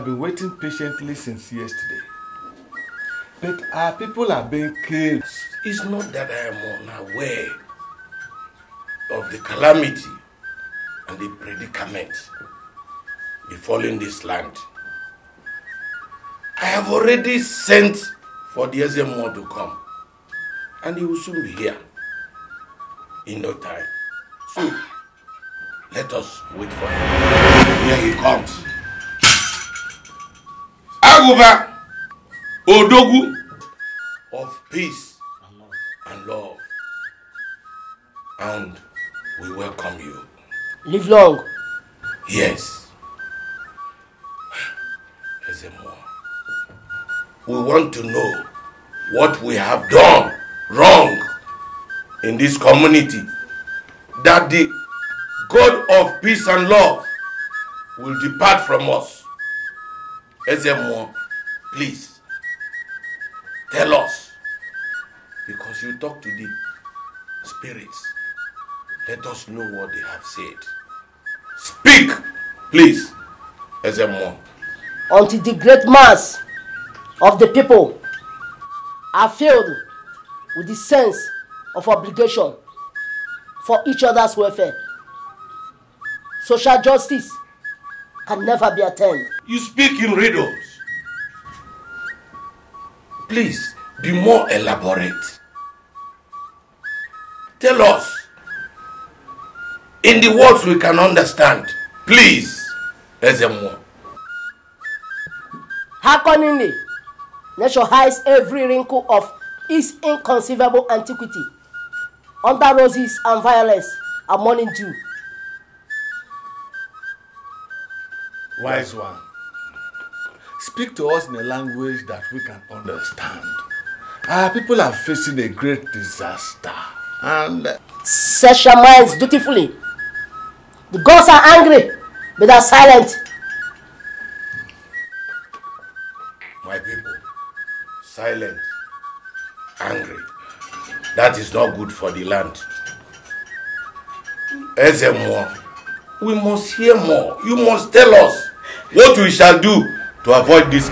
have been waiting patiently since yesterday. But our people are being killed. It's not that I am unaware of the calamity and the predicament befalling this land. I have already sent for the Ezemo to come, and he will soon be here in no time. So, let us wait for him. Here he comes. Aguba Odogu of peace and love. And we welcome you. Live long. Yes. Ezemo, we want to know what we have done wrong in this community that the God of peace and love will depart from us. Ezemo, please tell us because you talk to the spirits. Let us know what they have said. Speak, please, Ezemo. Until the great mass of the people are filled with the sense of obligation for each other's welfare. Social justice can never be attained. You speak in riddles. Please be more elaborate. Tell us in the words we can understand. Please, Ezemo. Hearkeningly, nature hides every wrinkle of its inconceivable antiquity under roses and violets and morning dew. Wise one, speak to us in a language that we can understand. Our people are facing a great disaster and Set your minds dutifully. The gods are angry, but they are silent. My people, silent, angry. That is not good for the land. Ezemo, we must hear more. You must tell us what we shall do to avoid this.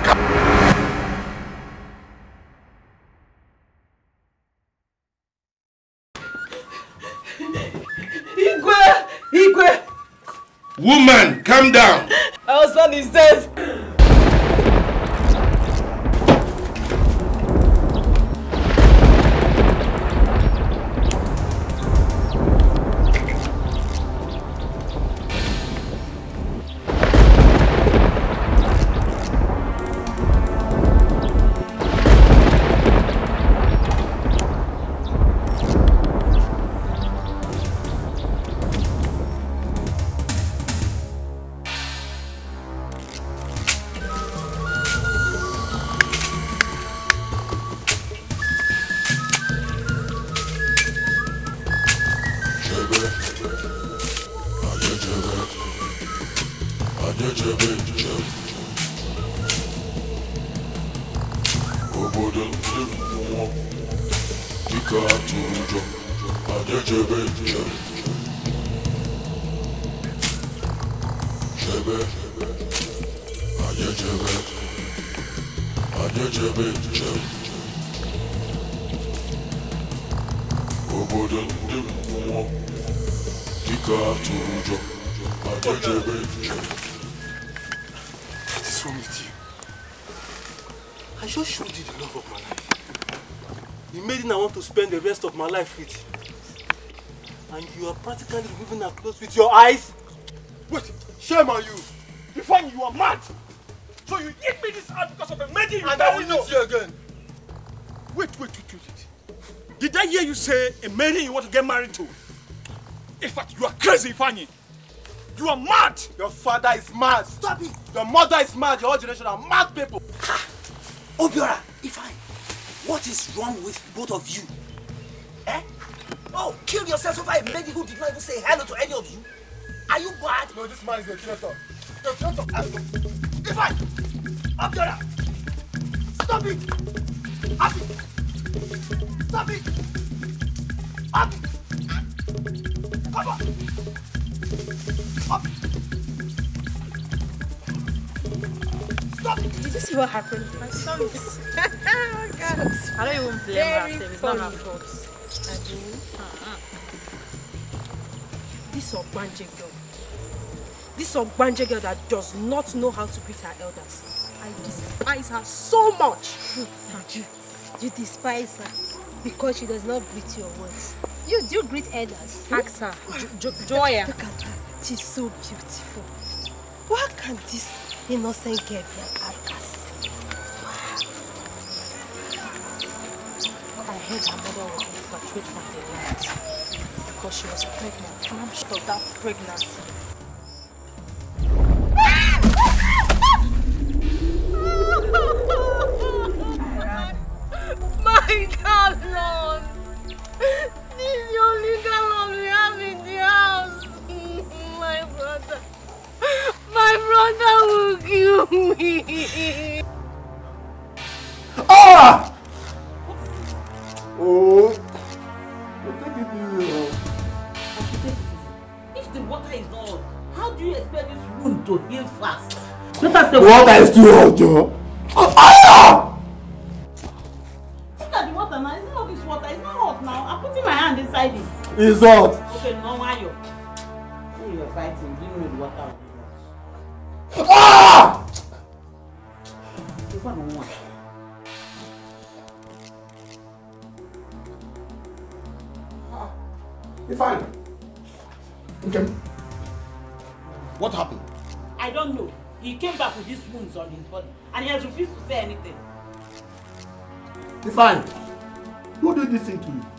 My life with. And you are practically removing her clothes with your eyes? Wait, shame on you! You find you are mad! So you hit me this hard because of a maiden you And I will know. you again. Wait, wait, wait, wait, wait. Did I hear you say a maiden you want to get married to? In fact, you are crazy, Fanny. You are mad! Your father is mad. Stop it. Your mother is mad. Your whole generation are mad people. Obiora, Ifeanyi, what is wrong with both of you? Yourself over a lady who did not even say hello to any of you? Are you bad? No, this man is a traitor. A traitor. Ifeanyi! Obiora! Stop it! Abi! Stop it! Abi! Come on! Abi! Stop it! Did you see what happened? My son is. oh God. I don't even blame her. It's not her fault. This Ogbanje girl. This Ogbanje girl that does not know how to greet her elders. I despise her so much. You, you despise her because she does not greet your words. You do greet elders. Ask her. Jo- Jo- Joya. Look at her. She's so beautiful. Why can this innocent girl be an outcast? I heard her mother was repatriated from the land because she was pregnant. And I'm sure that pregnancy My gallon! This is the only gallon we have in the house. My brother. My brother will kill me. Ah! Oh. Take it easy. Water is not on, how do you expect this wound to heal fast? Let us the water is too hot, Joe. Ah! Look at the water now. It's not this water. It's not hot now. I'm putting my hand inside it. It's hot. Okay, no, why you? When you were fighting, you know the water Ah! You want one. You're fine. Okay. What happened? I don't know. He came back with these wounds on his body and he has refused to say anything. Fine. Who did this thing to you?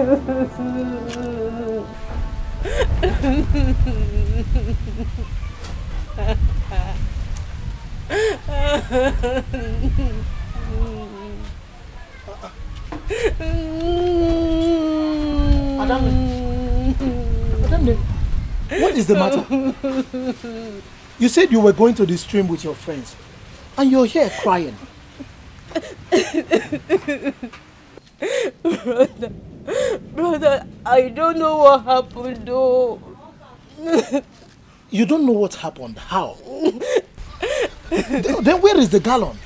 Adamne, what is the matter? You said you were going to the stream with your friends, and you're here crying. brother, I don't know what happened though. You don't know what happened. How? then where is the gallon?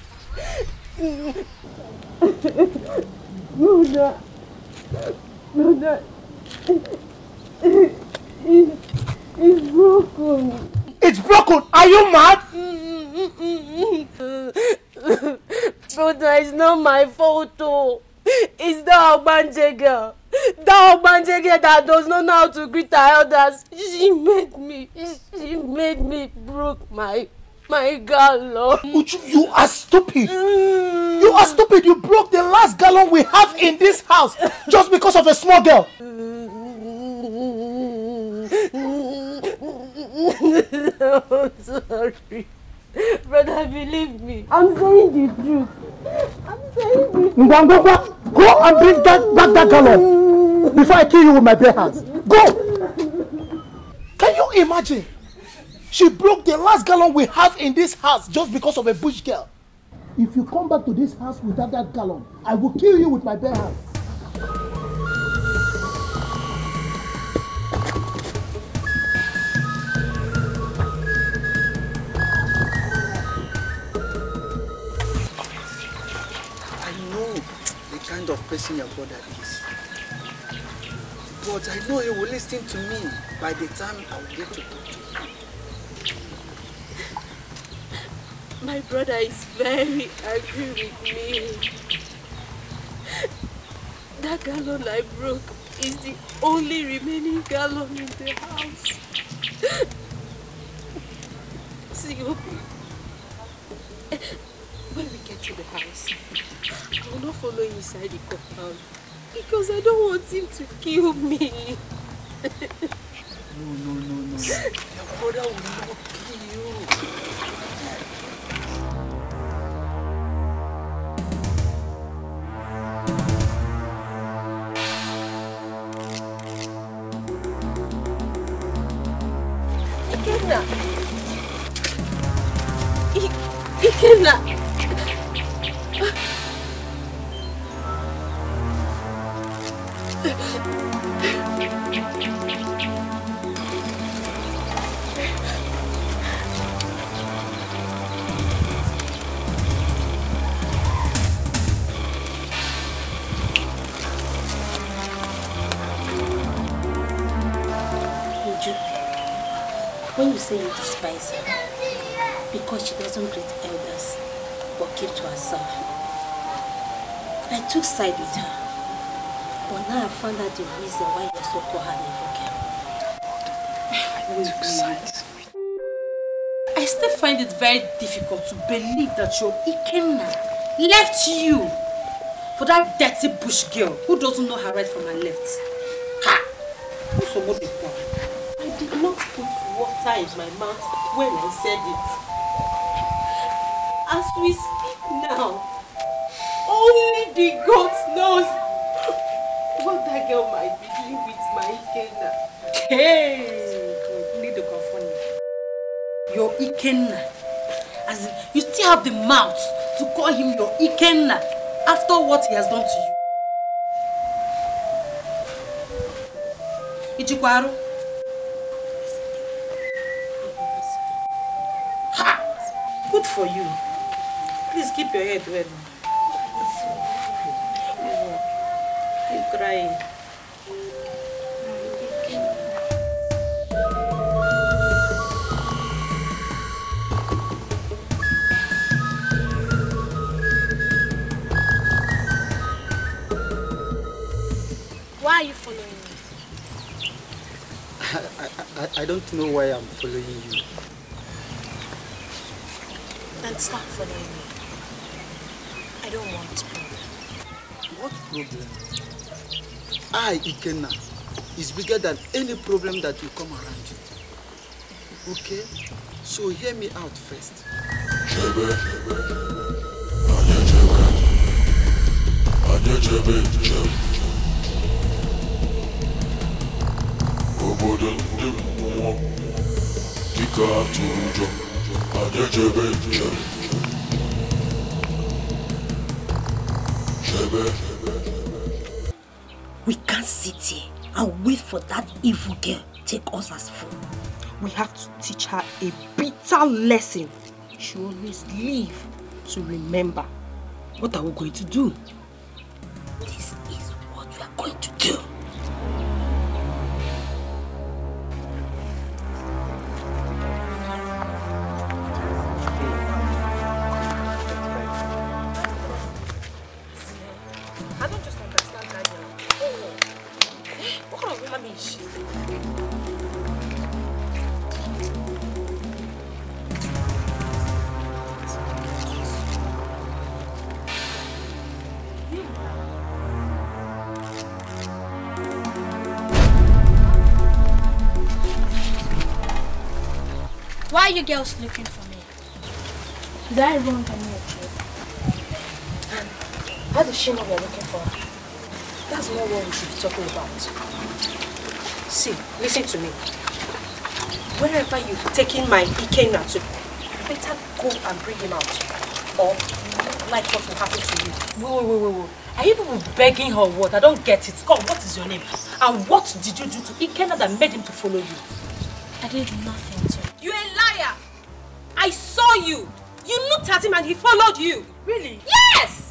Brother, brother, it, it, it's broken. It's broken. Are you mad? Brother, it's not my fault. It's that Ogbanje girl. That Ogbanje girl that does not know how to greet her elders. She made me, she made me broke my, my gallon. Uju, you are stupid. You are stupid. You broke the last gallon we have in this house just because of a small girl. I'm sorry. Brother, believe me. I'm saying the truth. I'm saying the truth. Ngwangwa, go and bring that, back that gallon before I kill you with my bare hands. Go! Can you imagine? She broke the last gallon we have in this house just because of a bush girl. If you come back to this house without that gallon, I will kill you with my bare hands. Kind of person your brother is. But I know he will listen to me by the time I will get to talk to him. My brother is very angry with me. That gallon I broke is the only remaining gallon in the house. See, Obi, when we get to the house, I will not follow him inside the compound because I don't want him to kill me. No, no, no, no. Your brother will not kill you. Ikenna! Ikenna! Took side with her. But now I found out the reason why you so call her evil girl. I took sides. I still find it very difficult to believe that your Ikenna left you for that dirty bush girl who doesn't know her right from her left. Ha! Who's so much I did not put water in my mouth when I said it. As we speak now, only the gods knows what that girl might be doing with my Ikenna. Hey! Need to confirm Your Ikenna. As in, you still have the mouth to call him your Ikenna after what he has done to you. Ichikwaru. Ha! Good for you. Please keep your head well. Crying. Why are you following me? I, I, I don't know why I'm following you. Then stop following me. I don't want problem. What problem? I, Ikenna, is bigger than any problem that will come around you. Okay? So hear me out first. Chebe, anya chebe, anya chebe chebe. Obodo ndị mmụọ dịka atụrụ ụjọ, anya chebe chebe. Chebe, We can't sit and wait for that evil girl take us as fool. We have to teach her a bitter lesson. She always live to remember. What are we going to do? Girls looking for me? Did I run from you? How does she know we're looking for her? That's not what we should be talking about. See, listen to me. Wherever you've taken my Ikenna to, better go and bring him out. Or like what will happen to you. Wait, wait, wait, wait, wait. Are you people begging her what? I don't get it. God, what is your name? And what did you do to Ikenna that made him to follow you? I did nothing saw you! You looked at him and he followed you! Really? Yes!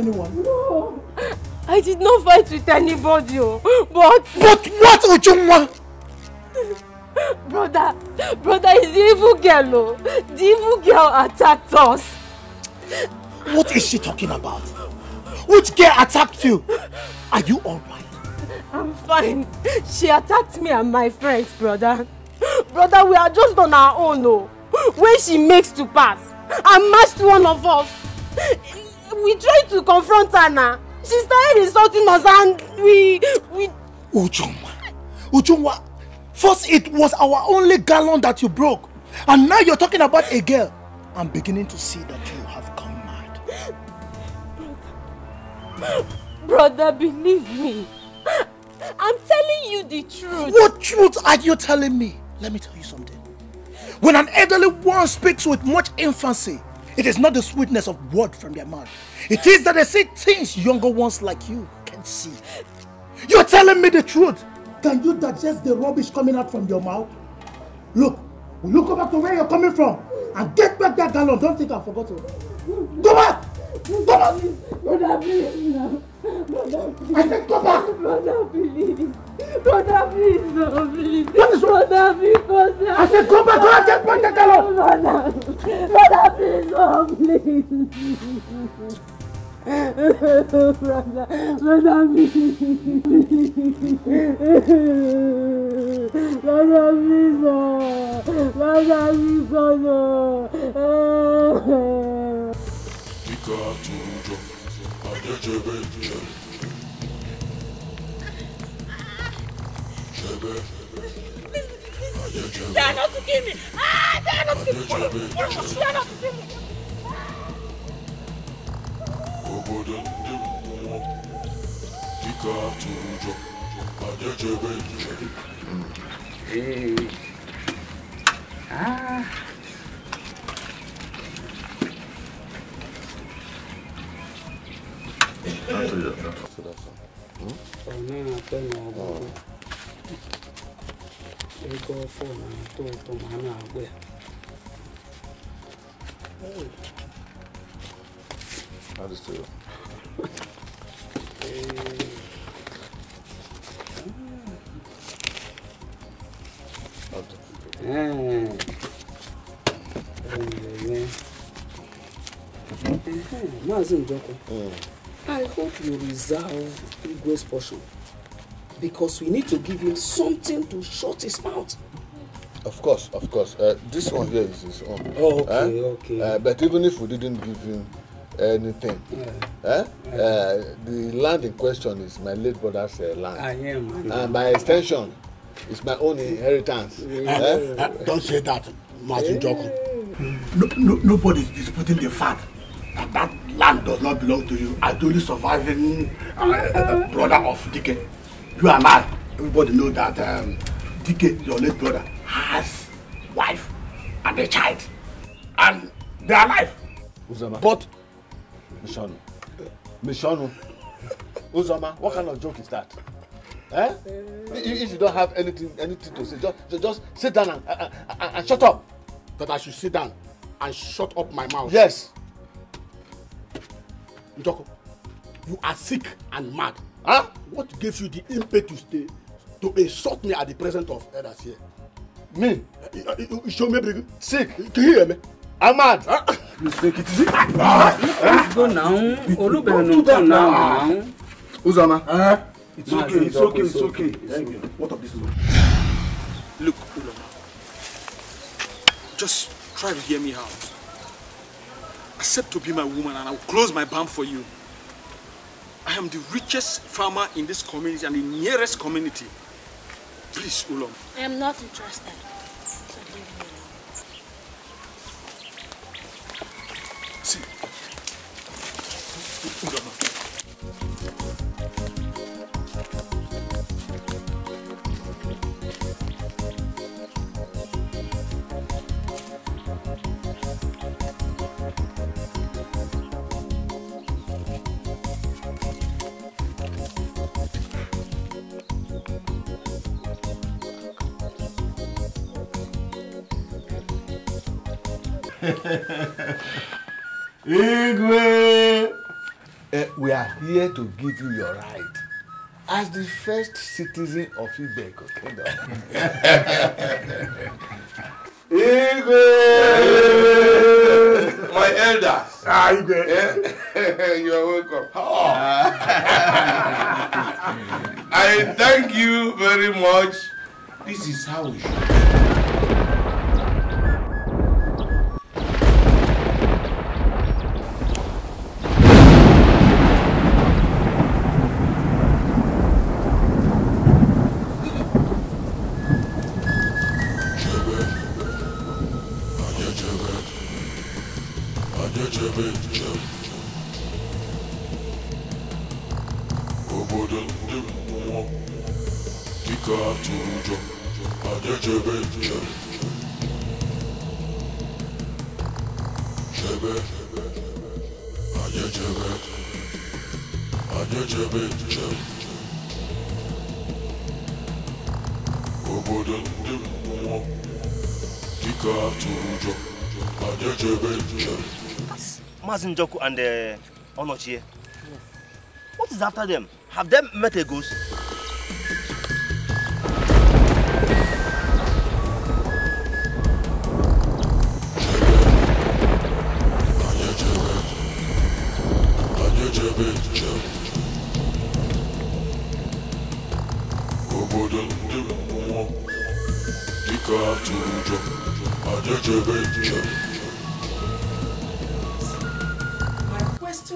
Anyone? no. I did not fight with anybody, oh, but... But what, Ujunwa? Brother, brother is the evil girl, oh. The evil girl attacked us. What is she talking about? Which girl attacked you? Are you alright? I'm fine. She attacked me and my friends, brother. Brother, we are just on our own, oh. When she makes to pass and matched one of us, to confront her now. She started insulting us and we... we... Ujunwa, Ujunwa, first it was our only gallon that you broke. And now you're talking about a girl. I'm beginning to see that you have gone mad. Brother, believe me. I'm telling you the truth. What truth are you telling me? Let me tell you something. When an elderly one speaks with much infancy, it is not the sweetness of word from their mouth. It is that they say things younger ones like you can see. You're telling me the truth. Can you digest the rubbish coming out from your mouth? Look, will go back to where you're coming from and get back that gallon? Don't think I forgot to. Go back! Go back! Brother, please, no. Brother, please. I said go back! Brother, please. Brother, please, no, please. What is wrong? Brother, because... I said go back! Go and get that gallon! Brother, brother, please, no, please. brother, brother, please. Brother, please, no. Brother, please, no. Gatuncu Hadi cebek gel Cebe Hadi cebe Lanet gemi Aaa lanet gemi Vurmuş lanet gemi Baba döndüm Gatuncu Hadi cebek gel Eee Ah. Mas então, I hope you reserve Igwe's portion because we need to give him something to shut his mouth. Of course, of course. Uh, this one here is his own. Oh, okay, Eh? okay. Uh, but even if we didn't give him anything, eh? Uh, the land in question is my late brother's uh, land. I am. And by extension, it's my own inheritance. Uh, Eh? uh, don't say that, Martin Joko. No, no, nobody is disputing the fact that that land does not belong to you as the only surviving uh, uh, brother of Dike. You and I, everybody know that um, Dike, your late brother, has wife and a child. And they are alive. Uzama. But Mishonu. Mishonu. Uzama, what kind of joke is that? Eh? If you don't have anything anything to say, just, just, just sit down and, and, and, and shut up. that I should sit down and shut up my mouth. Yes. Njoko, you are sick and mad. Huh? What gives you the impetus to, to insult me at the presence of others here? Me? You, you show me everything. Sick. Can you hear me? I'm mad. Huh? You take it. Let's go now. Ló that kàn now. Uzama. Uh, it's Maazị okay, it's okay, it's it's okay. okay. Thank you. What of this? Look, Uloma. Just try to hear me out. Accept to be my woman and I'll close my barn for you. I am the richest farmer in this community and the nearest community. Please, Ulom. I am not interested. So leave me alone. See. Igwe! Eh, we are here to give you your right as the first citizen of Ibeko Kingdom. Igwe! My elders. Ah, Igwe. Eh? you are welcome. I thank you very much. This is how we should. Mazin Joku and uh, Onochie. What is after them? Have them met a ghost? obodo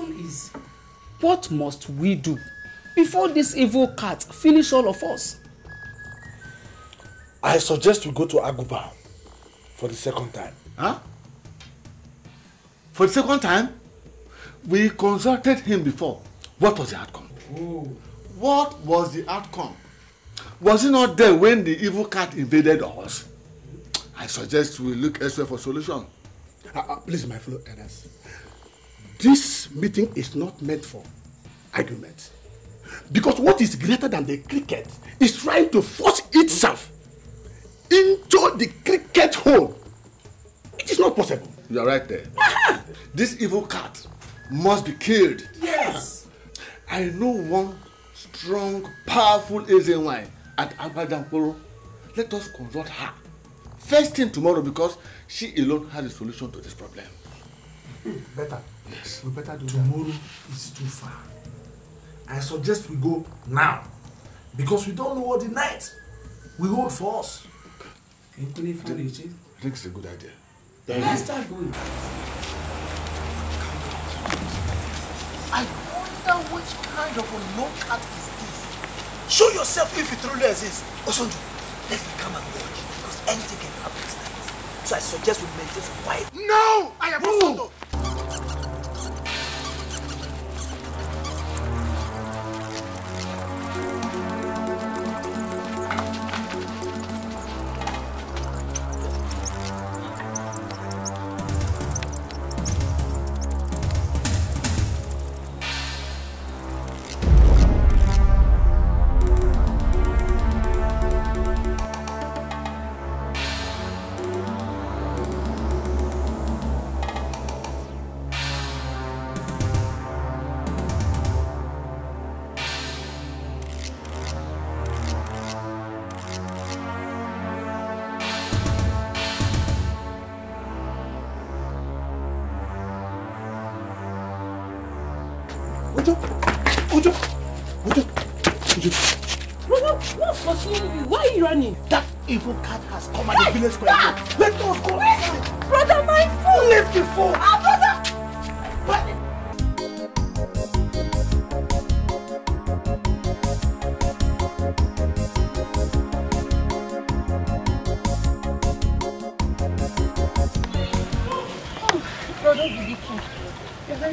question is, what must we do before this evil cat finish all of us? I suggest we go to Aguba for the second time. Huh? For the second time, we consulted him before. What was the outcome? What was the outcome? Was he not there when the evil cat invaded us? I suggest we look elsewhere for solution. Uh, uh, please, my fellow elders. This meeting is not meant for argument. Because what is greater than the cricket is trying to force itself into the cricket hole. It is not possible. You are right there. this evil cat must be killed. Yes. I know one strong, powerful Asian wine at Agbadankoro. Let us consult her first thing tomorrow because she alone has a solution to this problem. Better. Yes. We better do Tomorrow is too far. I suggest we go now. Because we don't know what the night will hold for us. I think it's a good idea. Let's start going. I wonder which kind of unknown cat is this. Show yourself if it truly exists. Osonjo, let's become and watch because anything can happen tonight. So I suggest we maintain quiet. No! I am Osondo!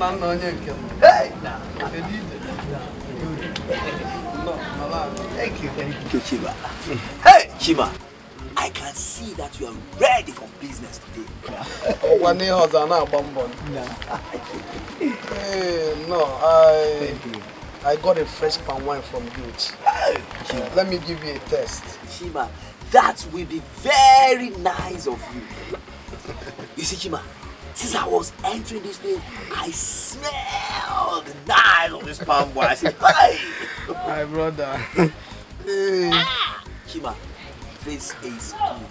friend. Mama, onye nke m. Hey! Nah. Kedu ije? No, mama. Thank you, thank you, Chima. Hey, Chima. I can see that you are ready for business today. Ọkwa n'ihe ọzọ a na-agba mbọ. Hey, no, I I got a fresh palm wine from Gooch. Let me give you a taste. Chima, that will be very nice of you. You see, Chima, since I was entering this place, I smelled the nice of this palm wine. I said, hey! My brother. Hey. Chima, this is good.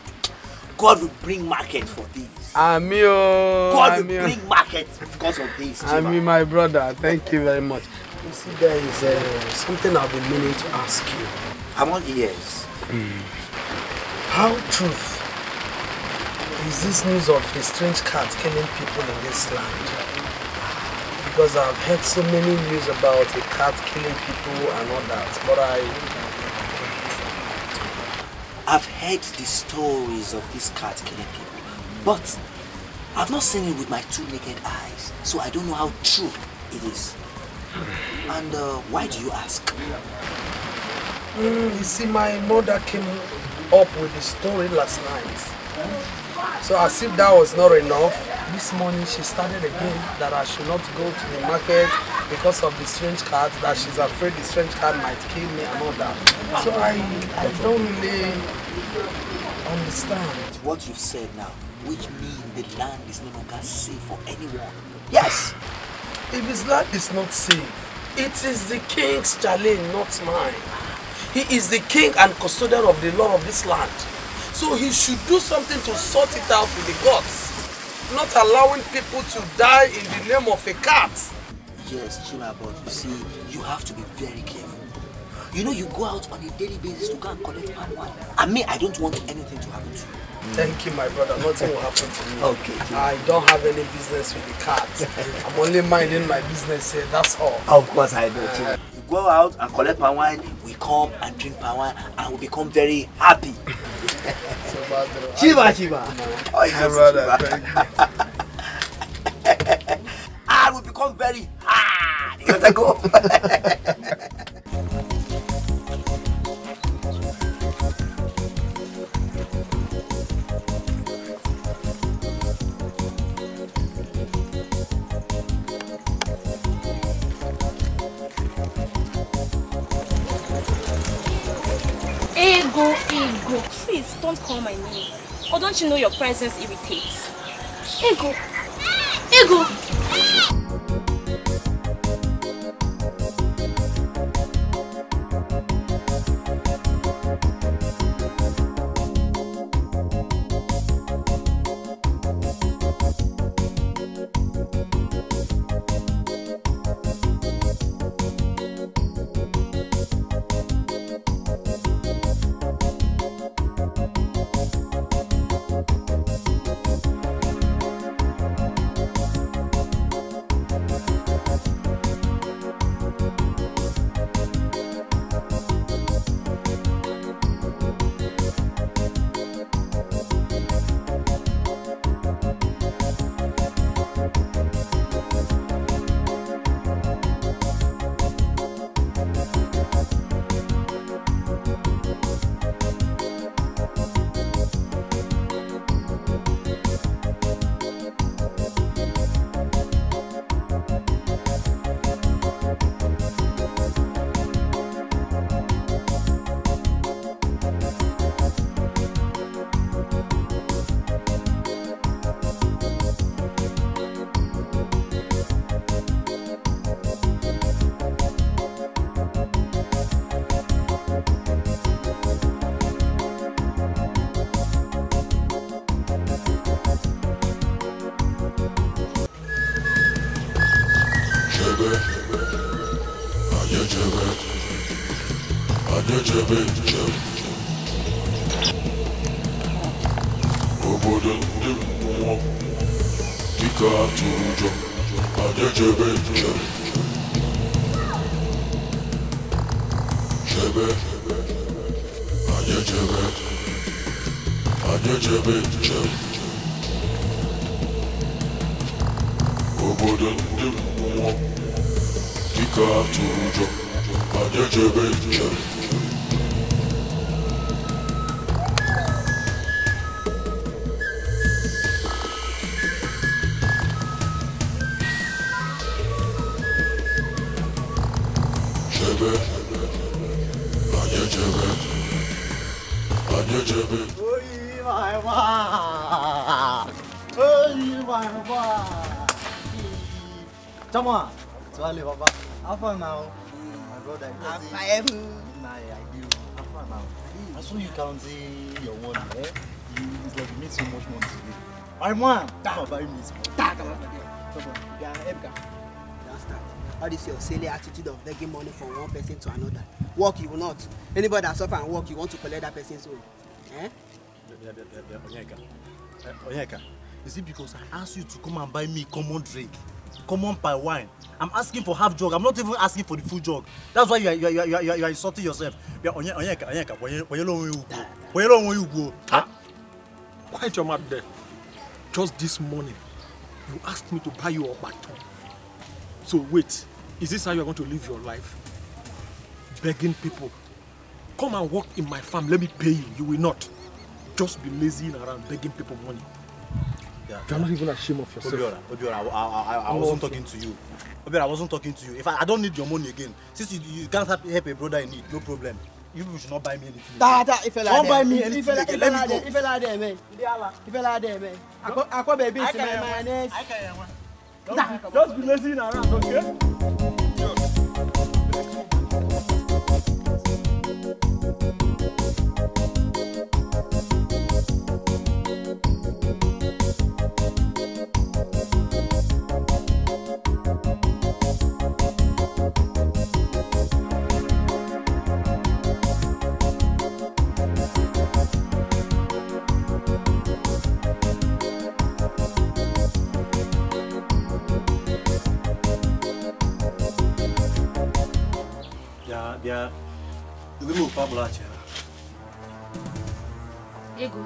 God will bring market for this. Ami o. God will Ami o. bring market because of this. Ami, my brother. Thank you very much. You see, there is uh, something I've been meaning to ask you. I'm on ears. How truth is this news of a strange cat killing people in this land? Because I've heard so many news about a cat killing people and all that, but I I've heard the stories of this cat killing people, but I've not seen it with my two naked eyes, so I don't know how true it is. And uh, why do you ask? Mm, you see, my mother came up with the story last night. So as if that was not enough, this morning she started again that I should not go to the market because of the strange cat, that she's afraid the strange cat might kill me and all that. So I, I don't really understand. What you've said now, which means the land is no longer safe for anyone. Yes! If his land is not safe, it is the king's challenge, not mine. He is the king and custodian of the law of this land. So he should do something to sort it out with the gods. Not allowing people to die in the name of a cat. Yes, Chima, but you see, you have to be very careful. You know, you go out on a daily basis to go and collect palm wine. And me, I don't want anything to happen to you. Thank you, my brother. Nothing will happen to me. Okay. I don't have any business with the cat. I'm only minding my business here. That's all. Of course I do. Chima. You go out and collect palm wine, we come and drink palm wine, and we become very happy. Chiba, Chiba. Oh, it's just Chiba. and we become very hard. You gotta go. Ego, ego, please don't call my name. Or don't you know your presence irritates? Ego, ego. My wife. Oyi my wife. Chama, Swale Baba. Far now? My brother. I am. Nah, I do. Far now? I saw you counting your money, eh? You, it's like you made so much money today. My man, come on, buy me this money. Come on, yeah, Emka. That's that. All this your silly attitude of begging money from one person to another. Work you will not. Anybody that suffer and work, you want to collect that person's own. Eh? Onyeka, Onyeka, is it because I asked you to come and buy me common drink, common pie wine? I'm asking for half jug. I'm not even asking for the full jug. That's why you are, you are, you are, you are, you are insulting yourself. Yeah, Onye- Onyeka, Onyeka, why you you go? Why you you go? Huh? Quiet your mouth there. Just this morning, you asked me to buy you a baton. So wait, is this how you're going to live your life? Begging people. Come and work in my farm, let me pay you. You will not. Just be lazying around begging people money. Yeah. You're not even ashamed of yourself. Obiora, Obiora, I, I, I, I wasn't talking to you. Obiora, I wasn't talking to you. If I, I don't need your money again, since you, you can't help, help a brother in need, no problem. You people should not buy me anything. Da da ife la Don't de. buy me anything la- again. ife Let la me de, go. Ife la de me. Ife la de me. Akọ akọ baby I my can- mayonnaise. Just be lazying around, okay? Biegu, Pablacia. Biegu.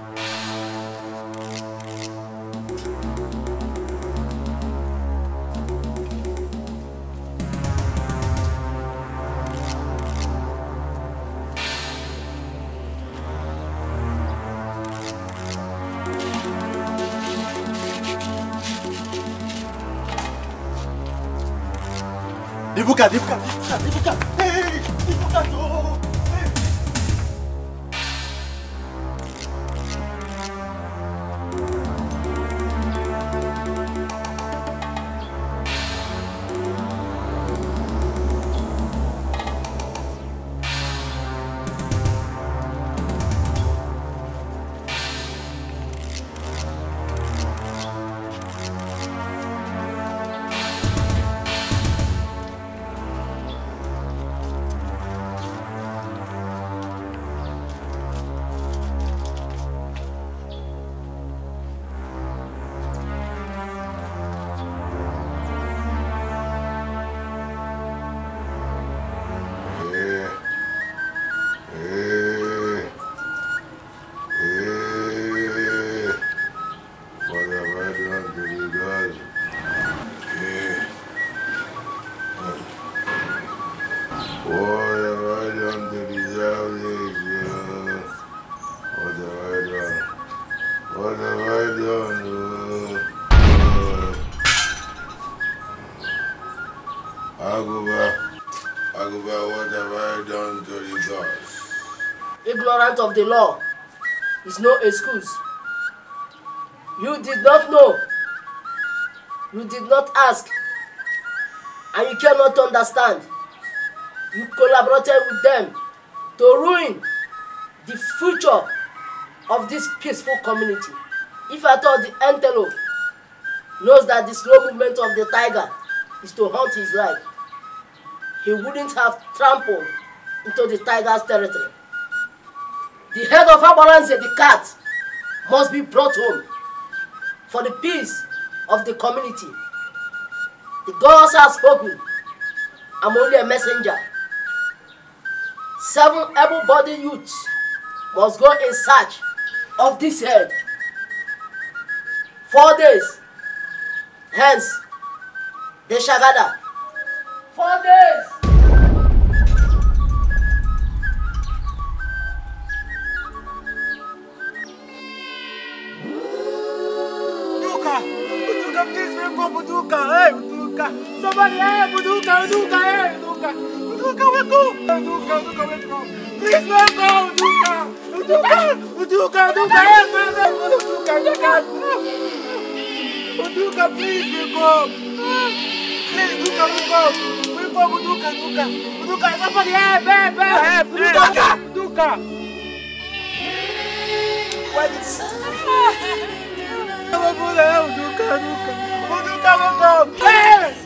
Dibuka, dibuka, dibuka, dibuka. Of the law is no excuse. You did not know. You did not ask. And you cannot understand. You collaborated with them to ruin the future of this peaceful community. If at all the antelope knows that the slow movement of the tiger is to hunt his life, he wouldn't have trampled into the tiger's territory. The head of Abalanze, the cat, must be brought home for the peace of the community. The gods have spoken. I'm only a messenger. Seven able-bodied youths must go in search of this head. Four days. Hence, they shall gather. Four days. Buduka! Buduka, please wake up, Buduka! Hey, Buduka! Somebody, hey, Buduka, Buduka, hey, Buduka! Buduka, wake up! Buduka, Buduka, wake up! Please wake up, Buduka! Buduka! Buduka, Buduka, hey! Buduka, wake up! Buduka, please wake up! Please, Buduka, wake up! Wake up, Buduka, Buduka! Buduka, somebody, hey, hey, hey, hey, Buduka! Buduka! Tava burão, Duca, Duca. O Duca mandou. É!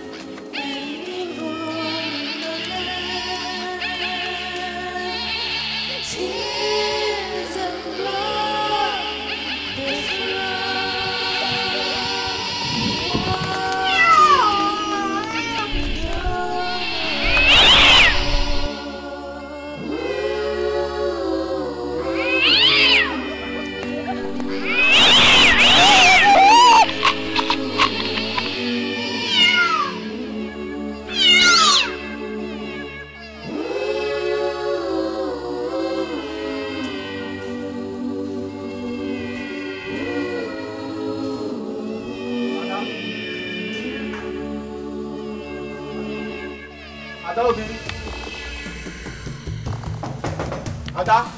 water.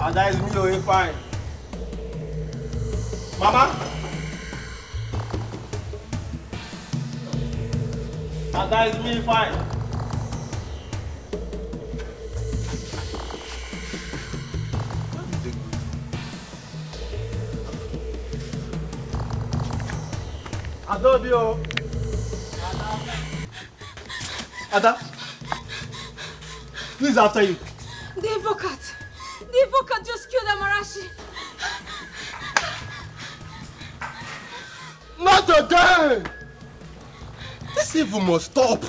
And that is really fine. Mama. And that is really fine. Adobe. Ada. Ada. Who is after you? The advocate. The advocate just killed Amarashi. Not again! This evil must stop.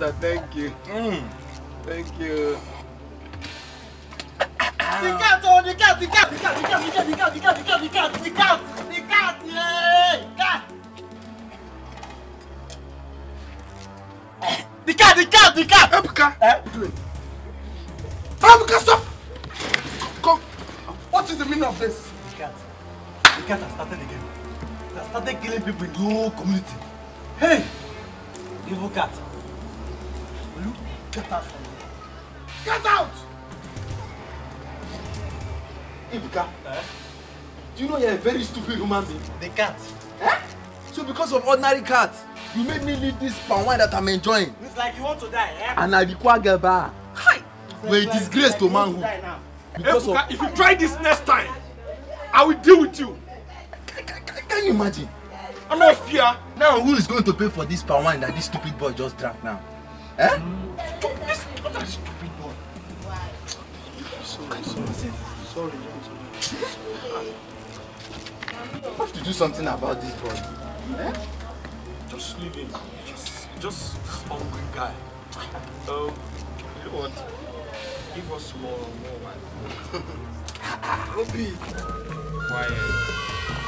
that thing cat. Eh? So because of ordinary cat, you made me leave this palm wine that I'm enjoying. It's like you want to die, eh? And I require Gaba. Hi! We're a disgrace to manhood. of... Ebuka, if you try this next time, I will deal with you. Can you imagine? I'm not fear. Now who is going to pay for this palm wine that this stupid boy just drank now? Eh? What a stupid boy. Sorry, sorry. Sorry. I have to do something about this boy. Eh? Just leave him. Just, just hungry guy. Um, you know what? Give us more, more wine. Obi. Quiet.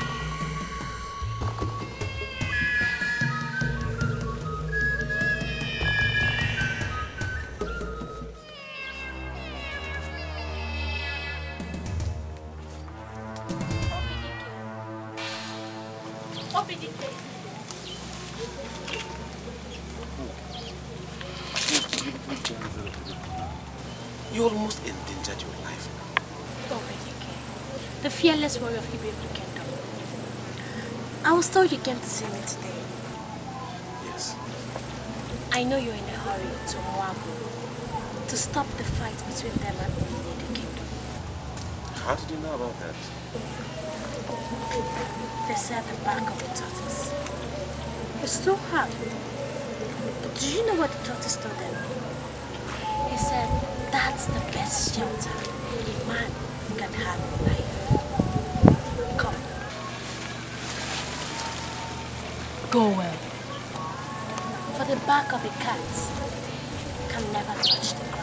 The fearless warrior of Ibrahim Kingdom. I was told you came to see me today. Yes. I know you're in a hurry to Moabu to stop the fight between them and me in the kingdom. How did you know about that? They said the back of the tortoise. It's so hard. But do you know what the tortoise told them? He said that's the best shelter a man can have in life. Come. Go well. For the back of a cat can never touch the ground.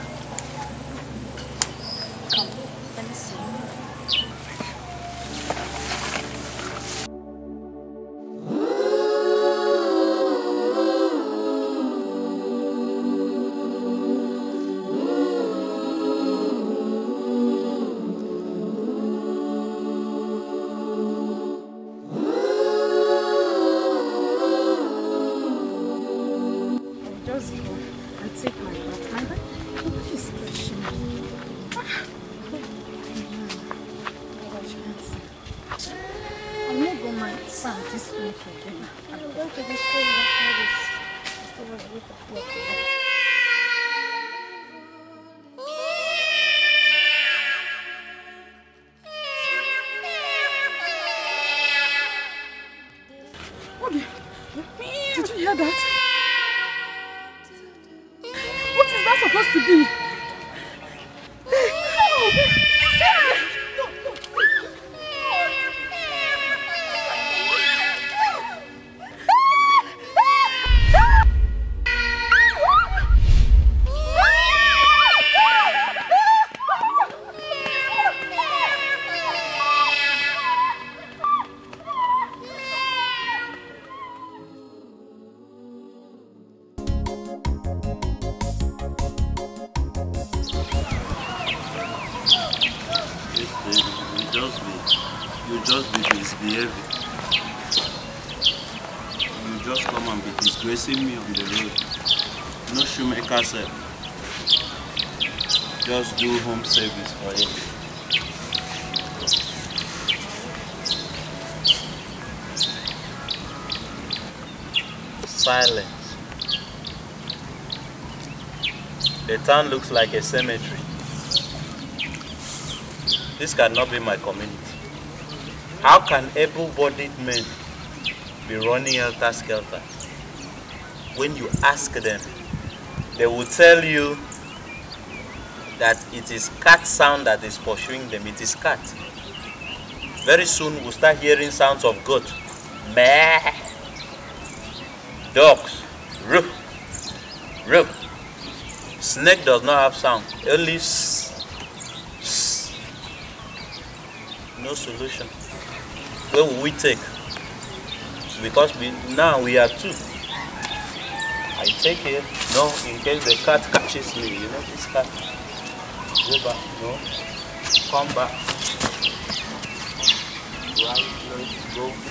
No shoemaker said. Just do home service for you. Silence. The town looks like a cemetery. This cannot be my community. How can able-bodied men be running helter-skelter? When you ask them, they will tell you that it is cat sound that is pursuing them. It is cat. Very soon we'll start hearing sounds of goat. Meh. Dogs. Roof. Roof. Snake does not have sound. Only s. s. No solution. Where will we take? Because we, now we are two. I take it. No, in case the cat catches me. You know this cat. Go back. No. Come back. Right, left, go.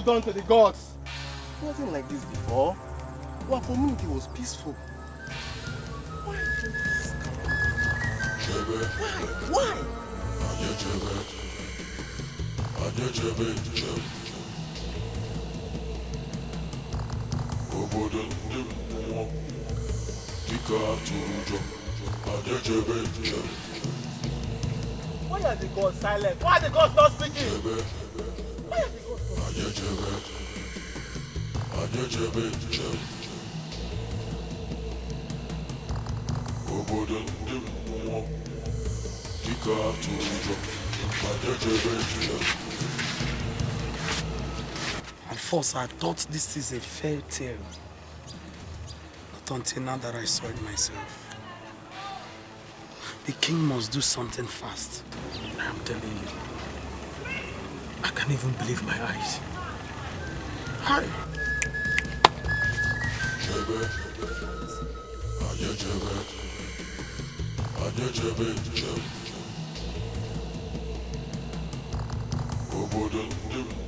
You done to the gods? It wasn't like this before. Our community was peaceful. Why? Jebe, Jebe, Why are the gods silent? Why are the gods not speaking? Jebe. Obodo ndị mmụọ dịka atụrụ ụjọ. Anye Jebe, Jebe. At first, I thought this is a fairy tale. Not until now that I saw it myself. The king must do something fast. I am telling you. I can't even believe my eyes. Hay. Cebet. Anne cebet. Anne cebet cebet. Umudun dim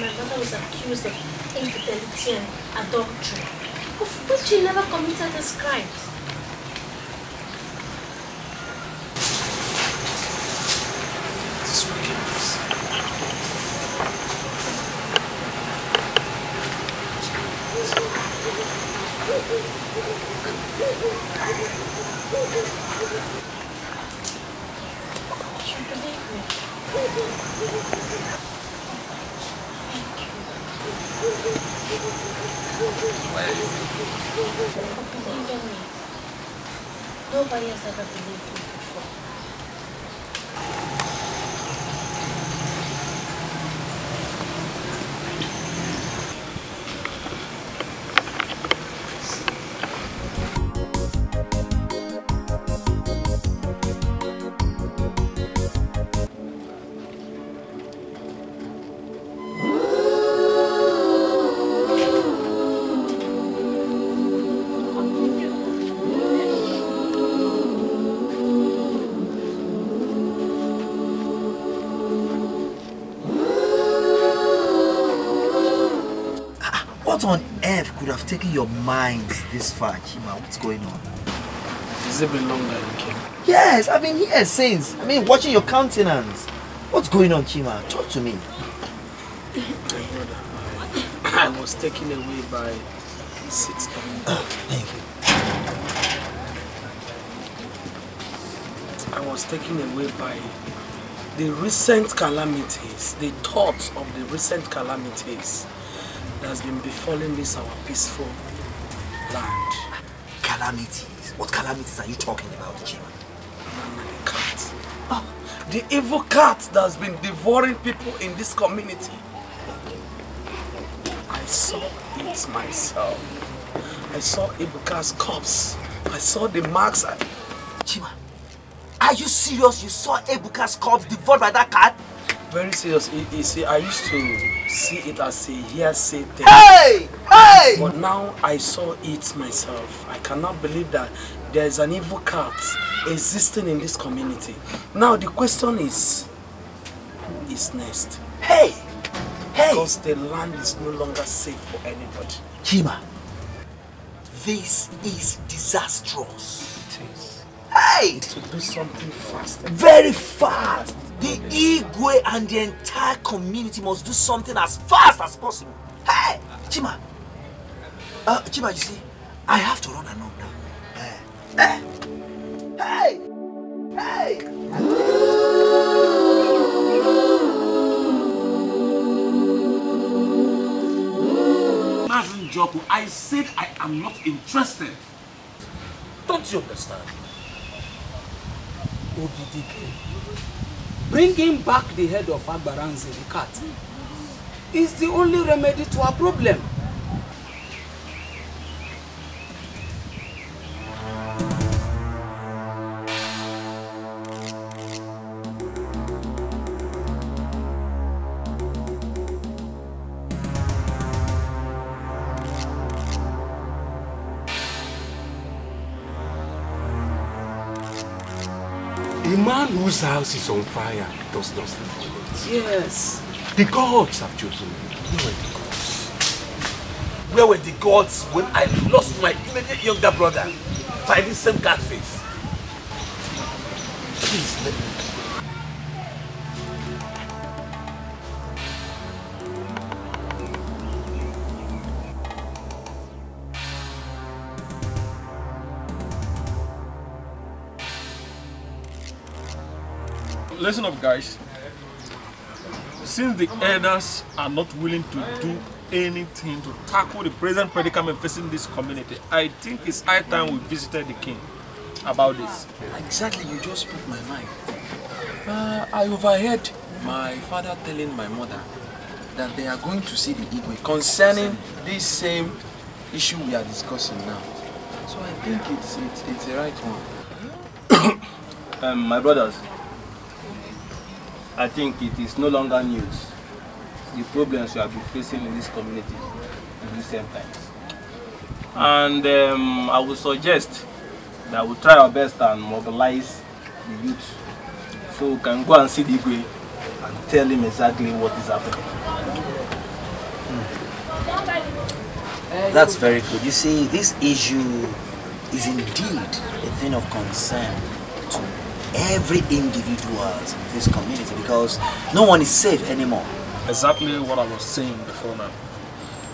my mother was accused of infidelity and adultery, of which she never committed these crimes. What on earth could have taken your mind this far, Chima? What's going on? Has it been longer you came? Yes, I've been here since. I mean, watching your countenance. What's going on, Chima? Talk to me. My brother, I, I was taken away by six oh, Thank you. I was taken away by the recent calamities, the thoughts of the recent calamities that has been befalling this our peaceful land. Calamities? What calamities are you talking about, Chima? The cat. The evil cat that's been devouring people in this community. I saw it myself. I saw Ibuka's corpse. I saw the marks. I... Chima, are you serious? You saw Ebuka's corpse devoured by that cat? Very serious. You, see, I used to see it as a hearsay thing. Hey! Hey! But now I saw it myself. I cannot believe that there is an evil cat existing in this community. Now the question is, who is next? Hey! Hey! Because the land is no longer safe for anybody. Chima, this is disastrous. It is. Hey! To do something fast. Very fast. The Igwe and the entire community must do something as fast as possible. Hey! Chima! Uh, Chima, you see, I have to run along now. Eh? Eh? Hey! Hey! Mazen Joku, I said I am not interested. Don't you understand? Obidike, bringing back the head of Agbaranze, the cat, is the only remedy to our problem. Whose house is on fire does not it. Yes. The gods have chosen you. You are the gods. Where were the gods when I lost my immediate younger brother by this same catface? Please let me Listen up, guys. Since the elders are not willing to do anything to tackle the present predicament facing this community, I think it's high time we visited the king about this. Exactly, you just put my mind. Uh, I overheard my father telling my mother that they are going to see the Igwe concerning this same issue we are discussing now. So I think it's it's, it's the right one. Um, my brothers, I think it is no longer news. The problems we have been facing in this community in recent times. And um, I would suggest that we try our best and mobilize the youth so we can go and see the Igwe and tell him exactly what is happening. That's very good. You see, this issue is indeed a thing of concern to every individual in this community because no one is safe anymore. Exactly what I was saying before now.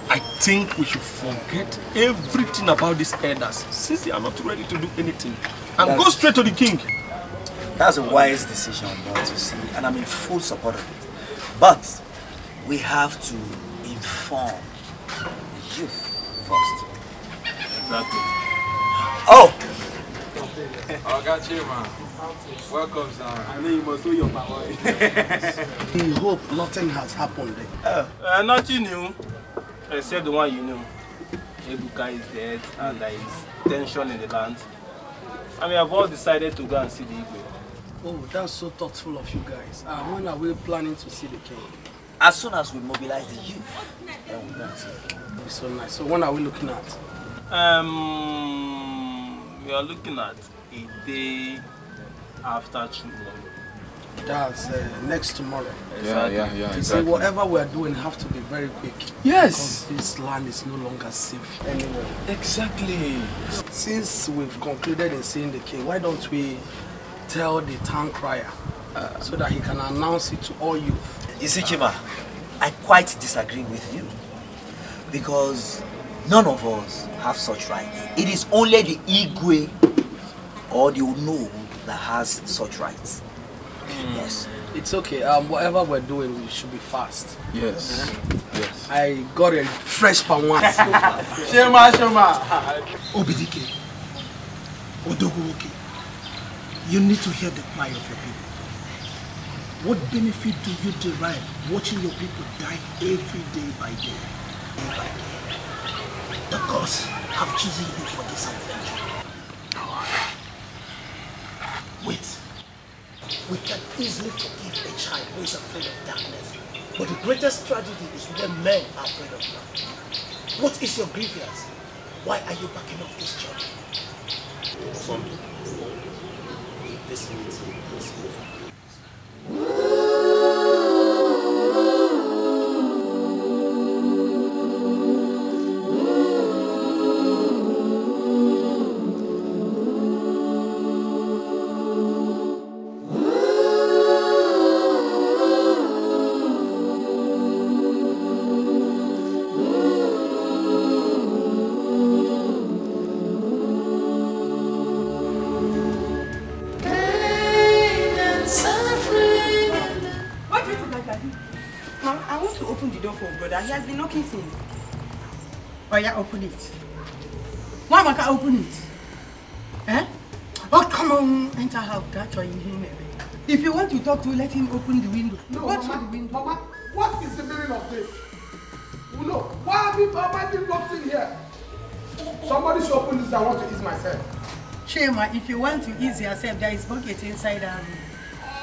I think we should forget everything about these elders since they are not ready to do anything and go straight to the king. That's a wise decision, but you see, and I'm in full support of it. But we have to inform the youth first. Exactly. Oh! I got you, man. Welcome, sir. I know you must know your power. We hope nothing has happened. Uh, nothing new, except the one you know. Ebuka is dead and there is tension in the land. And we have all decided to go and see the Igwe. Oh, that's so thoughtful of you guys. Uh, when are we planning to see the king? As soon as we mobilize the youth, then see the king. It'll be so nice. So when are we looking at? Um, we are looking at a day after tomorrow. That's uh, next tomorrow. Yeah, yeah, yeah, You exactly. see, whatever we're doing have to be very quick. Yes. Because this land is no longer safe anymore. Exactly. Since we've concluded in seeing the king, why don't we tell the town crier uh, so that he can announce it to all youth? You see, Chima, I quite disagree with you. Because none of us have such rights. It is only the Igwe or the Uno that has such rights. Yes. It's okay. Um, whatever we're doing, we should be fast. Yes. Yes. I got a fresh palm one. Shema, Shema. Obidike, Odoguwoke, you need to hear the cry of your people. What benefit do you derive watching your people die every day by day? Day by day. The gods have chosen you for this adventure. Wait. We can easily forgive a child who is afraid of darkness. But the greatest tragedy is when men are afraid of light. What is your grievance? Why are you backing off this journey? From this meeting is over. Open it. Mama can open it. Eh? Oh, come on. Enter house. That's why you him. If you want to talk to, let him open the window. No, Go Mama, the window. Mama, what is the meaning of this? Know, why have you Mama been locked in here? Somebody should open this. I want to ease myself. Shema, if you want to ease yourself, there is bucket inside and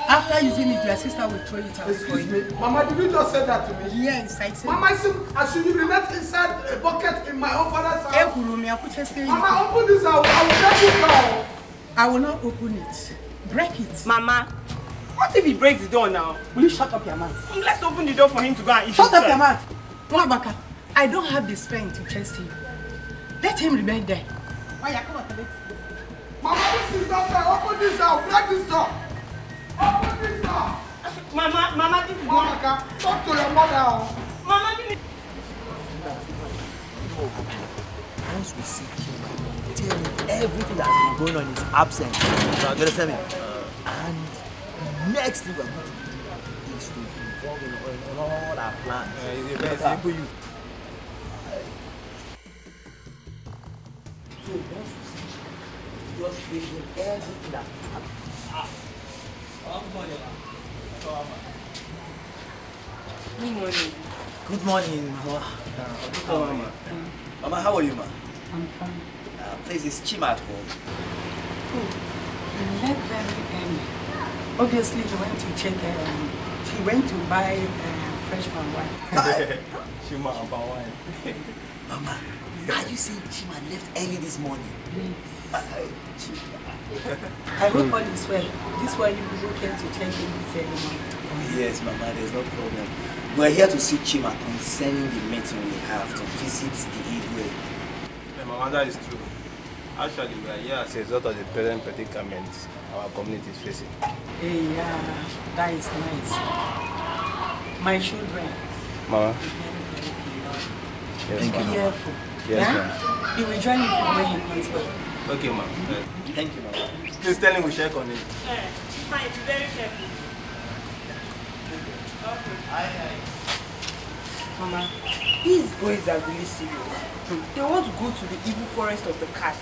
after using it, your sister will throw it out Excuse me, Mama, did you just say that to me? Yes, I said. Mama, I should, I should urinate inside a bucket in my own father's house. Mama, open this. I will, I will break it down. I will not open it. Break it. Mama, What if he breaks the door now? will you shut up your mouth? Let's open the door for him to go and eat Shut up your mouth. Nwabaka, I don't have the strength to chase him. Let him remain there. Oya, come on. Mama, this is not fair. Open this door. Break this door. Mama, Mama, this is Mama, come. Talk to your mother. Mama, give me. Once we see Kima, tell him everything that has been going on in his absence. You understand me? And next thing we're going to do is to involve in all, in all our plans. Uh, a very simple youth. So once we see Kima, just bring everything that Good morning. Good morning, Mama. Good How are you? Mama, how are you, ma? I'm fine. Uh, please, is Chima at home? He left very early. Obviously, he went to check, um, she went to buy uh, freshman wine. Shima Abawan. Mama, are you saying Chima left early this morning? Uh, I hope all is well. This one you people came to check in this early. Oh, yes, Mama, there's no problem. We're here to see Chima concerning the meeting we have to visit the Igwe. Yeah, Mama, that is true. Actually, we are here as a result of the present predicament our community is facing. Hey, yeah, that is nice. My children, Mama. be Yes, ma'am. careful. Yes, yeah? ma'am. He will join you when he comes back. Okay, ma'am. Thank you, Mama. Please tell him we check on him. Fine, be very careful. Mama, these boys are really serious. They want to go to the evil forest of the cat.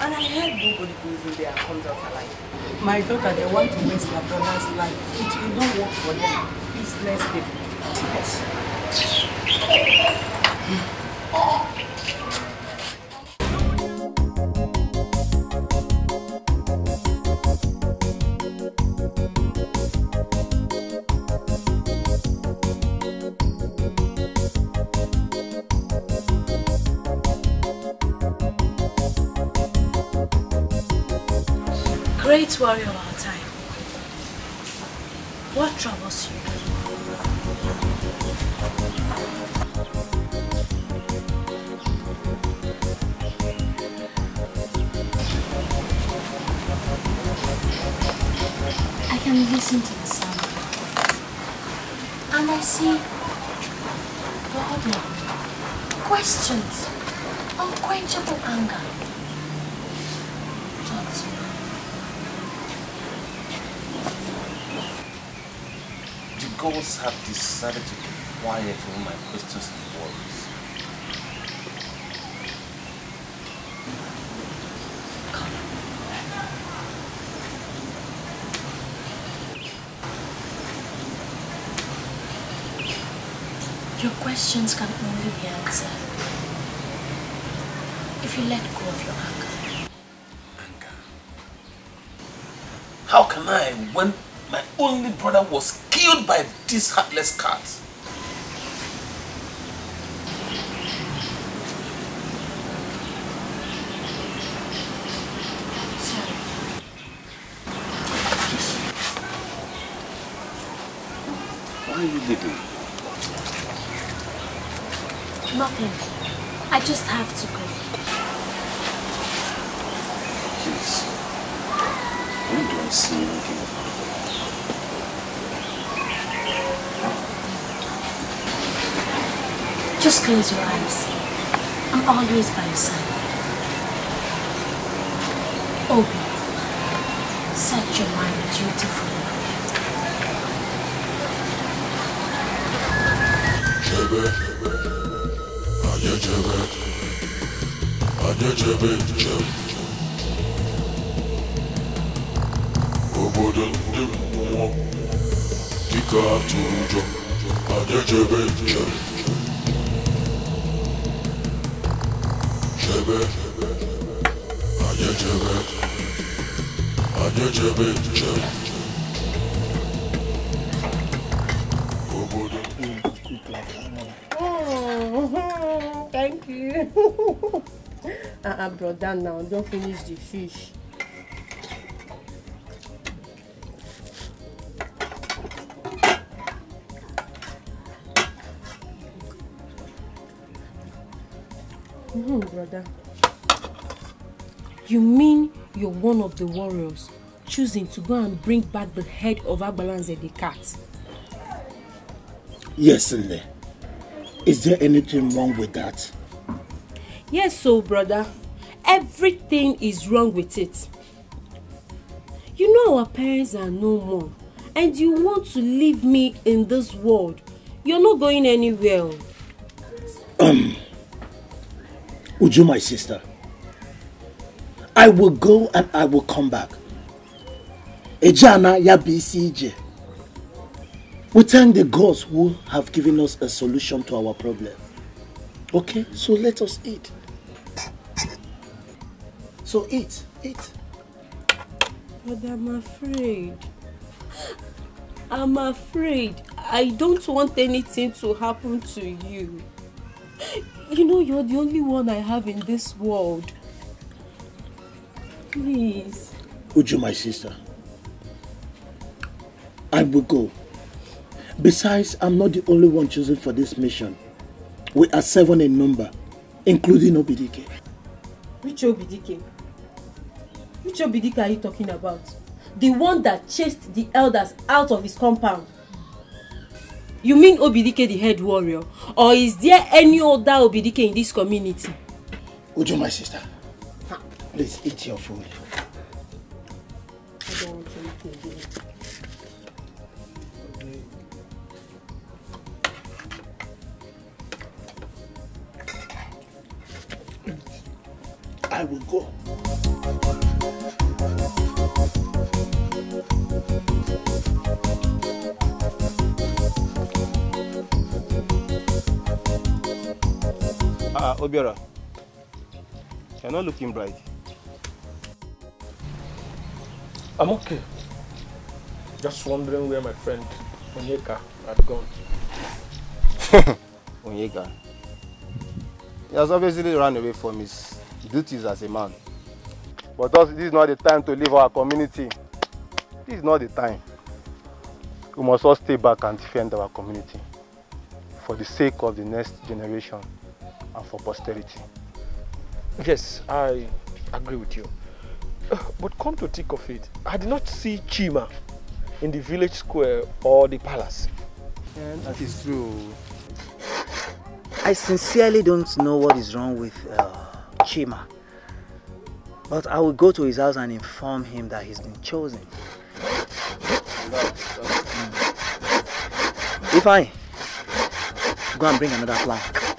And I heard nobody goes in there and comes out alive. My daughter, they want to waste my brother's life. It will not work for them. Please, let's leave. Yes. Great warrior of our time. What troubles you? I can listen to the sound. And I see boredom, questions, unquenchable anger. Talk to me. Gods have decided to be quiet over my questions and worries. Your questions can only be answered if you let go of your anger. anger. How can I when my only brother was killed by this heartless cat? Brother, now don't finish the fish. No, brother. You mean you're one of the warriors choosing to go and bring back the head of Agbalanze the cat? Yes, Nne. Is there anything wrong with that? Yes, so brother. Everything is wrong with it. You know our parents are no more. And you want to leave me in this world. You're not going anywhere. Um, Uju, my sister, I will go and I will come back. Ejana ya BCJ. We thank the gods who have given us a solution to our problem. Okay, so let us eat. So eat, eat. But I'm afraid. I'm afraid. I don't want anything to happen to you. You know, you're the only one I have in this world. Please. Uju, my sister, I will go. Besides, I'm not the only one chosen for this mission. We are seven in number, including Obidike. Which Obidike? Which Obidike are you talking about? The one that chased the elders out of his compound. You mean Obidike the head warrior? Or is there any other Obidike in this community? Uju, my sister, please eat your food. I don't want anything again. I will go. Obiora, you're not looking bright. I'm okay. Just wondering where my friend Onyeka had gone. Onyeka. He has obviously run away from his duties as a man. But us, this is not the time to leave our community. This is not the time. We must all stay back and defend our community for the sake of the next generation and for posterity. Yes, I agree with you. Uh, But come to think of it, I did not see Chima in the village square or the palace. Yeah, that is true. I sincerely don't know what is wrong with uh, Chima. But I will go to his house and inform him that he's been chosen. If I go and bring another plank.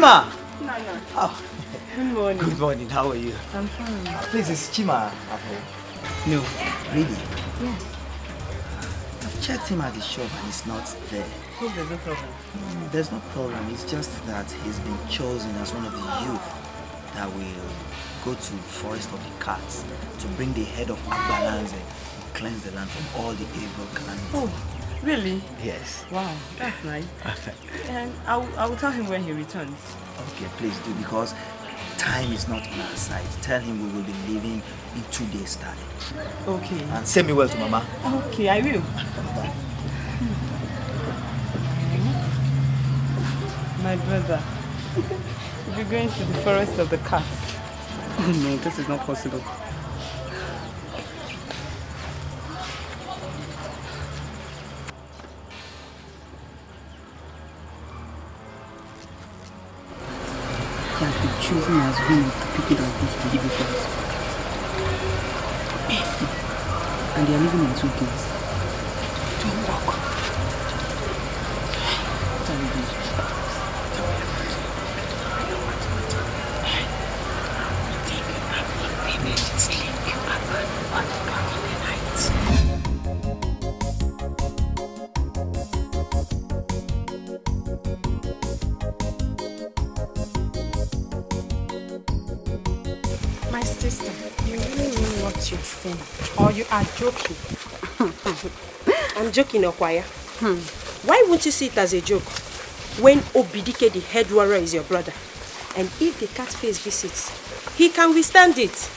Chima! No, no. Oh, Good morning. good morning. How are you? I'm fine. Please, it's Chima at home. No. Really? Yes. I've checked him at the shop and he's not there. Hope there's no problem. Mm, There's no problem. It's just that he's been chosen as one of the youth that will go to Forest of the Cats to bring the head of Agbalanze and cleanse the land from all the evil calamities. Oh, really? Yes. Wow, that's nice. Ah, and I will, I will tell him when he returns. Okay, please do because time is not on our side. Tell him we will be leaving in two days' time. Okay. And send me well to Mama. Okay, I will. Hmm. My brother, you're going to the forest of the cats. Oh no, this is not possible. Been chosen as one of the people that to live with us. And they are living in two girls. Joking? I'm joking, Okwaya. Why won't you see it as a joke? When Obidike, the head warrior, is your brother, and if the cat face visits, he can withstand it.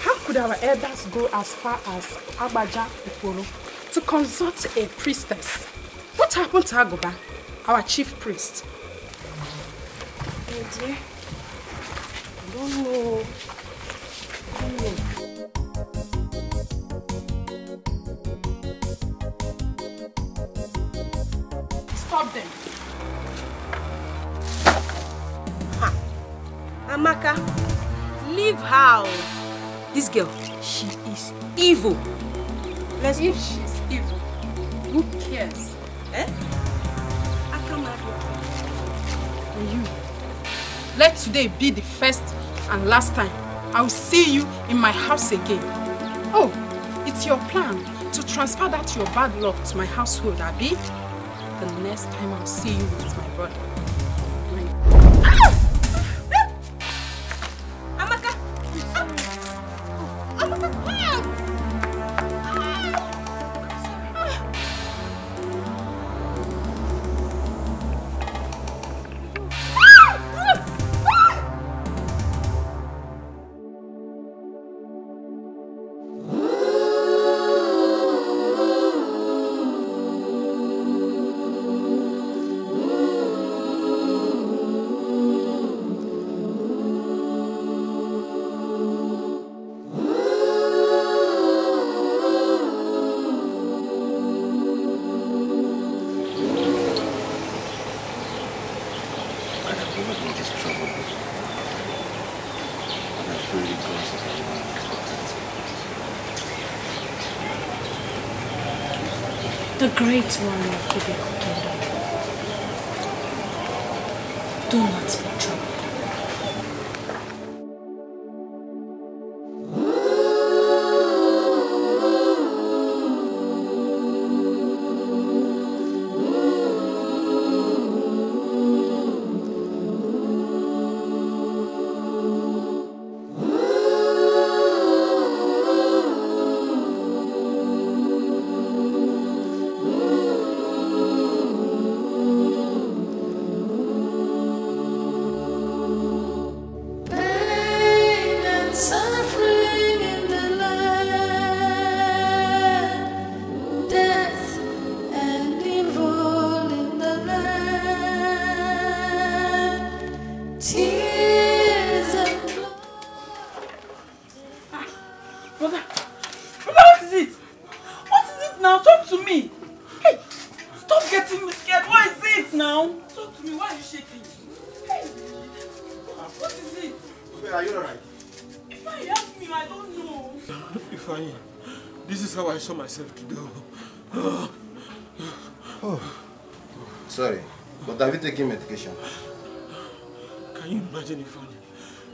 How could our elders go as far as Abaja Uporo to consult a priestess? What happened to Agoba, our chief priest? Oh dear. I don't know. I don't know. Stop them. Amaka, leave her. This girl, she is evil. Let's if she's evil, who cares? Eh? I can marry And you, let today be the first and last time I will see you in my house again. Oh, it's your plan to transfer that your bad luck to my household, Abi? The next time I'll see you with my brother. Amaka! Great one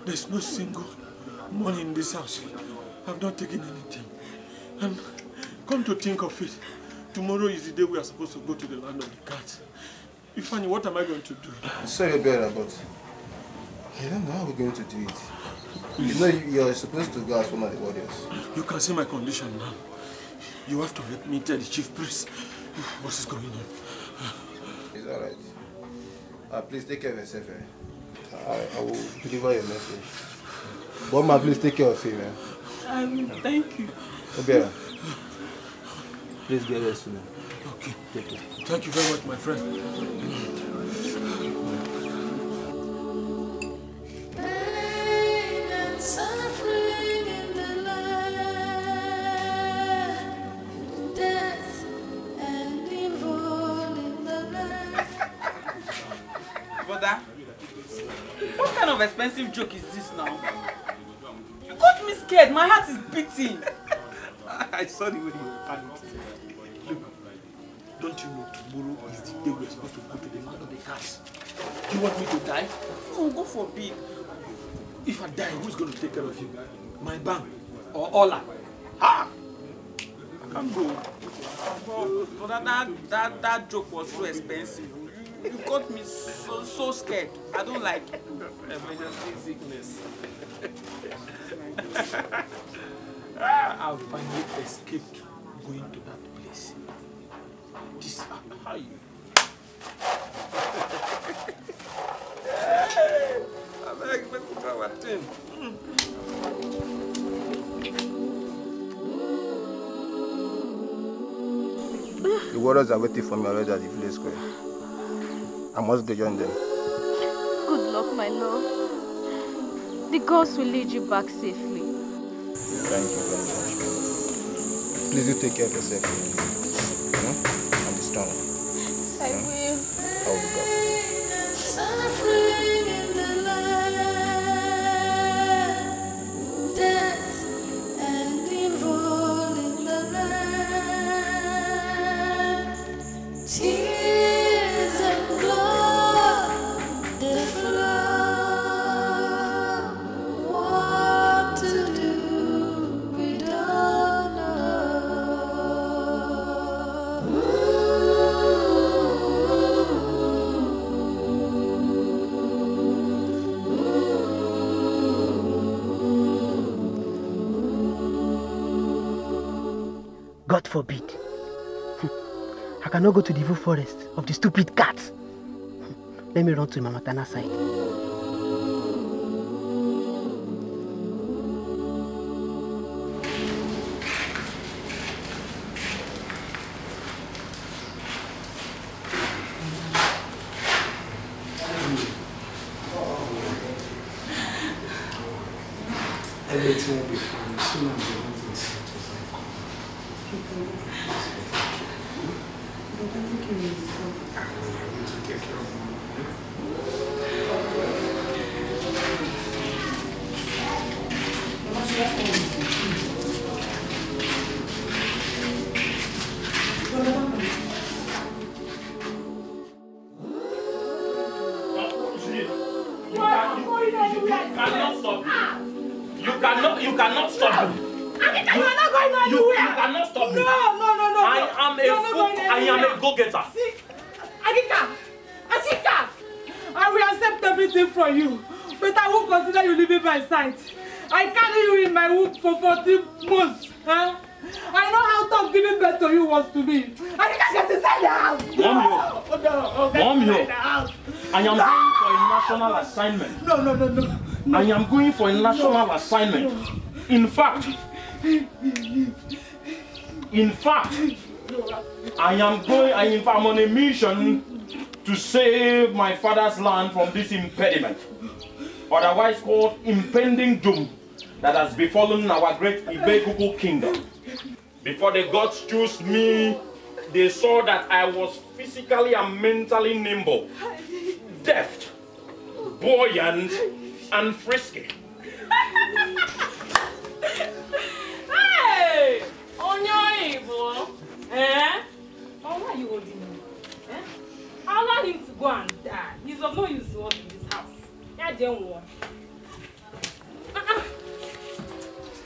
There's no single money in this house. I've not taken anything. And come to think of it, tomorrow is the day we are supposed to go to the land of the cats. Ifeanyi, what am I going to do? Sorry, Bella, but I don't know how we're going to do it. You know, you- you're supposed to go as one of the warriors. You can see my condition now. You have to help me tell the chief priest what is going on. It's alright. Uh, please take care of yourself. Eh? I, I will deliver your message. But ma, please take care of him. Eh? I will. Thank you. Obiara, please get rest now. Okay. Take care. Thank you very much, my friend. Kind of expensive joke is this now? You got me scared. My heart is beating. I saw the way you panicked. Look, don't you know tomorrow is the day we're supposed to go to the land of the cats? Do you want me to die? No, God forbid. If I die, who's going to take care of you? My bank or Ola? Ha! I can't go. But, but that, that, that, that joke was so expensive. You, you got me so, so scared. I don't like it. Emergency sickness. I finally escaped going to that place. This how you. I beg, make we go our thing. The warriors are waiting for me already at the village square. I must go join them. Good luck, my love. The gods will lead you back safely. Thank you very much. Please do take care of yourself. Hmm? And be strong. I will. I will be back. Forbid. I cannot go to the evil forest of the stupid cat. Let me run to my maternal side. Cannot stop me. You cannot, you cannot stop me. Akika, you are not going anywhere. you cannot stop me. No, no, no, no. I am a fool. I am a go-getter. Akika, Akika, I will accept everything from you, but I won't consider you leaving my side. I carry you in my womb for 14 months. Huh? I know how tough giving birth to you was to me. Akika, get inside the house. Mom, you. Oh, no, oh, Mom, you. I am No. going for a national assignment. No, no, no, no. I am going for a national assignment. In fact, in fact, I am going, I am on a mission to save my father's land from this impediment, otherwise called impending doom that has befallen our great Ibekuku kingdom. Before the gods chose me, they saw that I was physically and mentally nimble, deft, buoyant, and frisky. Hey! Igbo! Eh? Oh, why are you holding him? Eh? Allow him to go and die. He's of no use to us in this house. Yeah, then what?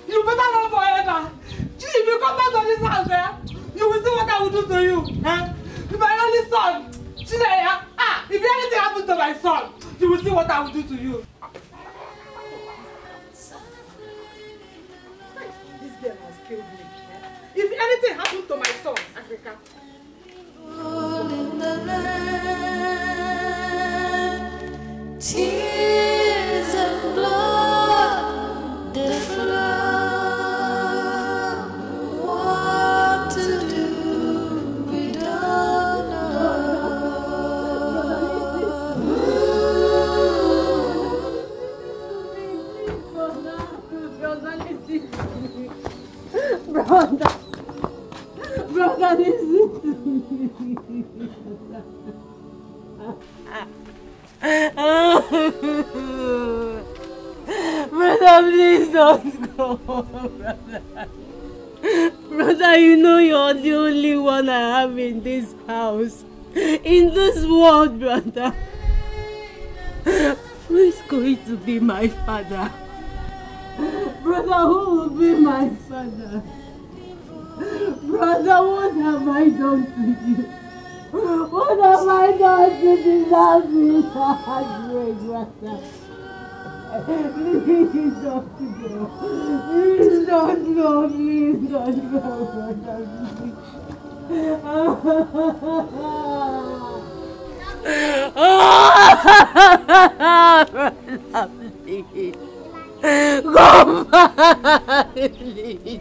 You better run forever. Gee, if you come back to this house, eh, you will see what I will do to you. Eh? If my only son, Chineya, ah, if anything happens to my son, you will see what I will do to you. If anything happens to my son, Africa, Tears and blood that flow. What to do? We don't Brother, brother, Brother, please don't go, brother. Brother, you know you're the only one I have in this house. In this world, brother. Who is going to be my father? Brother, who will be my father? Brother, what have I done to you? What have I done to deserve this heartbreak, brother? Please don't go. Please don't go. Please don't go, brother. Please. Go back, please.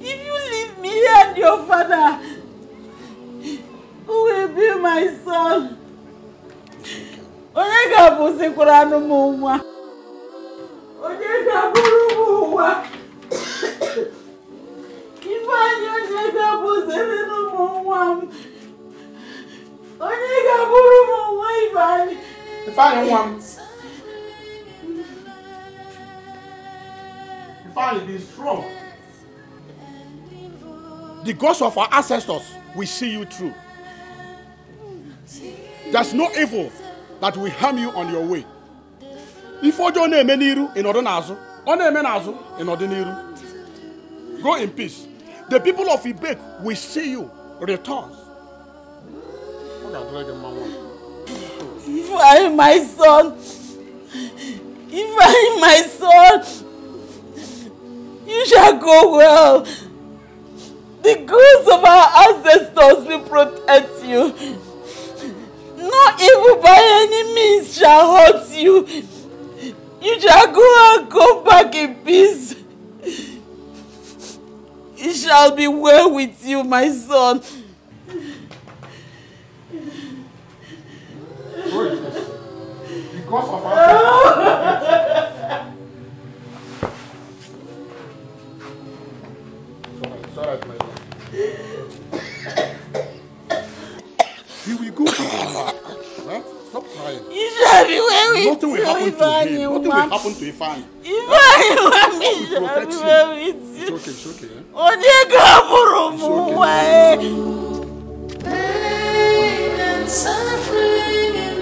If you leave me and your father, who will be my son? Onye ga-abụzikwara anụ m nwa? Onye ga-abụrụ m ụwa? Ifeanyị onye ga-abụziri m nwa m? Onye ga-abụrụ m nwa Ifeanyị? Ifeanyị nwa m. Ifeanyị be strong. The gods of our ancestors will see you through. There's no evil that will harm you on your way. Ife ọjọọ na-eme n'iru ịnọdụ n'azụ, ọ na-eme n'azụ ịnọdụ n'iru. Go in peace. The people of Ibek will see you return. Ọ ga-adịrị gị mma nwa. If I am my son, if I am my son, you shall go well. The gods of our ancestors will protect you. No evil by any means shall hurt you. You shall go and come back in peace. It shall be well with you, my son. Because of our my love. He will go. huh? Stop crying. You shall be where we Nothing will happen to him. Nothing will happen to Ifan. Ifan, Ifan, Isabi, where we It's okay, it's okay. Onye kaburu muwae. Pain and suffering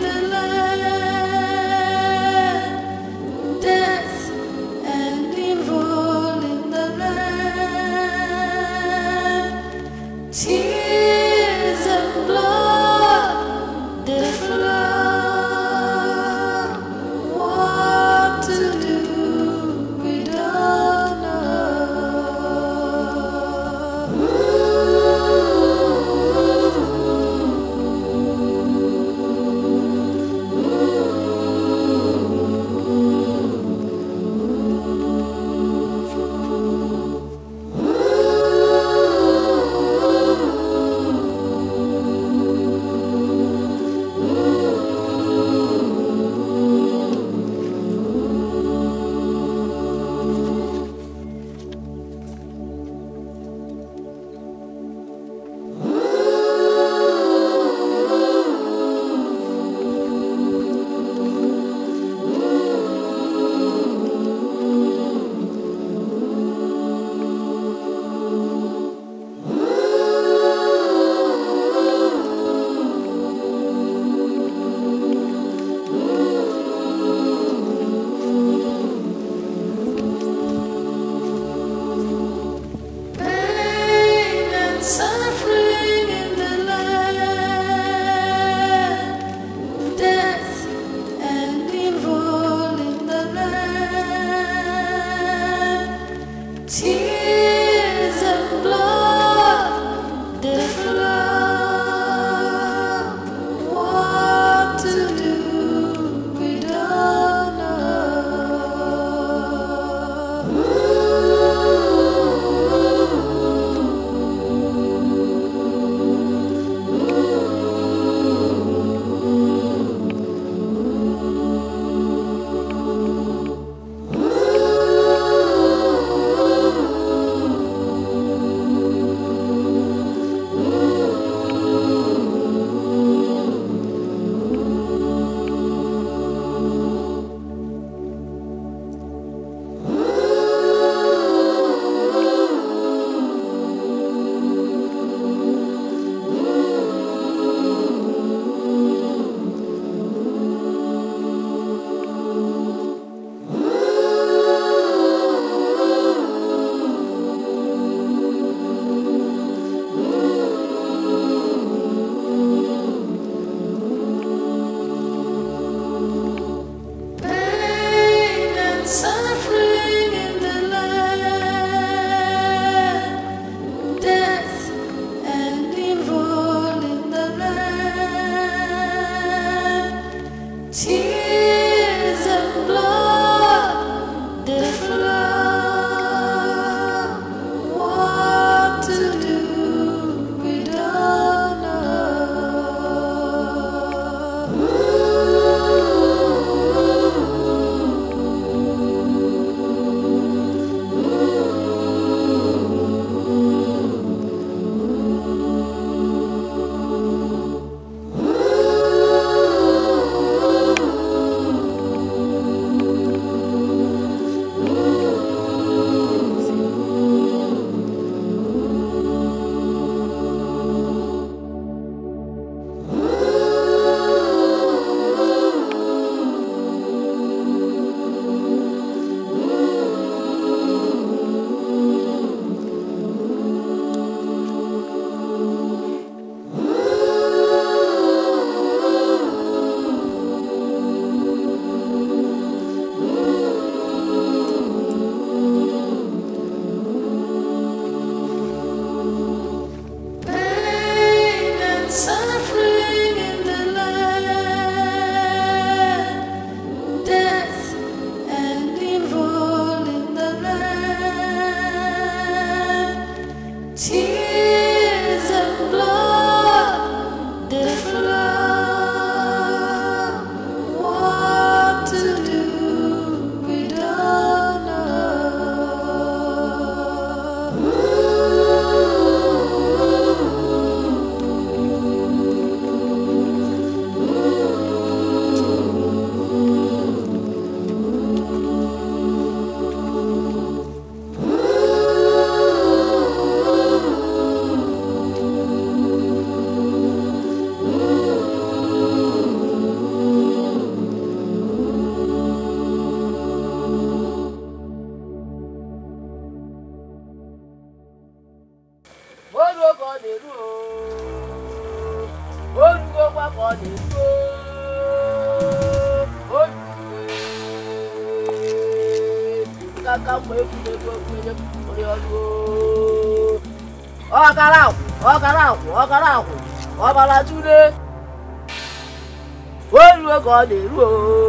lè.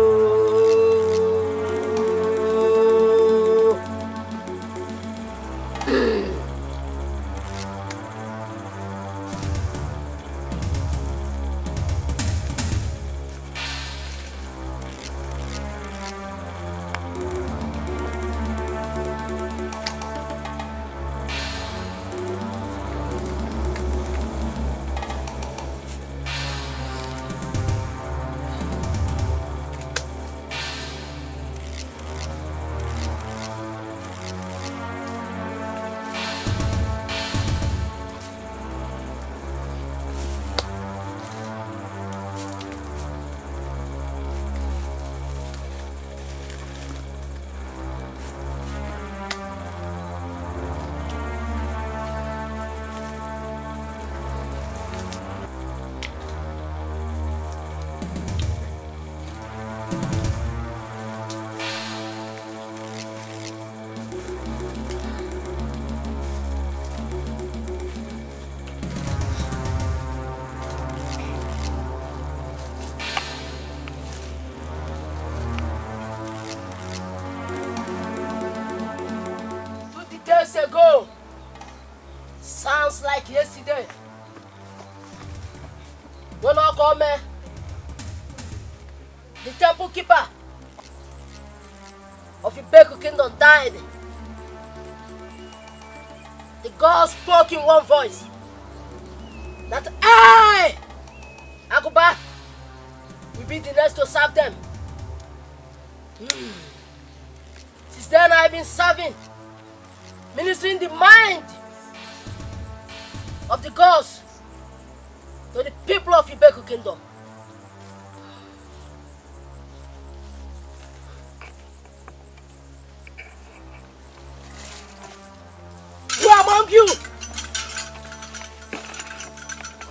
Since then, I've been serving, ministering the mind of the gods to the people of Ibeku Kingdom. Who among you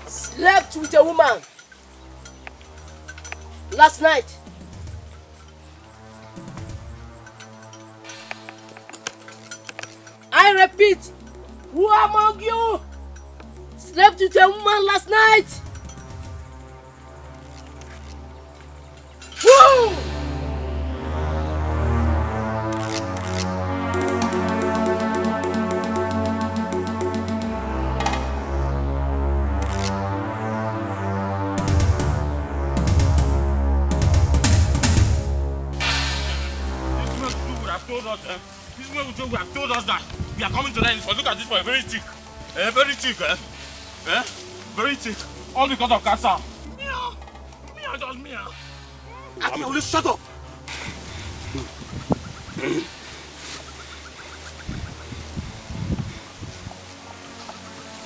slept with a woman last night? I repeat, who among you slept with a woman last night? Very thick. Eh, very thick, eh? Eh? Very thick. All because of cancer. Meow. Meow, just meow. Will you shut up?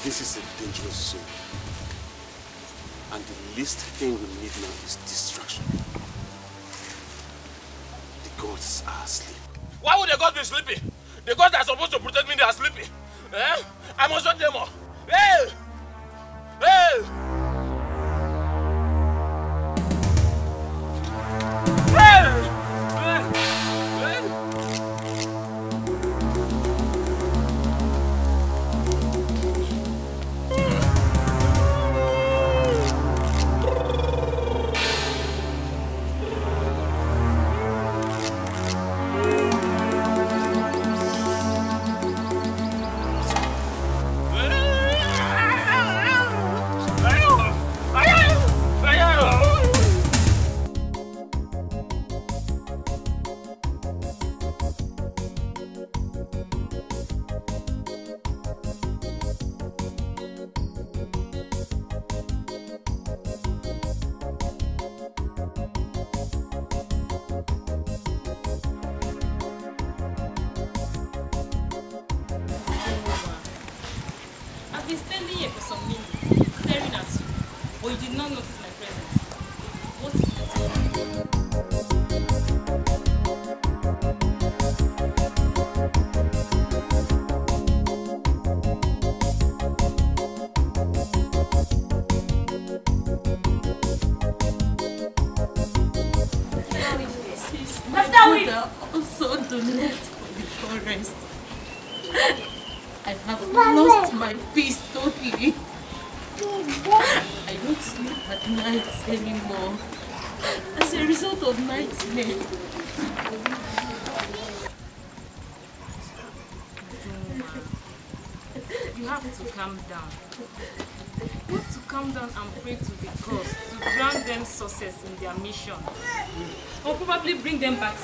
This is a dangerous zone. And the least thing we need now is distraction. The gods are asleep. Why would the gods be sleeping? The gods that are supposed to protect me, they are sleeping. Hein? À mon zone de mort. Hey! Hey! condition. I'll probably bring them back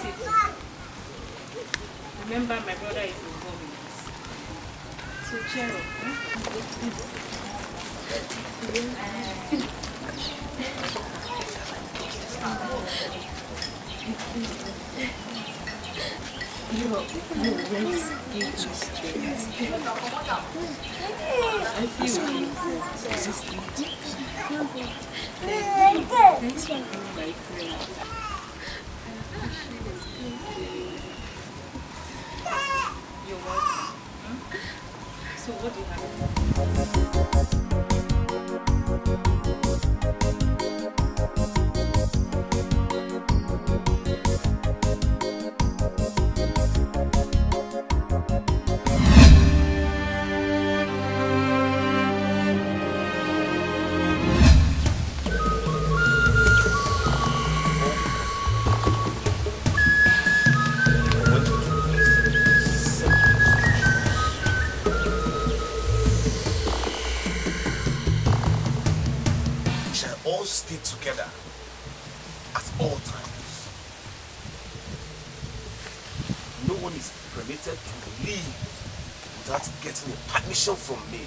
a from me.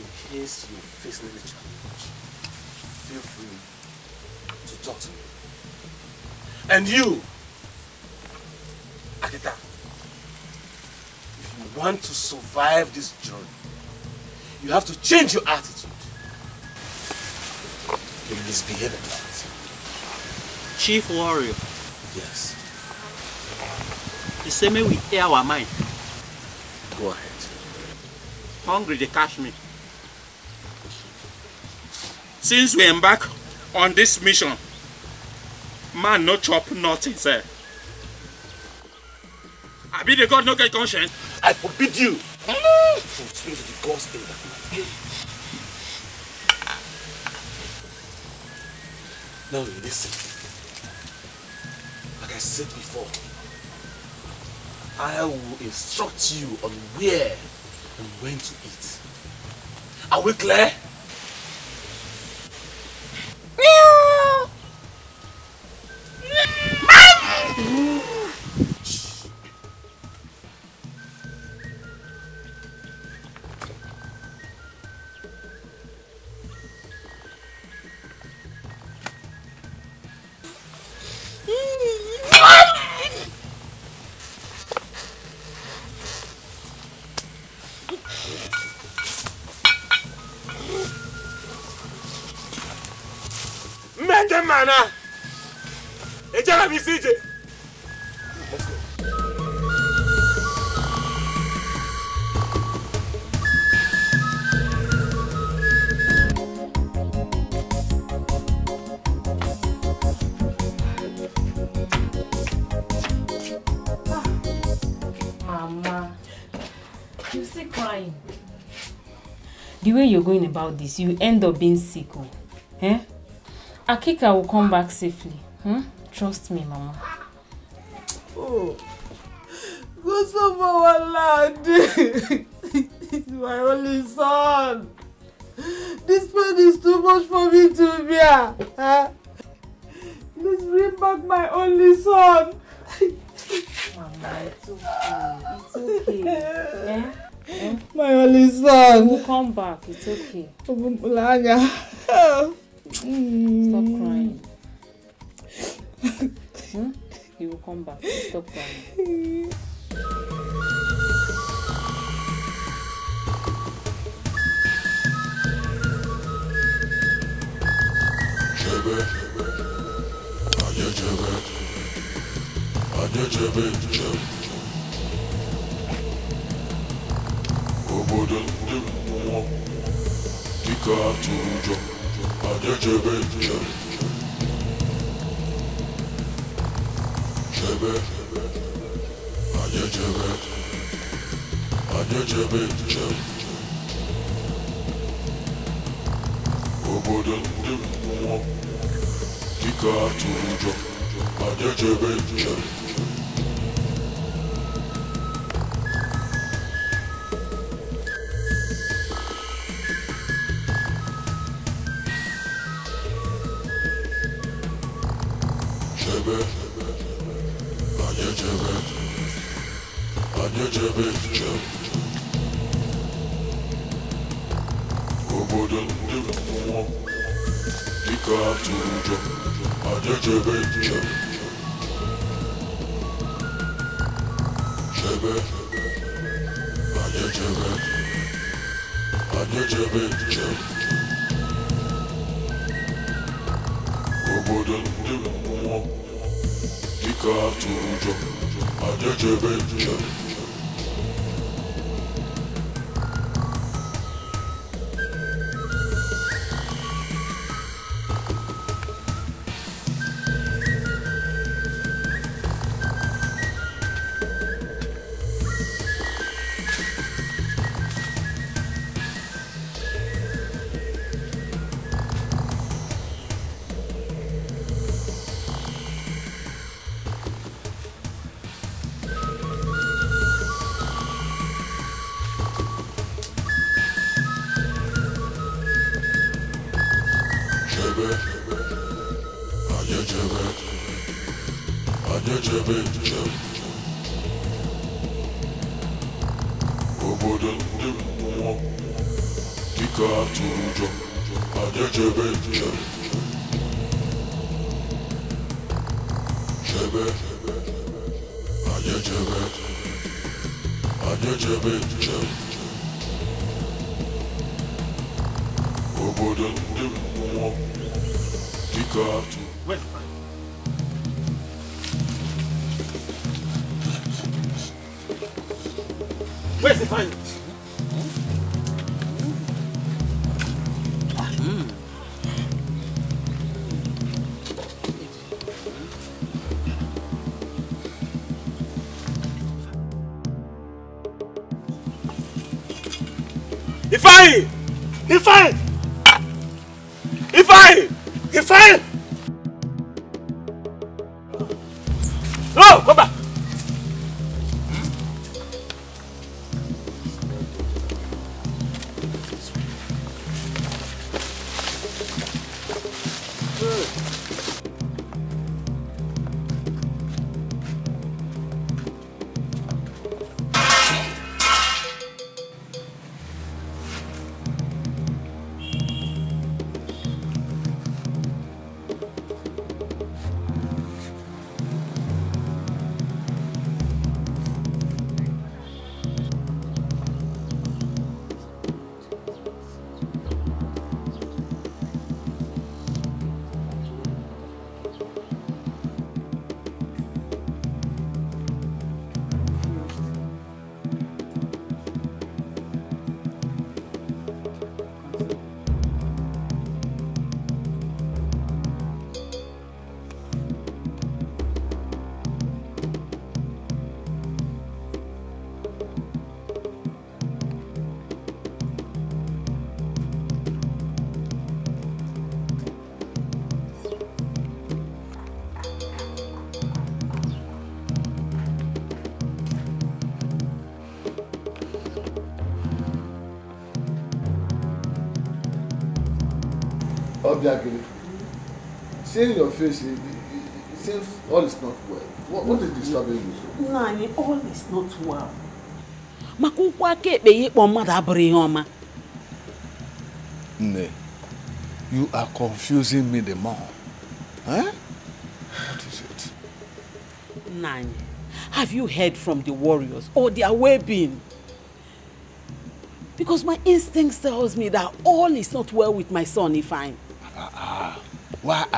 In case you face any challenge, feel free to talk to me. And you, Akita, if you want to survive this journey, you have to change your attitude. You misbehave at that. Chief Warrior, same way we air our mind. go ahead. Hungry, they catch me. Since we embark on this mission, man no chop nothing, sir. I be the God no get conscience. I forbid you from speaking to the gods. Now listen. Like I said before, I will instruct you on where and when to eat. Are we clear? Meow. Meow. Mmete mana ejara m isi ije Mama, you still crying. The way you're going about this, you end up being sick. Oh. Akika will come back safely. Hmm? Trust me, Mama. Oh, go so for one lad. My only son. This pain is too much for me to bear. Huh? Please bring back my only son. Mama, it's okay. It's okay. Eh? Eh? My only son. We'll come back. It's okay. Stop mm. crying. hmm? You will come back. Stop crying. Acebe içeceğim Obodun dim Dikkat olacağım Hadi cebek cebek Cebek Hadi cebek Hadi cebek cebek Obodun dim Dikkat olacak Hadi cebek seeing your face, it, it, it seems all is not well. What, what is disturbing you? nna anyị all is not well maka ụkwụ aka ekpe ya ịkpọ mmadụ abụrụ ihe ọma Nne, you are confusing me the more. Eh? What is it? nna anyị have you heard from the warriors or their well-being because my instinct tells me that all is not well with my son Ifeanyi.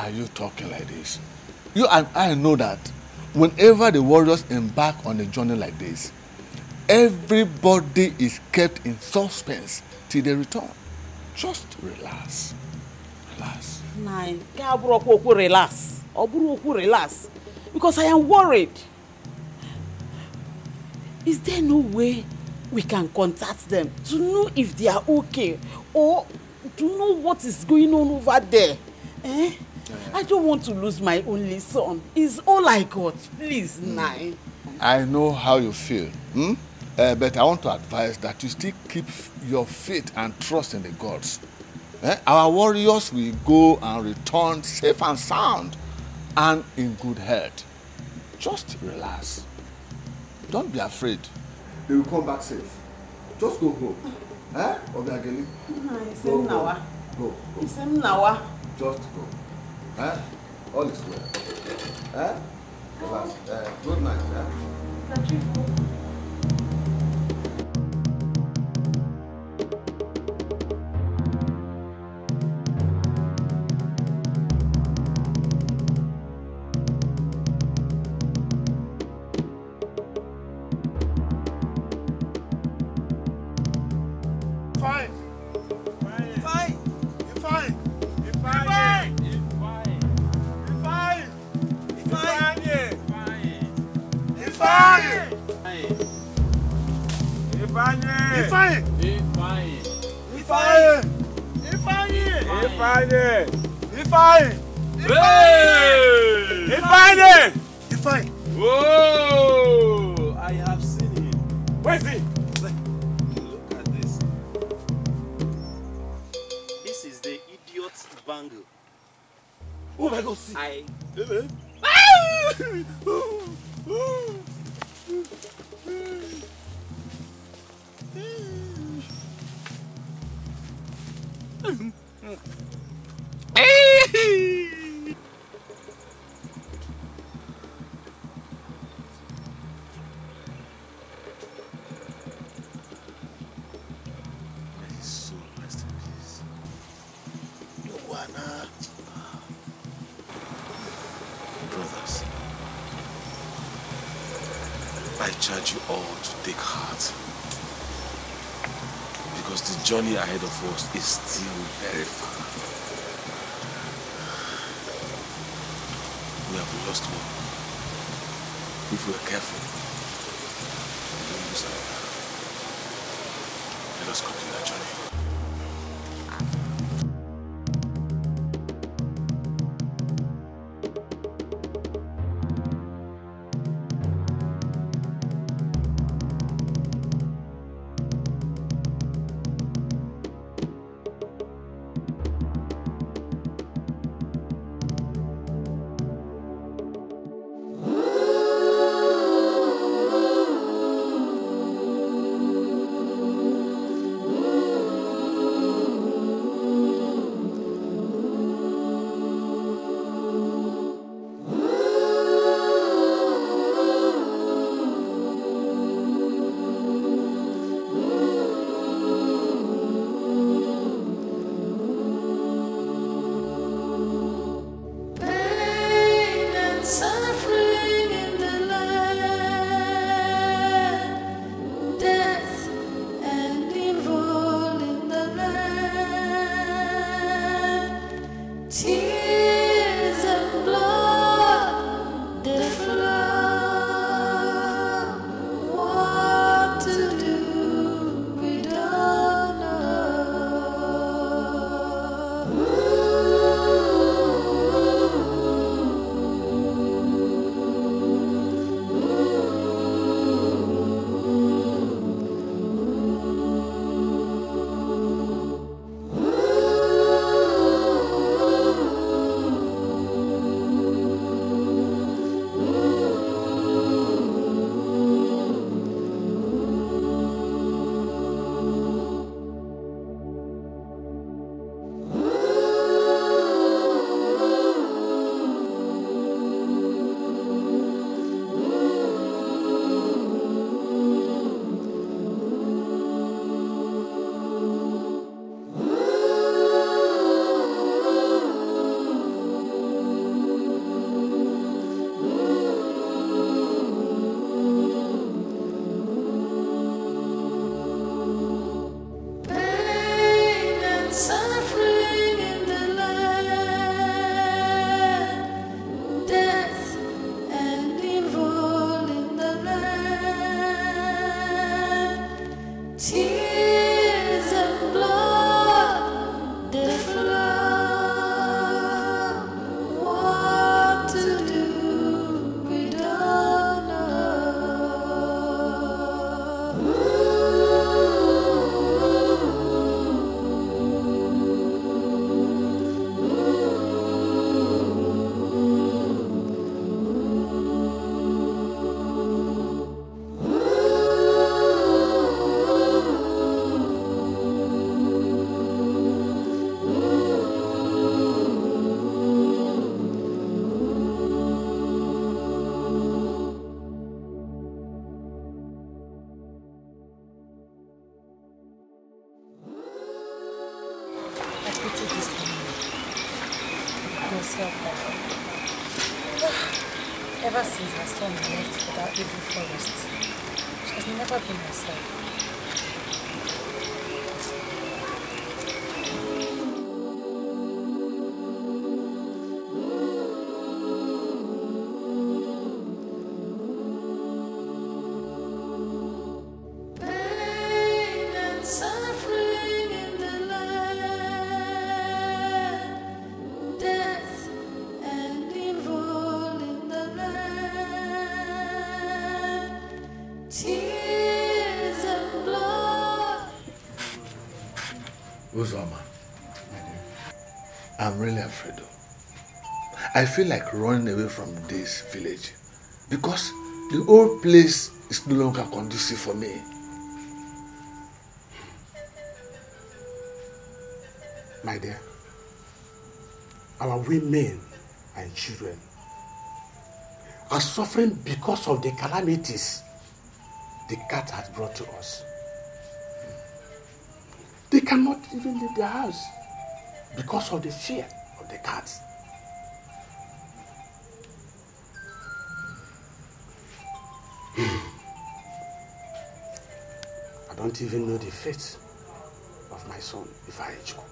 Are you talking like this? You and I know that whenever the warriors embark on a journey like this, everybody is kept in suspense till they return. Just relax. Relax. okwu relax relax because I am worried. Is there no way we can contact them to know if they are okay or to know what is going on over there? Eh? I don't want to lose my only son. He's all I got. Please, Nai. I know how you feel, hmm? Uh, but I want to advise that you still keep your faith and trust in the gods. Eh? Our warriors will go and return safe and sound and in good health. Just relax. Don't be afraid. They will come back safe. Just go home. Eh? Obiageli? Nawa. Go. Ise m nawa. Just go. Olha isso. Ha? Tudo É, good night. Ha? My I'm really afraid. oh. I feel like running away from this village because the whole place is no longer conducive for me. My dear, our women and children are suffering because of the calamities the cat has brought to us. They cannot even leave their house because of the fear of the cats. I don't even know the fate of my son, Ifeanyichukwu.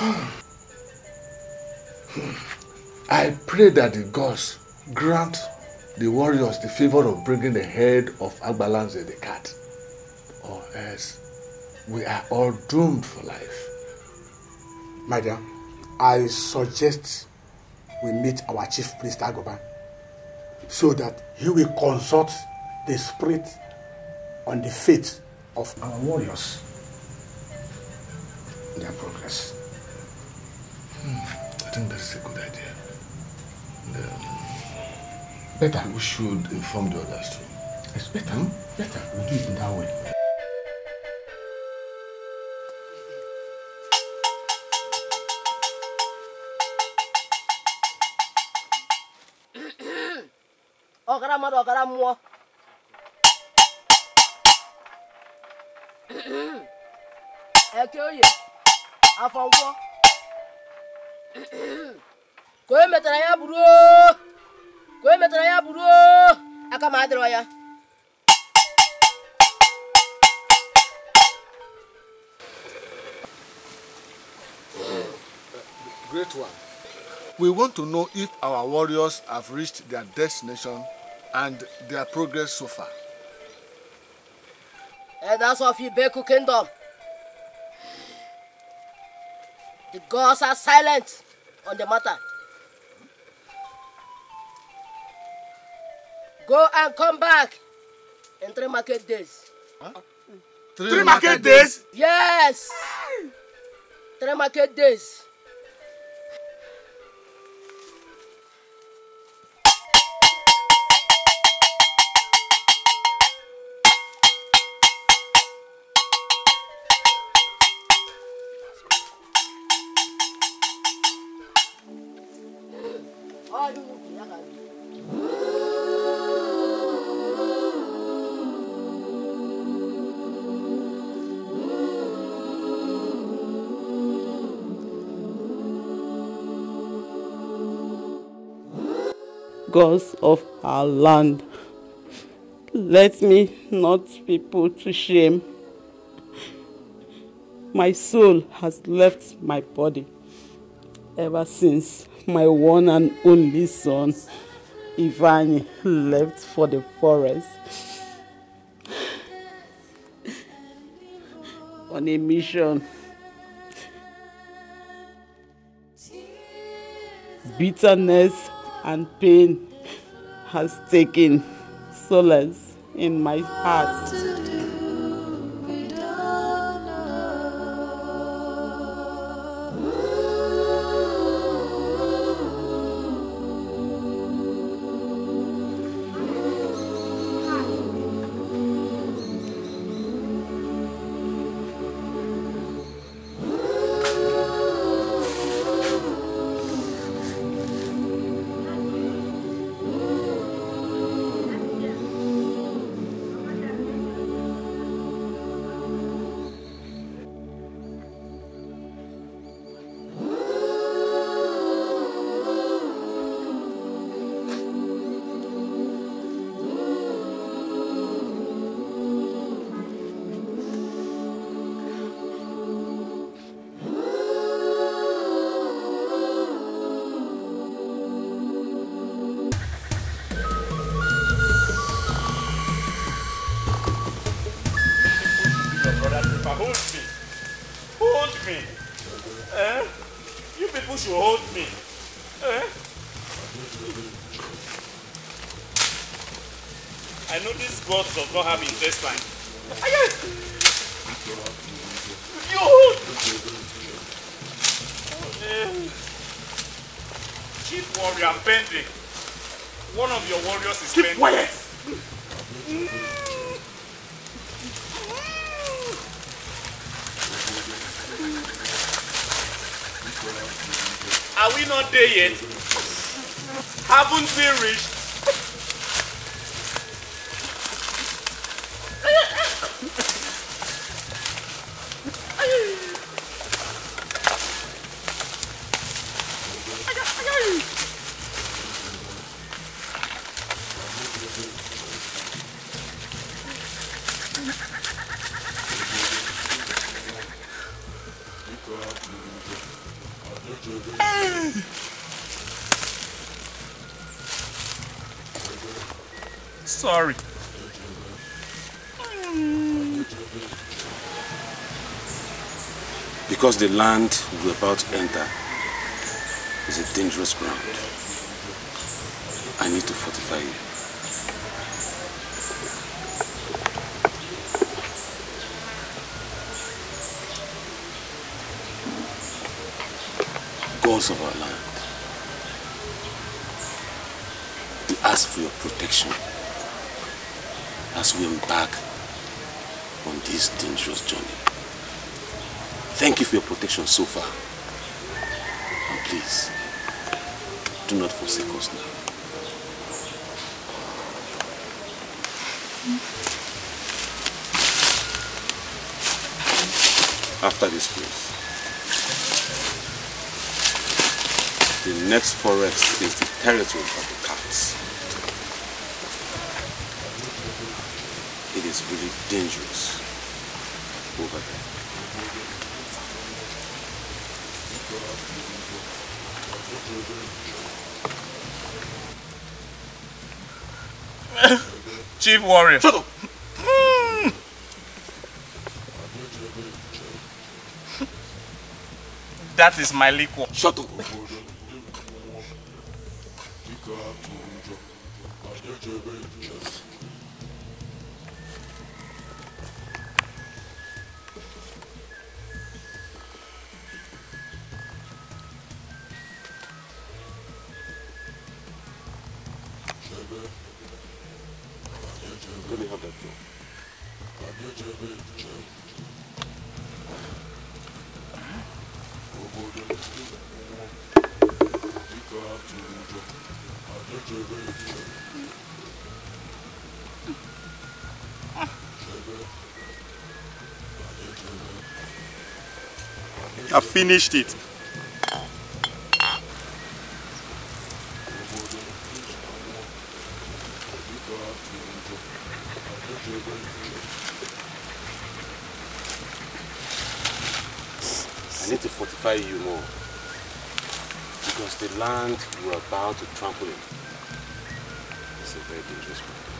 I pray that the gods grant the warriors the favor of bringing the head of Agbalanze the cat, or else we are all doomed for life. My dear, I suggest we meet our chief priest Agoba so that he will consult the spirit on the fate of our warriors in their progress. Hmm, I think that's a good idea. Better. We should inform the others too. It's better. Better. We do it in that way. Ọkara mmadụ ọkara mmụọ eke afọ nkwọ ka o. Metara ya buru ka o. Metara ya buru aka m adịrọ ya. Great one. We want to know if our warriors have reached their destination and their progress so far. elders of Ibeku kingdom. The gods are silent on the matter. Go and come back in three market days. Three market days? yes. Three market days gods of our land. Let me not be put to shame. My soul has left my body ever since my one and only son, Ifeanyi, left for the forest on a mission. Bitterness and pain has taken solace in my heart. Sorry. Because the land we're about to enter is a dangerous ground. I need to fortify you. Gods of our land, we ask for your protection as we embark on this dangerous journey. Thank you for your protection so far. And please, do not forsake us now. After this place, the next forest is the territory of the cats. It is really dangerous over there. Chief warrior. Shut up! That is my liquor. Shut up. Finished it. I need to fortify you more. Because the land you are about to trample in is a very dangerous one.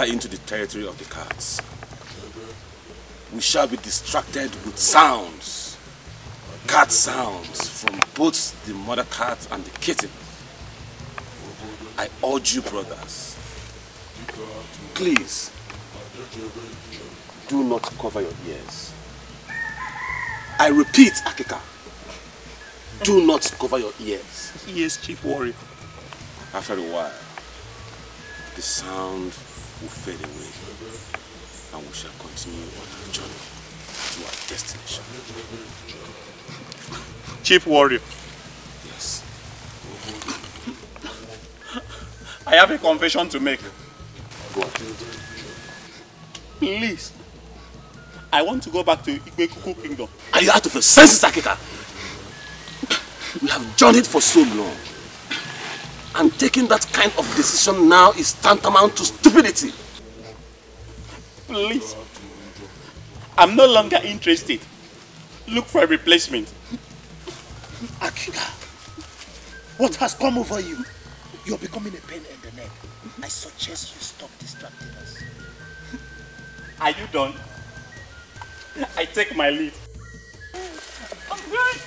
Enter into the territory of the cats, we shall be distracted with sounds, cat sounds from both the mother cat and the kitten. I urge you, brothers, please do not cover your ears. I repeat, Akika, do not cover your ears. Yes, Chief Warrior. After a while, the sound will fade away and we shall continue on our journey to our destination. Chief Warrior. Yes. I have a confession to make. Please. I want to go back to Ikwekuku Kingdom. Are you out of your senses, Akika? We have journeyed for so long. And taking that kind of decision now is tantamount to stupidity. Please. I'm no longer interested. Look for a replacement. Akika, what has come over you? You're becoming a pain in the neck. I suggest you stop distracting us. Are you done? I take my leave.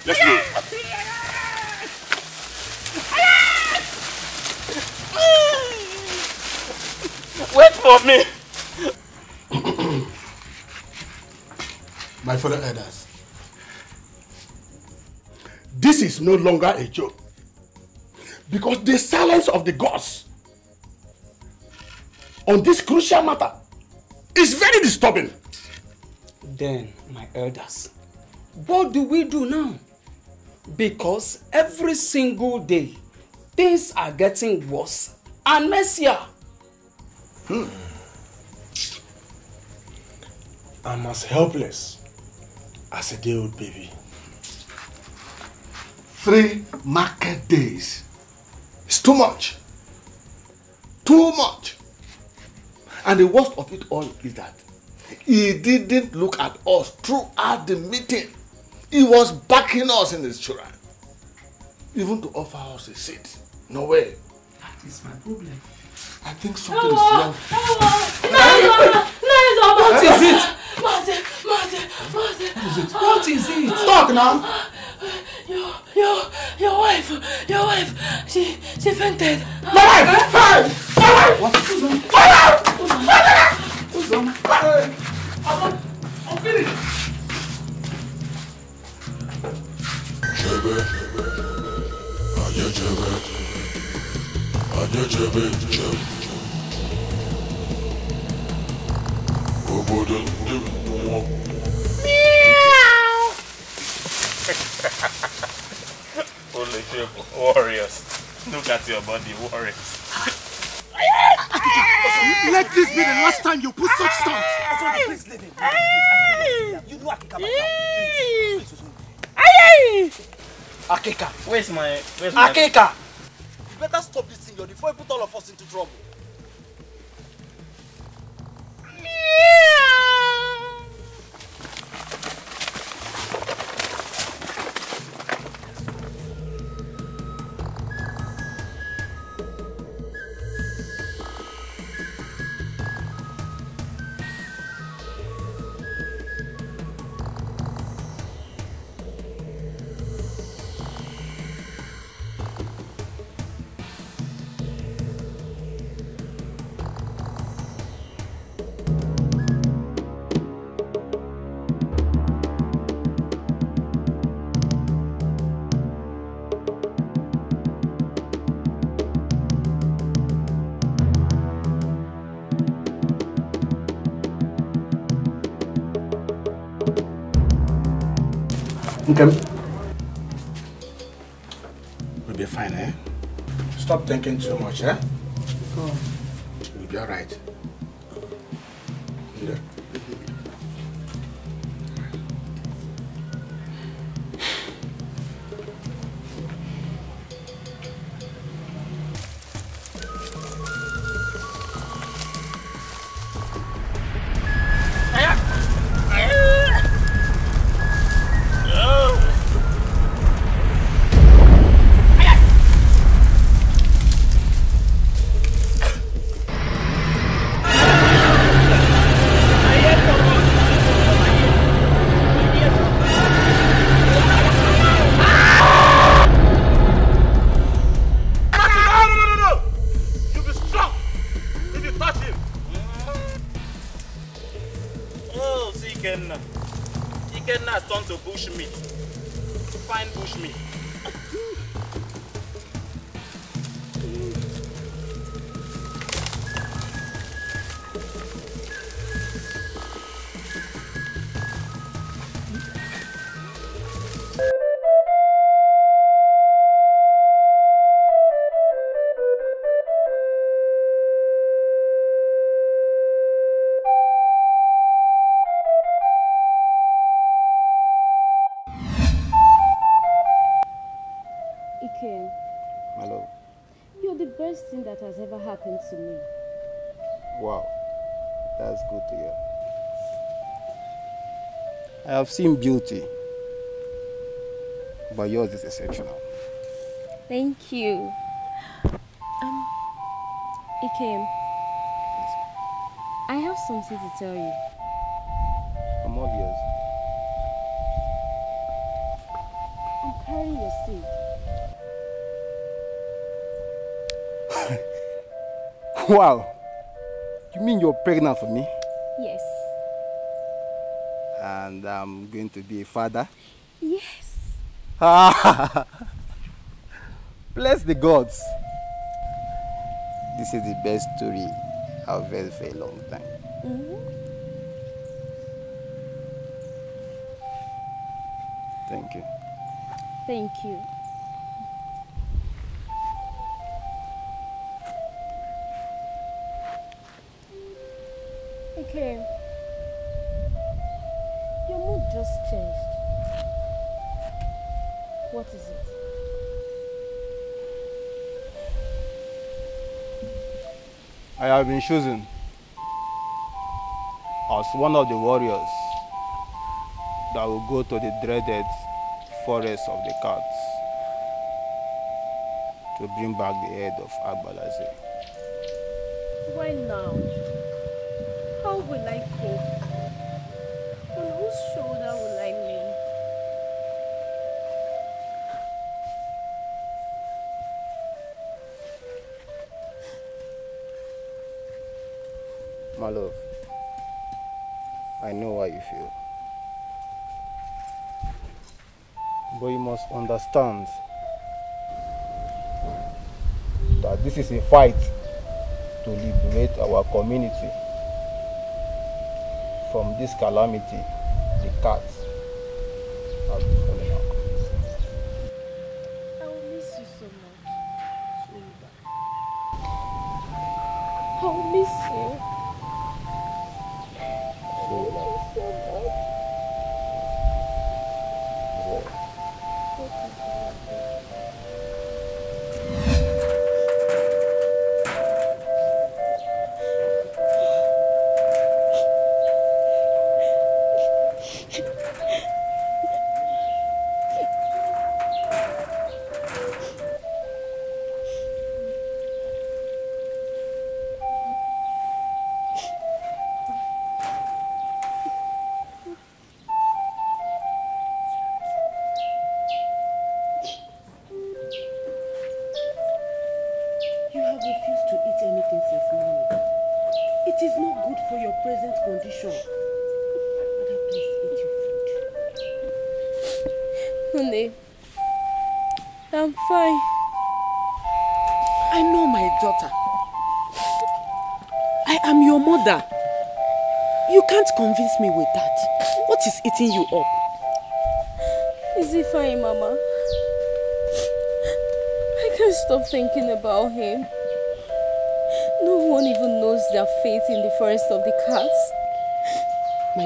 Let's go. Wait for me. My fellow elders, this is no longer a joke. Because the silence of the gods on this crucial matter is very disturbing. Then, my elders, what do we do now? Because every single day, things are getting worse and messier. Hmm. I'm as helpless as a day old baby. Three market days. It's too much. Too much. And the worst of it all is that he didn't look at us throughout the meeting. He was backing us in his children. Even to offer us a seat. No way. That is my problem. I think something is wrong. What is it? What is it? What is it? Talk now. Your, your, your wife, your wife, she, she fainted. My wife! Hey! My wife! What? My wife! Who's on? Hey! I'm, I'm finished. Jebe, anye jebe, anye jebe njem. Obodo ndị mmụọ. Holy warriors. Look at your body, warriors. Let this be the last time you put such stunts. Please leave him. You know Akika by now. Please, please. Akika. Where's my where's my Akika. You better stop this thing, yo, before you put all of us into trouble. Okay. We'll be fine, eh? Stop thinking too much, eh? That has ever happened to me. Wow. That's good to hear. I have seen beauty, but yours is exceptional. Thank you. Um, Ikem, I have something to tell you. Wow. You mean you're pregnant for me? Yes. And I'm going to be a father? Yes. Ah! Bless the gods. This is the best story I've heard for a long time. Mhm. Thank you. Thank you. Okay. Your mood just changed. What is it? I have been chosen as one of the warriors that will go to the dreaded forest of the cats to bring back the head of Agbalaze. Why now? How will I cope? On whose shoulder will I lean? My love, I know how you feel. But you must understand that this is a fight to liberate our community from this calamity the cats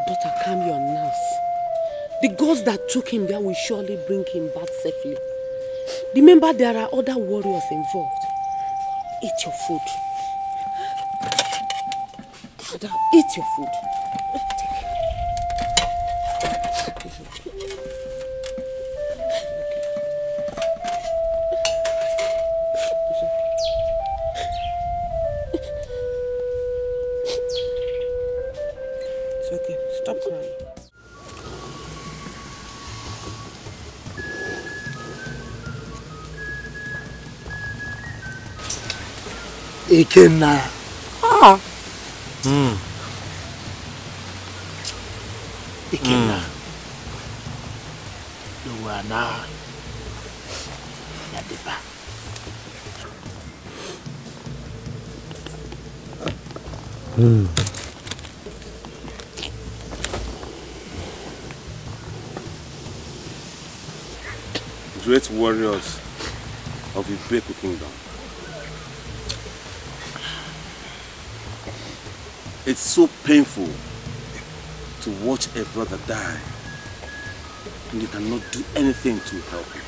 daughter, calm your nerves. The gods that took him there will surely bring him back safely. Remember, there are other warriors involved. Eat your food. Ada, eat your food. Ikenna. Brother die and you cannot do anything to help him.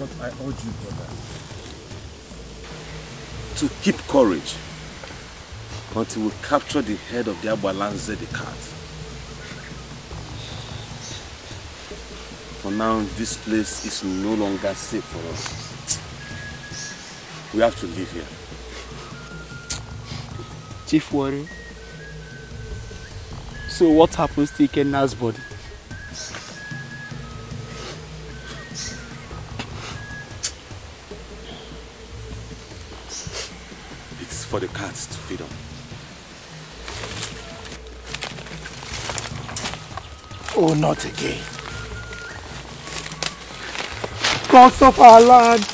But I urge you, brother. to keep courage until we capture the head of the Abalanze the cat. For now, this place is no longer safe for us. We have to leave here. Chief worry. So what happens to Ikenna's body? It's for the cats to feed on. Oh, not again. Gods of our land.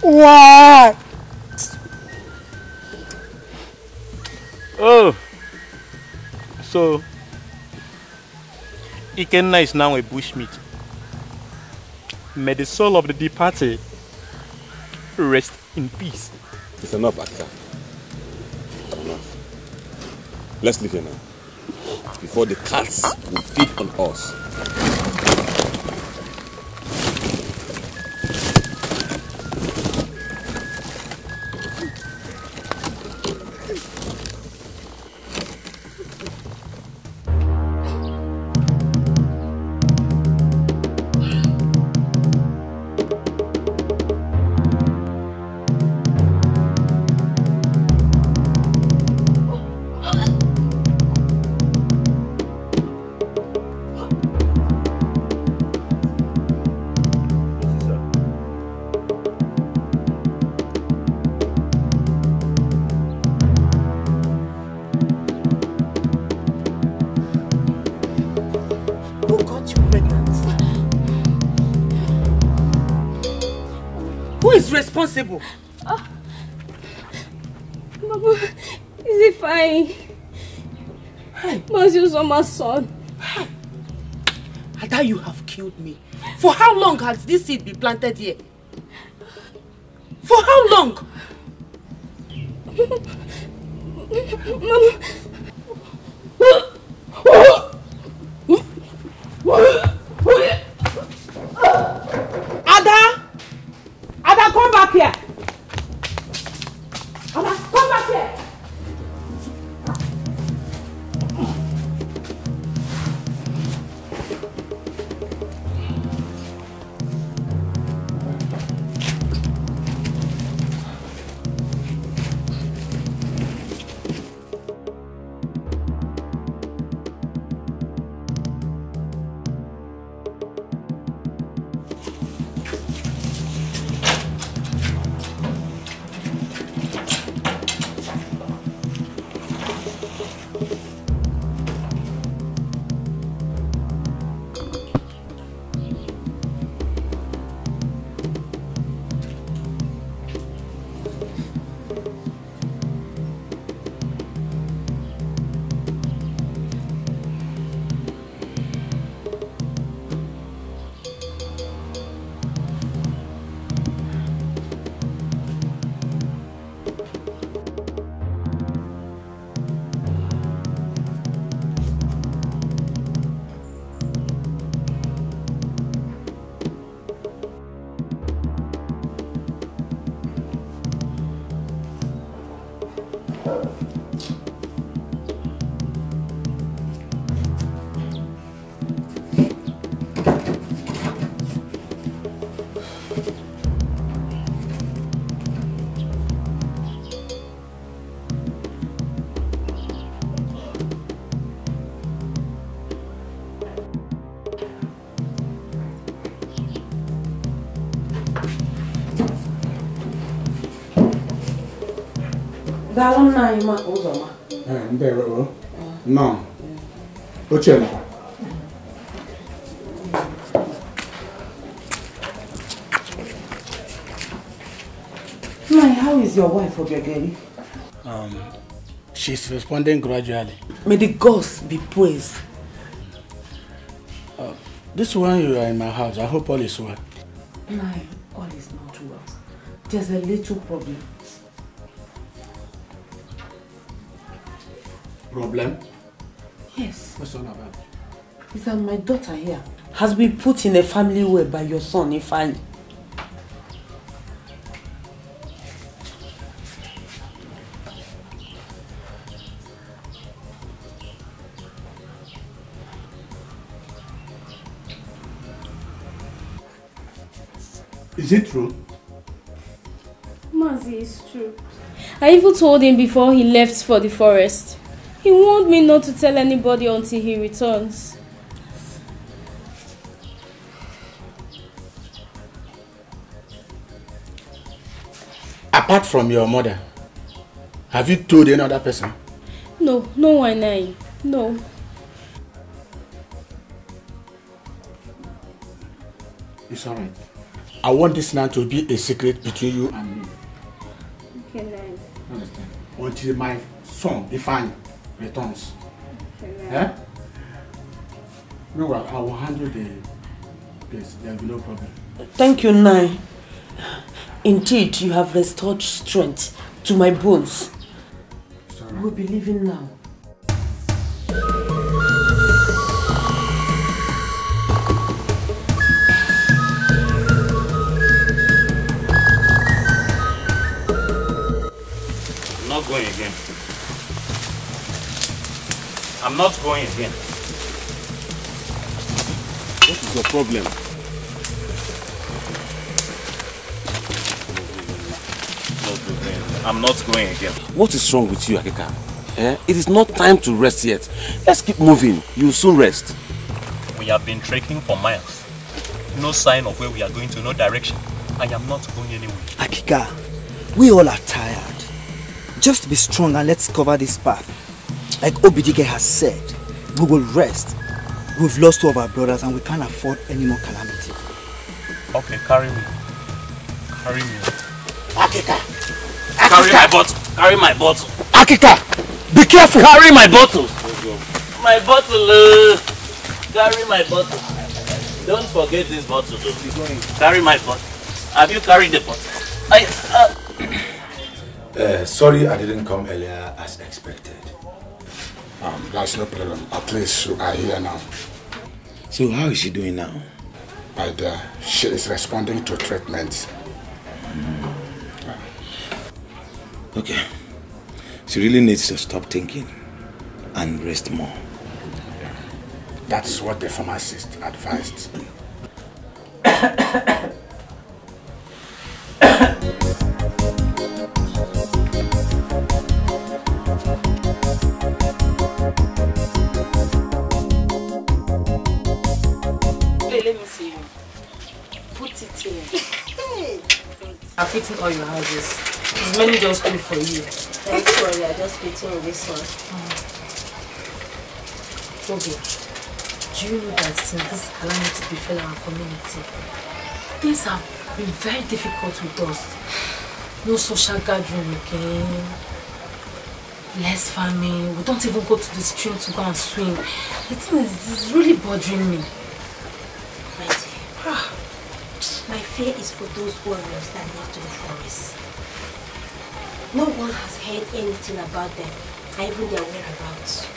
Why? So, Ikenna is now a bushmeat. May the soul of the departed rest in peace. It's enough, Akika. Enough. Let's leave here now. Before the cats will feed on us. Is responsible? Mama, is it fine? Must use on my son. Ada, you have killed me. For how long has this seed been planted here? Daalụ nna anyị ma ụzọma ndewo nnọọ ochie nọ Nna, how is your wife Obiageli? Um, she's responding gradually. May the gods be praised. Uh, this one you are in my house. I hope all is well. Nai, all is not well. There's a little problem. problem? Yes. What's all about? Is that my daughter here has been put in a family way by your son, Ifeanyi. Is it true? Mazi, it's true. I even told him before he left for the forest. He warned me not to tell anybody until he returns. Apart from your mother, have you told any other person? No, no one I. No. It's alright. I want this now to be a secret between you and me. Okay, nice. Understand? Until my son, Ifan, returns. Okay, Eh? Well, I will handle the this. There will be no problem. Thank you, Nai. Indeed, you have restored strength to my bones. We'll be leaving now. I'm not going again. I'm not going again. What is your problem? I'm not going again. What is wrong with you, Akika? Eh? It is not time to rest yet. Let's keep moving. You will soon rest. We have been trekking for miles. No sign of where we are going to, no direction. I am not going anywhere. Akika, we all are tired. Just be strong and let's cover this path. Like Obidike has said, we will rest. We've lost two of our brothers and we can't afford any more calamity. Okay, carry me. Carry me. Akika! Carry my bottle. Carry my bottle. Akika! Be careful! Carry my bottle. My bottle. Uh, carry my bottle. Don't forget this bottle. Though. Carry my bottle. Have you carried the bottle? I. Uh, Uh, sorry I didn't come earlier as expected. Um, that's no problem. At least you are here now. So how is she doing now? By the, she is responding to treatment. Okay. She really needs to stop thinking and rest more. That's what the pharmacist advised. You. Put it here. I'm fitting all your houses. It's many just two for you. You, we are just fitting this one. Okay. Do you know that since this calamity befell our community, things have been very difficult with us. No social gathering again. Less farming. We don't even go to the stream to go and swim. The thing is, it's really bothering me. My my fear is for those warriors that to the forest. No one has heard anything about them, and even their whereabouts.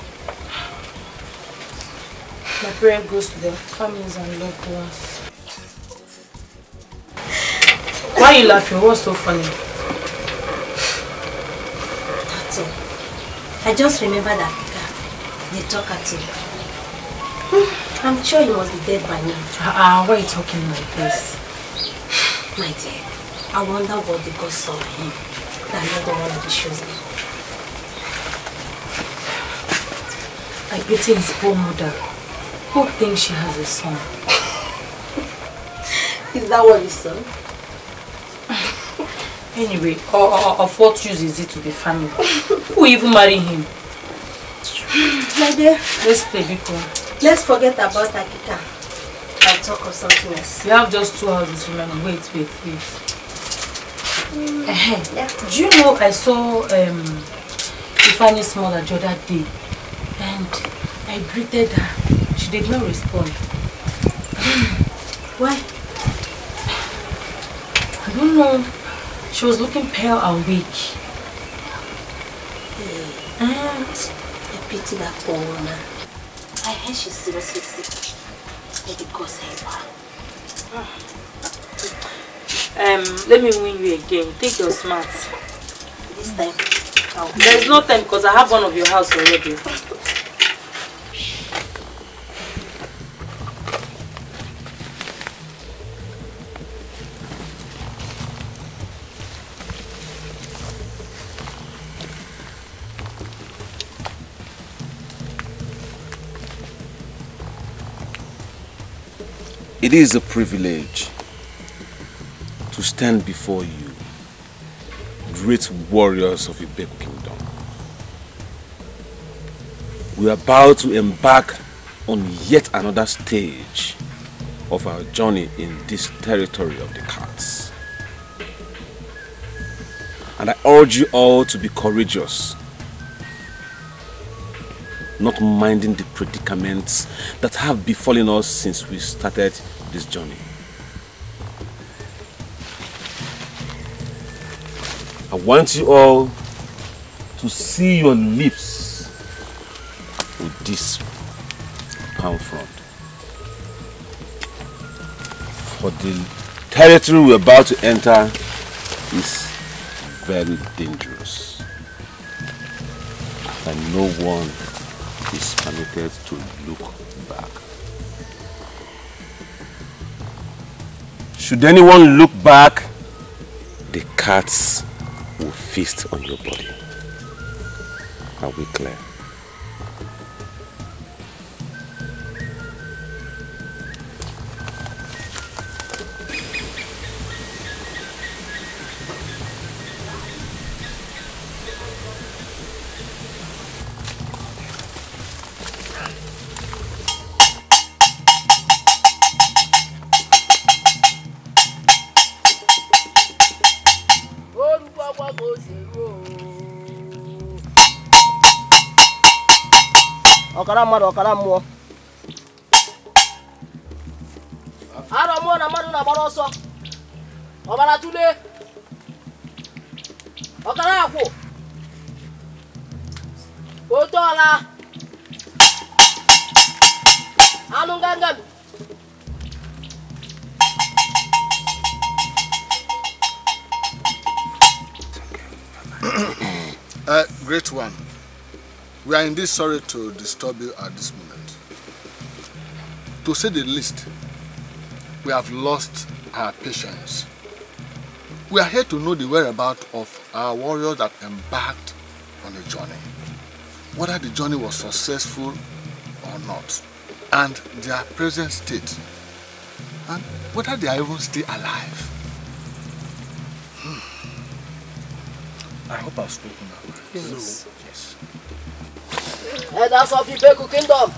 My prayer goes to their families and loved ones. Why are you laughing? What's so funny? That's all. I just remember that guy, the talkative. Hmm, I'm sure he must be dead by now. Ah, why are you talking like this? My dear, I wonder what the gods saw in him that made them want to be chosen. I pity his poor mother. Who thinks she has a son? Is that what he saw? Anyway, o- o- of what use is it to the family? Who even marry him? My dear, Let's play Biko. Let's forget about Akika and talk of something else. You have just two houses remaining. Wait, wait, wait. Eh, Do you know I saw um, Tiffany's mother the other day and I greeted her. She did not respond. Why? I don't know. She was looking pale and weak. Um, I pity that poor woman. I heard she's seriously sick. May the gods help her. Um, let me win you again. Take your smarts. This time, I'll There's no time because I have one of your house already. It is a privilege to stand before you, great warriors of Ibeku Kingdom. We are about to embark on yet another stage of our journey in this territory of the cats. And I urge you all to be courageous, not minding the predicaments that have befallen us since we started this journey. I want you all to see your lips with this palm front. For the territory we're about to enter is very dangerous. And no one is permitted to look back. Should anyone look back, the cats will feast on your body. Are we clear? farofa lá, amor. Are indeed sorry to disturb you at this moment. To say the least, we have lost our patience. We are here to know the whereabouts of our warriors that embarked on a journey. Whether the journey was successful or not, and their present state, and whether they are even still alive. Hmm. I hope I've spoken now. Yes. Yes. Elders of Ibeku Kingdom.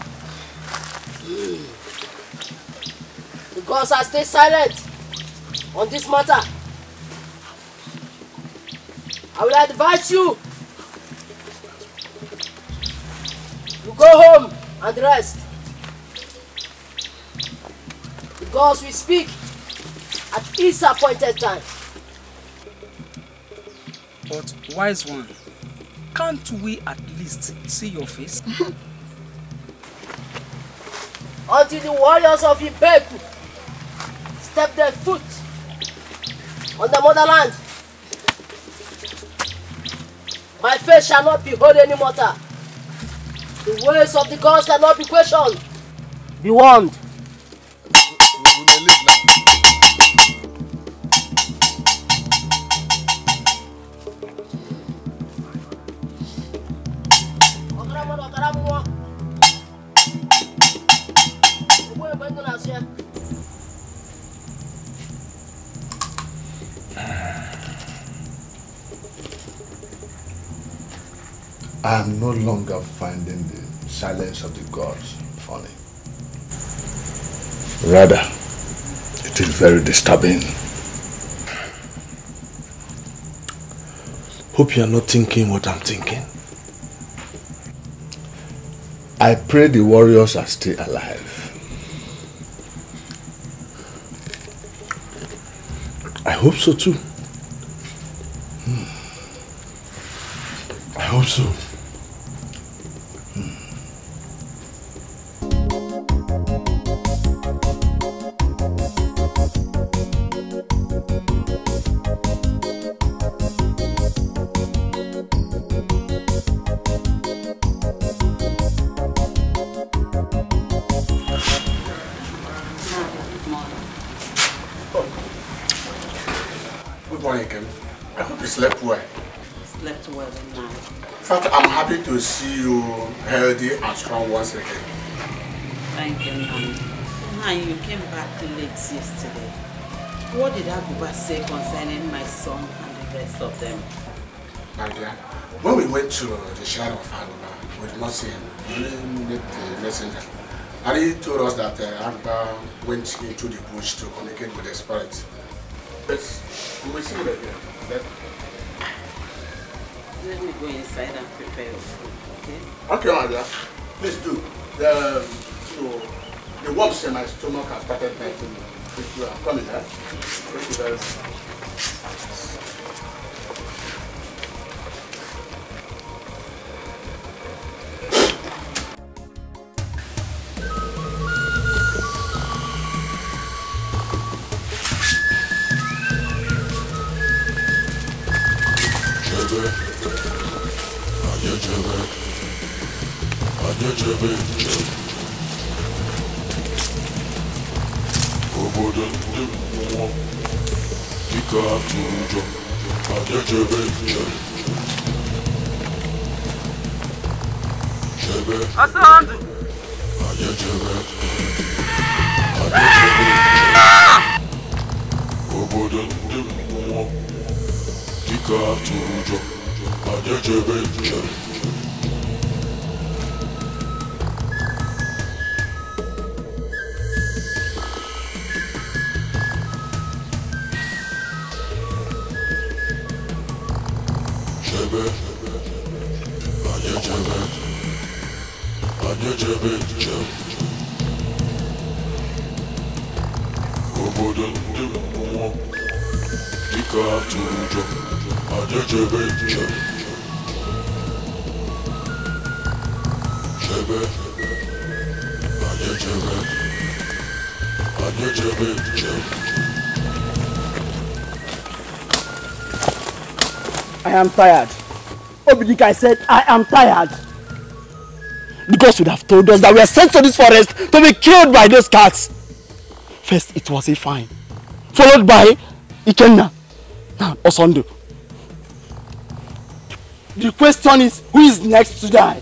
The gods are still silent on this matter. I will advise you to go home and rest. The gods will speak at each appointed time. But wise one, can't we at least see your face? until the warriors of Ibeku step their foot on the motherland. My face shall not be holy any mortar. The ways of the gods cannot be questioned. Be warned. No longer finding the silence of the gods funny. Rather, it is very disturbing. Hope you are not thinking what I'm thinking. I pray the warriors are still alive. I hope so too. To the shrine of Abuba, we did not see him. We only met the messenger. And he told us that uh, Abuba went into the bush to communicate with the spirits. Yes, we will see you again. Let, Let me go inside and prepare your food, okay? okay, my. Please do. The, so, the worms in my stomach have started biting me. If you are coming, eh? Thank you very much. Am tired. Obidika said, I am tired. The gods would have told us that we are sent to this forest to be killed by those cats. First, it was Ifeanyi, followed by Ikenna, now Osondo. The question is, who is next to die?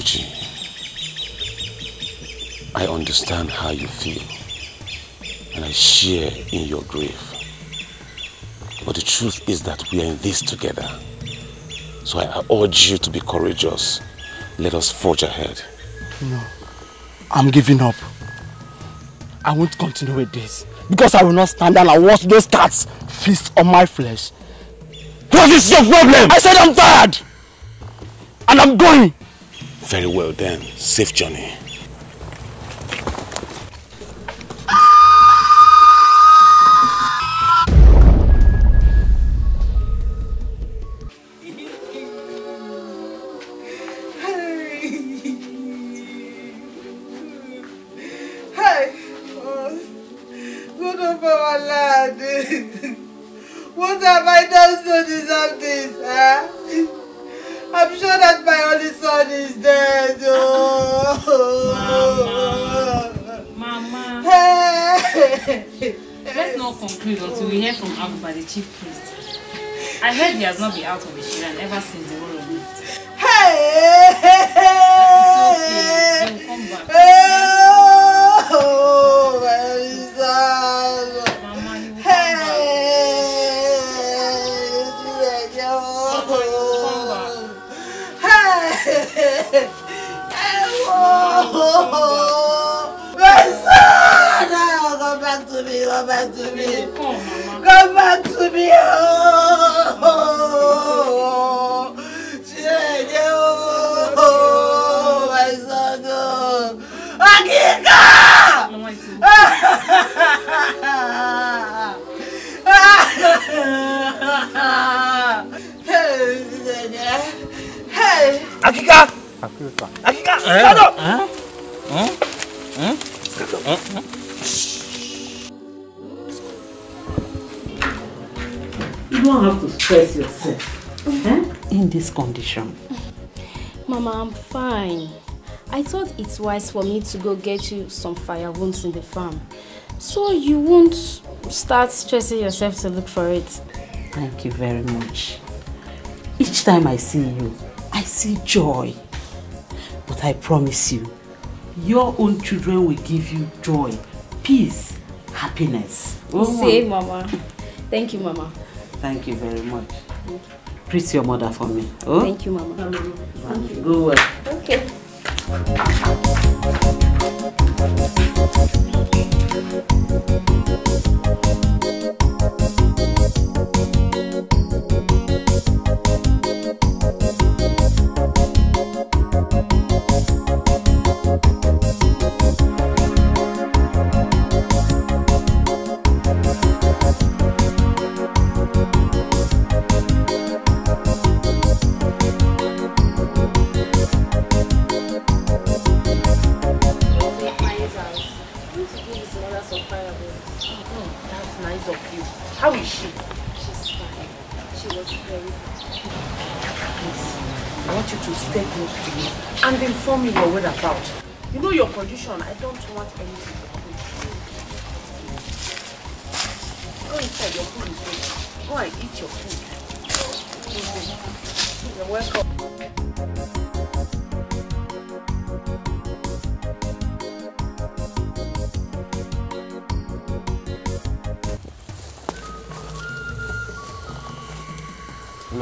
Abuji, I understand how you feel and I share in your grief. But the truth is that we are in this together. So I urge you to be courageous. Let us forge ahead. No, I'm giving up. I won't continue with this because I will not stand down and watch those cats feast on my flesh. What is your problem? I said I'm tired and I'm going. Very well then. Safe journey. Heard he has not been out of the Shiran ever since the Akika! Akika! Stand up! Huh? Huh? Huh? Huh? You don't have to stress yourself eh? in this condition. Mama, I'm fine. I thought it's wise for me to go get you some firewood in the farm. So you won't start stressing yourself to look for it. Thank you very much. Each time I see you, I see joy. But I promise you, your own children will give you joy, peace, happiness. Oh, Say, Mama. Thank you, Mama. Thank you very much. Greet your mother for me. Oh? Thank you, Mama. Thank you. Go well. Okay.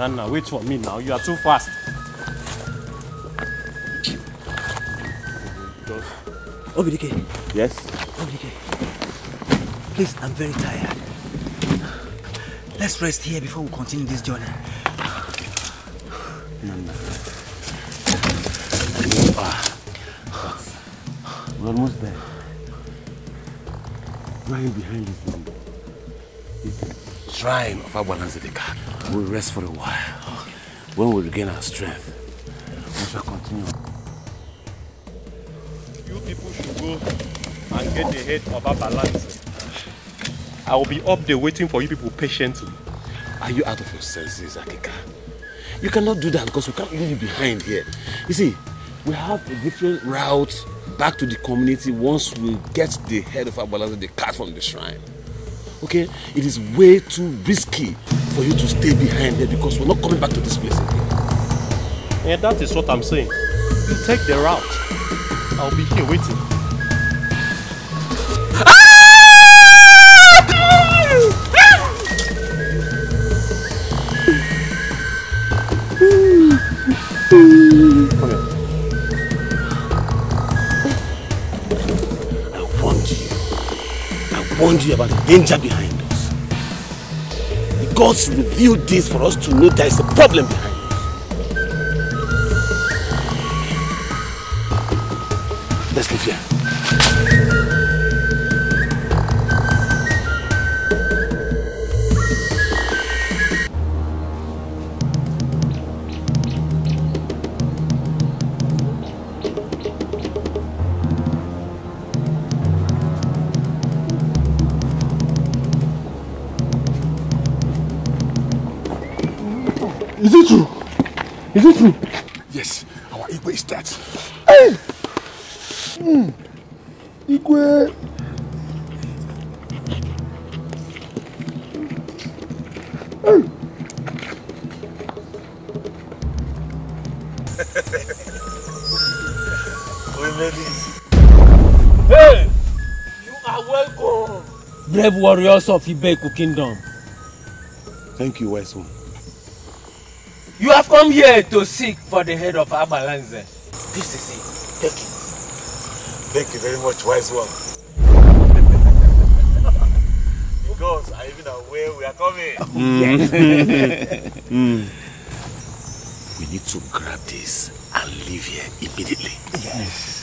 Nana, wait for me now. You are too fast. Obidike, Yes? Obidike, please, I'm very tired. Let's rest here before we continue this journey. Nana. You are. We're almost there. Lying behind this number. This shrine of Abalanzedeka. We'll rest for a while. When we regain our strength, we shall continue. You people should go and get the head of our balance. I will be up there waiting for you people patiently. Are you out of your senses, Akika? You cannot do that because we can't leave you behind here. You see, we have a different route back to the community once we get the head of Abalanze, the cat from the shrine. Okay? It is way too risky for you to stay behind here because we're not coming back to this place again. Yeah, that is what I'm saying. You take the route. I'll be here waiting. Come here. I warned you. I warned you about the danger behind gods revealed this for us to know there is a problem behind us. Let's leave here. It. Hey! You are welcome. Brave warriors of Ibeku Kingdom. Thank you, wise one. You have come here to seek for the head of Abalanze. This is it. Take it. Thank you very much, wise one. gods are even aware we are coming. Mm. We need to grab this and leave here immediately. Yes.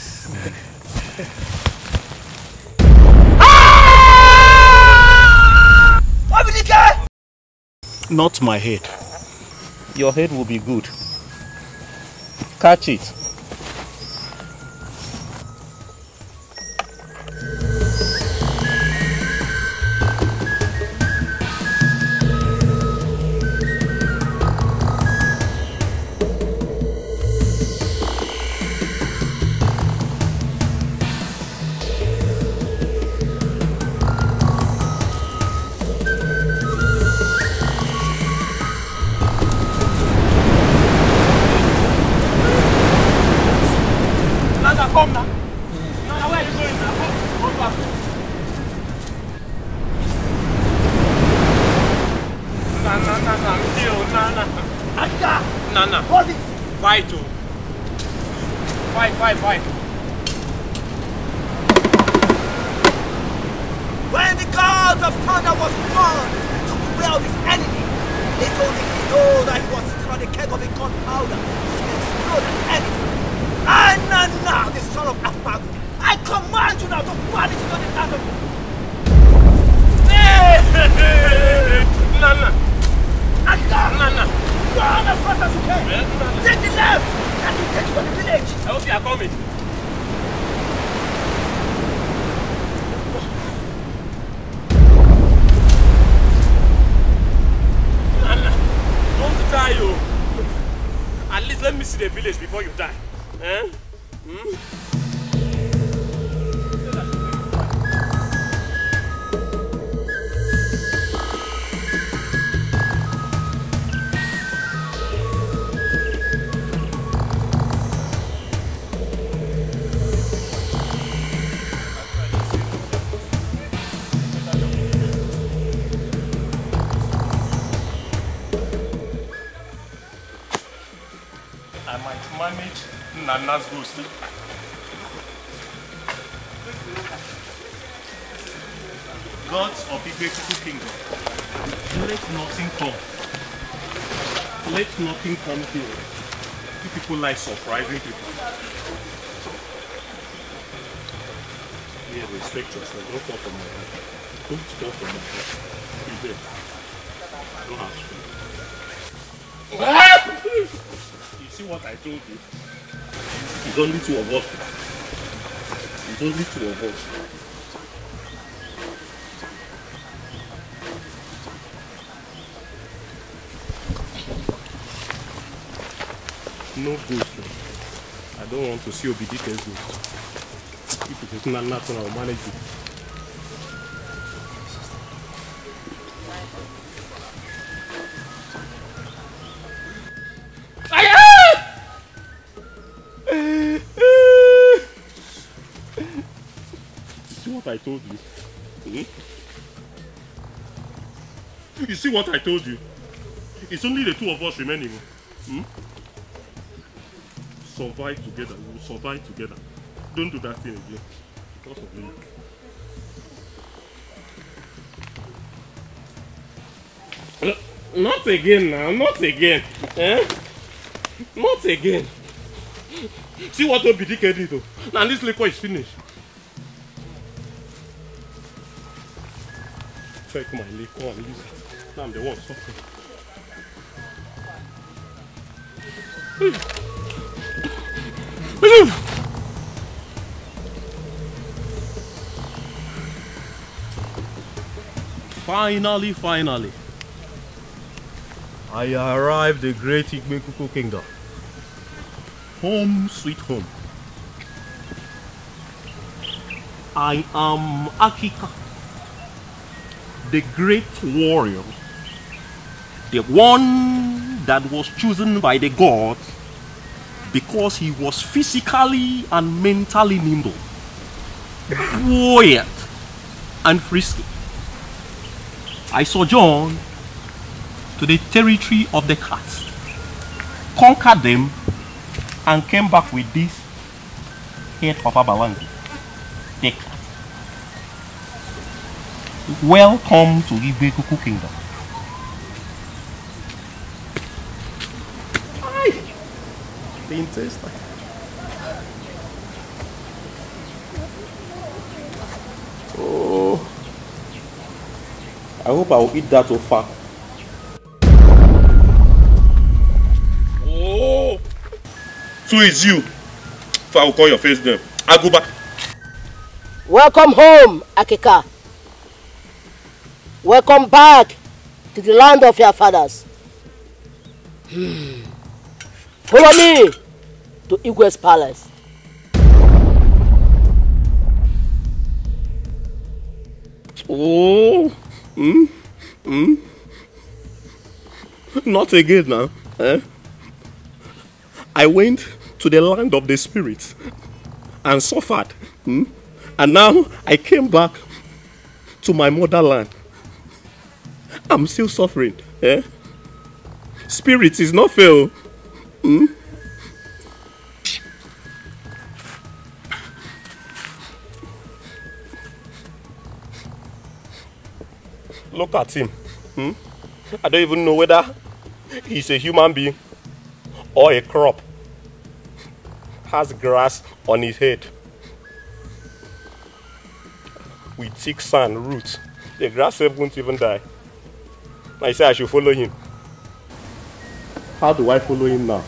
Not my head. Your head will be good. Catch it. People like surprising people. Yeah, respect yourself. Don't fall for my head. Don't fall for my head. Be there. Don't ask me. You see what I told you? It's only two of us. It's only two of us. To see Obidike's ghost. If it is not natural, I'll manage it. I told you? Hmm? You see what I told you? It's only the two of us remaining. Hmm? Survive together. Survive together. Don't do that thing again. Because of me. Not again now, not again. Eh? Not again. See what Obidike did though. Now this liquor is finished. Check my liquor and use it. Now I'm the one suffering. Finally, finally. I arrived the great Igmekuku kingdom. Home sweet home. I am Akika, the great warrior, the one that was chosen by the gods because he was physically and mentally nimble, buoyant, and frisky. I sojourned to the territory of the cats, conquered them, and came back with this head of Abalanze, the cat. Welcome to Ibekuku Kingdom. Taste like I hope I will eat that so far. Oh. So it's you. If I will call your face then. I go back. Welcome home, Akika. Welcome back to the land of your fathers. Hmm. Follow me to Igwe's palace. Oh. Hmm. Hmm. Not again now. Eh? I went to the land of the spirits and suffered. Hmm? And now I came back to my motherland. I'm still suffering. Eh? Spirit is not fail. Hmm? Look at him. Hmm? I don't even know whether he's a human being or a crop. Has grass on his head. With thick sand roots. The grass won't even die. I say I should follow him. How do I follow him now?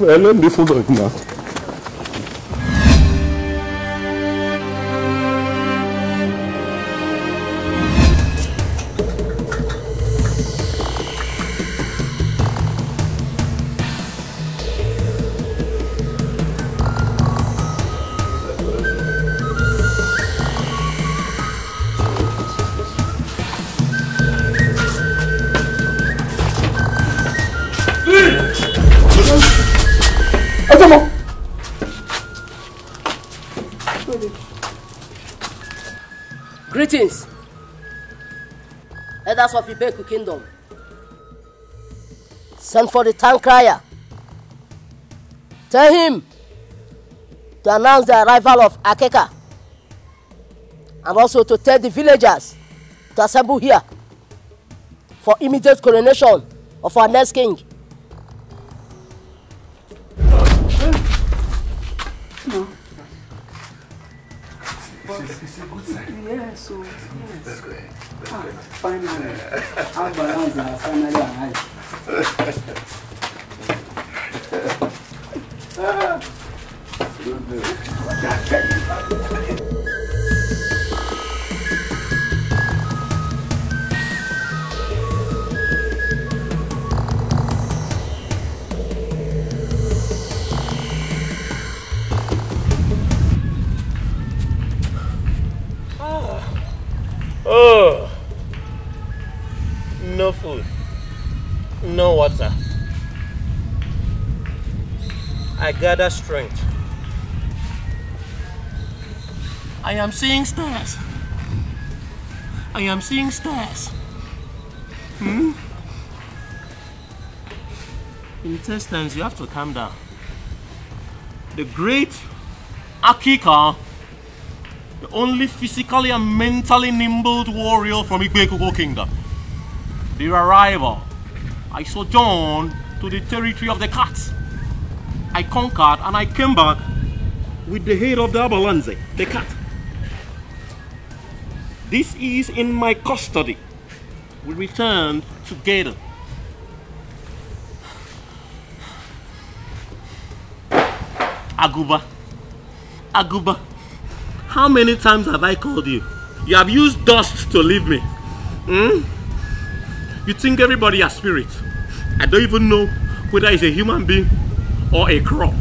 Well, let me follow him now. Ibeku Kingdom. Send for the town crier. Tell him to announce the arrival of Akeka and also to tell the villagers to assemble here for immediate coronation of our next king. No. It's a good sign. Yeah, so yes. Let's go ahead. Ah, finally. Our balance are finally arrived. Oh, no food, no water. I gather strength. I am seeing stars. I am seeing stars. Hmm? Intestines, you have to calm down. The great Akika the only physically and mentally nimble warrior from Igbekoko Kingdom. Their arrival, I sojourned to the territory of the cats. I conquered and I came back with the head of the Abalanze, the cat. This is in my custody. We returned together. Aguba. Aguba. How many times have I called you? You have used dust to leave me. Hmm? You think everybody has spirit. I don't even know whether it's a human being or a crop.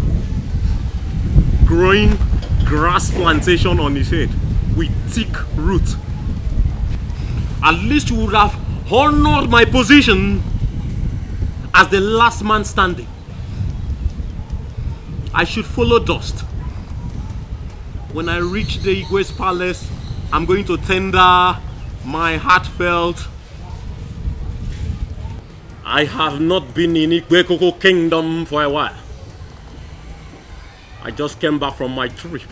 Growing grass plantation on his head with thick roots. At least you would have honored my position as the last man standing. I should follow dust. When I reach the Igwe's palace, I'm going to tender my heartfelt. I have not been in Igwekoko kingdom for a while. I just came back from my trip.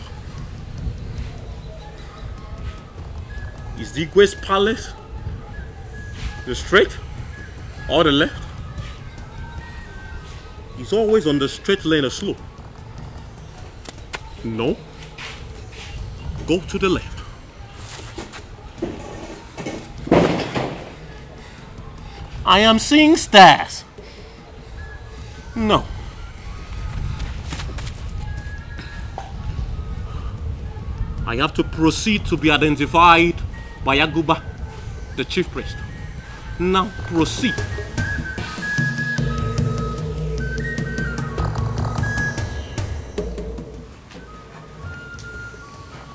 Is the Igwe's palace the straight or the left? It's always on the straight lane or slope. No. Go to the left. I am seeing stairs. No. I have to proceed to be identified by Aguba, the chief priest. Now proceed.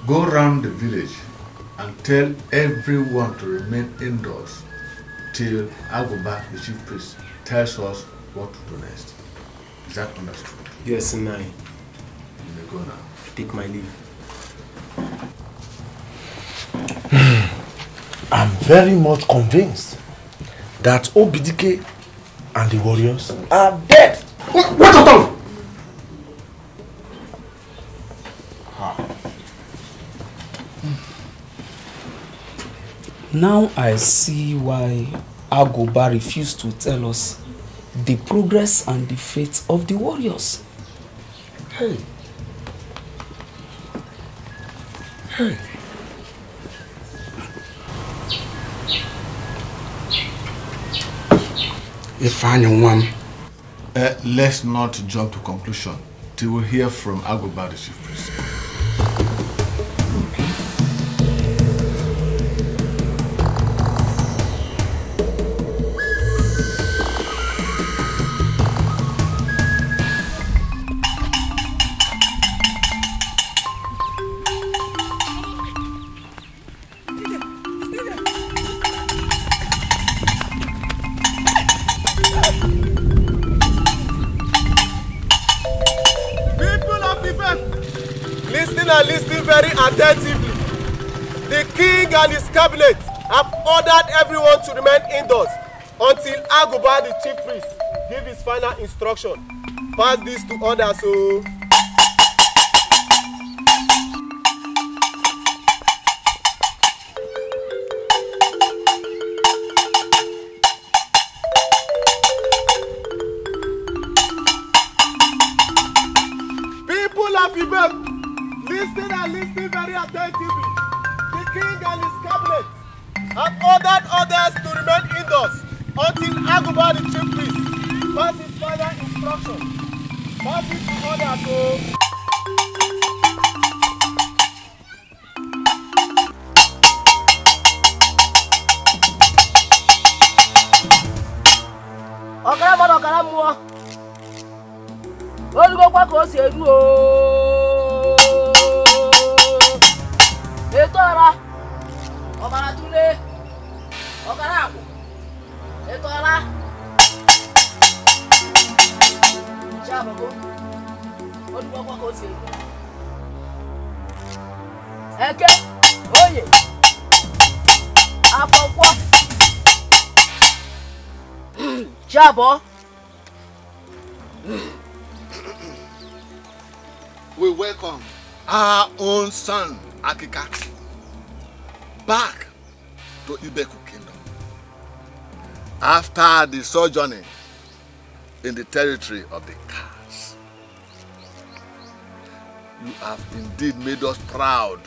Go round the village and tell everyone to remain indoors till Agoba, the chief priest, tells us what to do next. Is that understood? Yes, Nai. You may go now. Take my leave. I'm very much convinced that Obidike and the warriors are dead. What your tongue? Now I see why Agoba refused to tell us the progress and the fate of the warriors. Hey. Hey. Ifeanyi nwa m Uh, let's not jump to conclusion till we hear from Agoba, the chief priest. Have ordered everyone to remain indoors until Aguba the chief priest give his final instruction. Pass this to others o. People of Ife, listen and listen very attentively. Have ordered others to remain indoors until Aguba the chief priest pass his final instruction. Pass it to others o. ọ̀kàrà mọ́dọ̀ ọ̀kàrà mú ọ olùkọ́pá kò sì èdú o ètò ọ̀ra ọ̀kàrà ọ̀kàrà àpò ètò ọ̀ra ṣé. We welcome our own son, Akika, back to Ibeku after the sojourning in the territory of the cats. You have indeed made us proud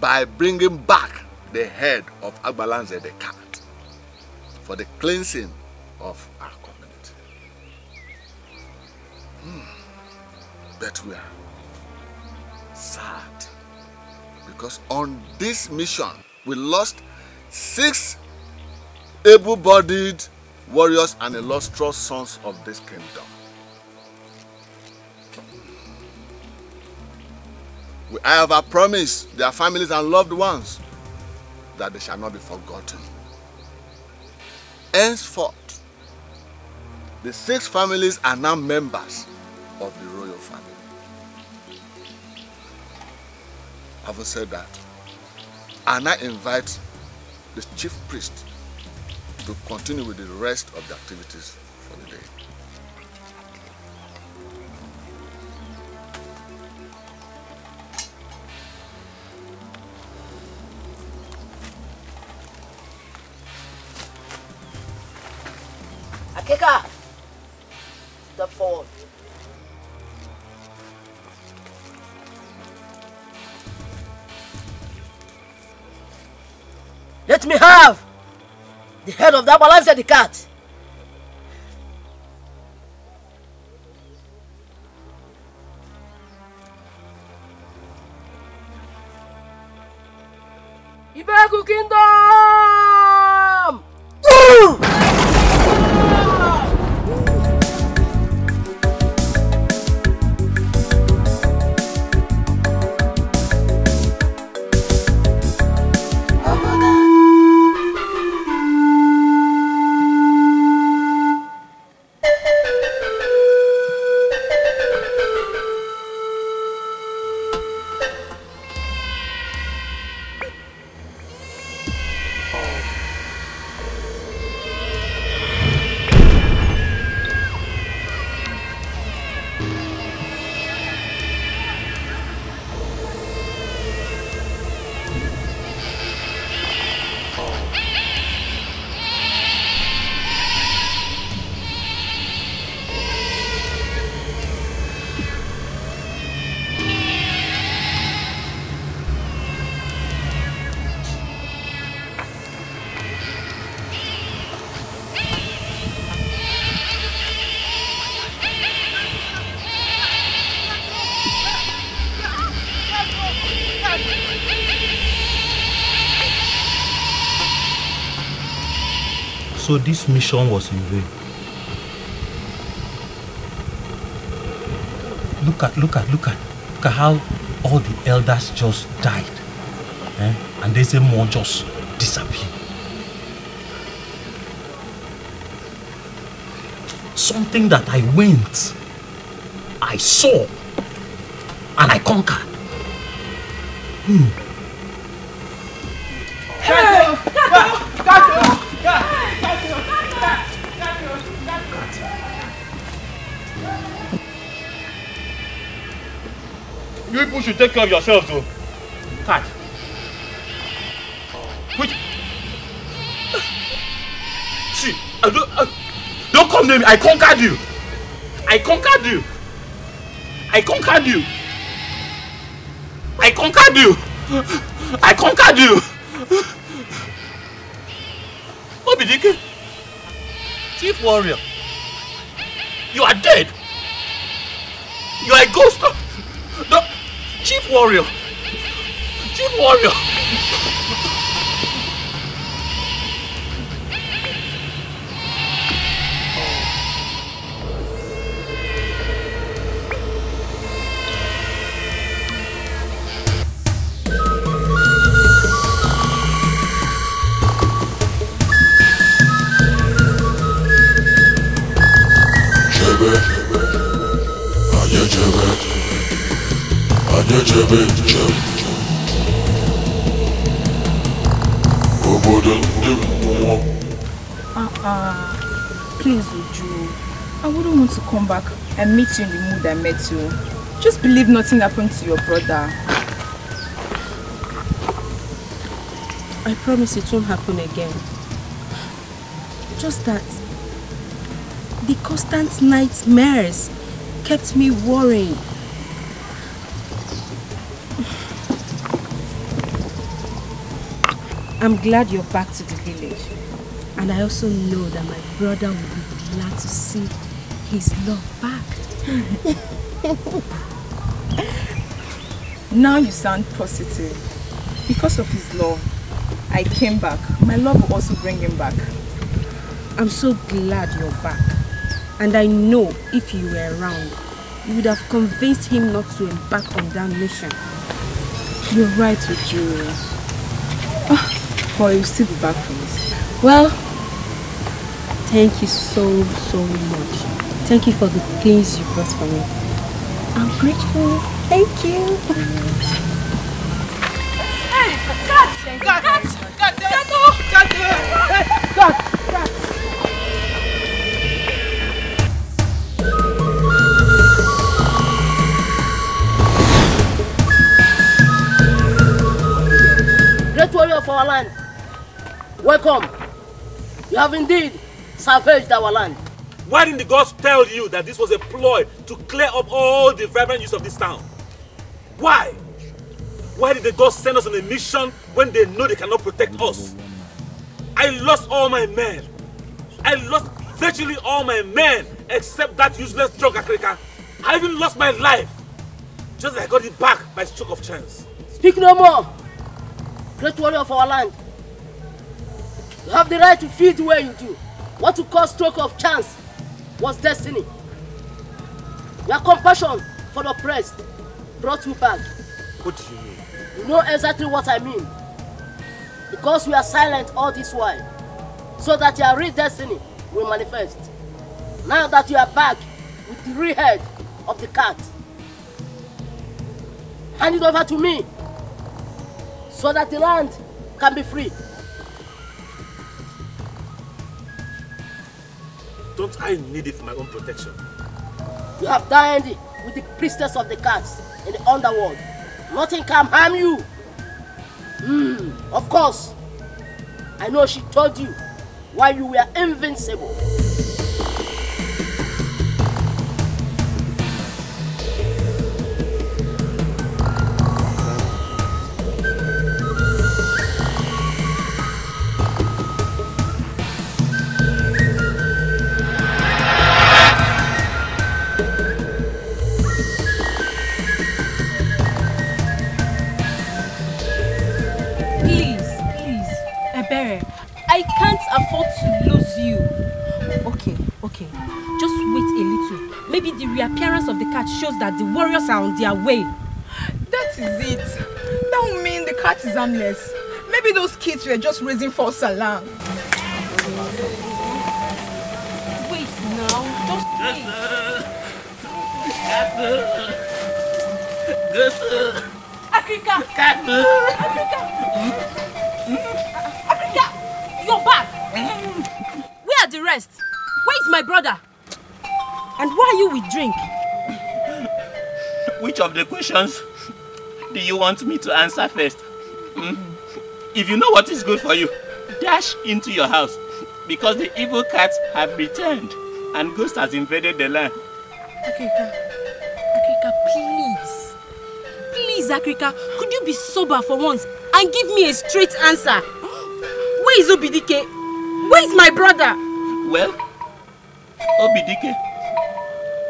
by bringing back the head of Agbalanze the cat for the cleansing of our community. Hmm. But we are sad because on this mission we lost six able-bodied warriors and illustrious sons of this kingdom. We have promised their families and loved ones that they shall not be forgotten. Henceforth, the six families are now members of the royal family. Having said that, And I invite the chief priest to continue with the rest of the activities for the day. Akika, step forward. Let me have the head of that balance the cat. Ibeku Kingdom! So this mission was in vain. Look at, look at, look at, look at how all the elders just died. Eh? And there's a more just disappeared. Something that I went, I saw, and I conquered. Hmm. Take care of yourselves, though. Cat. Wait. See, I don't, uh, don't come near me. I conquered you. I conquered you. I conquered you. I conquered you. I conquered you. Obidike. Chief warrior. I met you. Just believe nothing happened to your brother. I promise it won't happen again. Just that the constant nightmares kept me worrying. I'm glad you're back to the village. And I also know that my brother will be glad to see his love back. Now you sound positive. Because of his love, I came back. My love will also bring him back. I'm so glad you're back. And I know if you were around, you would have convinced him not to embark on that mission. You're right, Uju. Ah, But he'll still be back from this. Well, thank you so, so much. Thank you for the things you brought for me. I'm grateful. Thank you. Cut! Cut! Cut! Cut! Cut! Cut! Cut! Great warrior of our land, welcome. You have indeed savaged our land. Why didn't the gods tell you that this was a ploy to clear up all the vibrant youth of this town? Why? Why did the gods send us on a mission when they know they cannot protect us? I lost all my men. I lost virtually all my men except that useless drug Akrika. I even lost my life. Just I got it back by stroke of chance. Speak no more. Great warrior of our land. You have the right to feel the way you do. What you call stroke of chance was destiny. Your compassion for the oppressed brought you back. What do you mean? You know exactly what I mean. Because we are silent all this while, so that your real destiny will manifest. Now that you are back with the real head of the cat, hand it over to me, so that the land can be free. Don't I need it for my own protection? You have dined with the priestess of the cats in the underworld. Nothing can harm you. Hmm, of course. I know she told you why you were invincible. That the warriors are on their way. That is it. That would mean the cat is harmless. Maybe those kids were just raising false alarm. Wait now, just wait. Africa! Africa! Africa! You're back! Where are the rest? Where is my brother? And why are you with drink? Which of the questions do you want me to answer first? Hmm? If you know what is good for you, dash into your house because the evil cats have returned and ghost has invaded the land. Africa, Africa, please. Please, Africa, could you be sober for once and give me a straight answer? Where is Obidike? Where is my brother? Well, Obidike,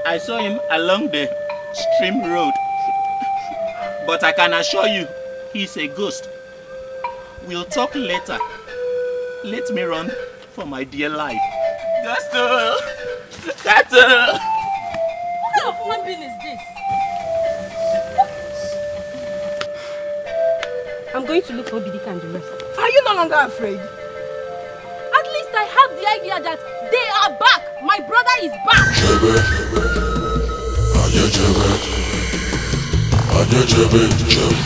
I saw him along the stream road. But I can assure you, he's a ghost. We'll talk later. Let me run for my dear life. Gasto! Gato! What kind of human being is this? I'm going to look for Obidike and the rest. Are you no longer afraid? At least I have the idea that they are back. My brother is back. Anyechebe njem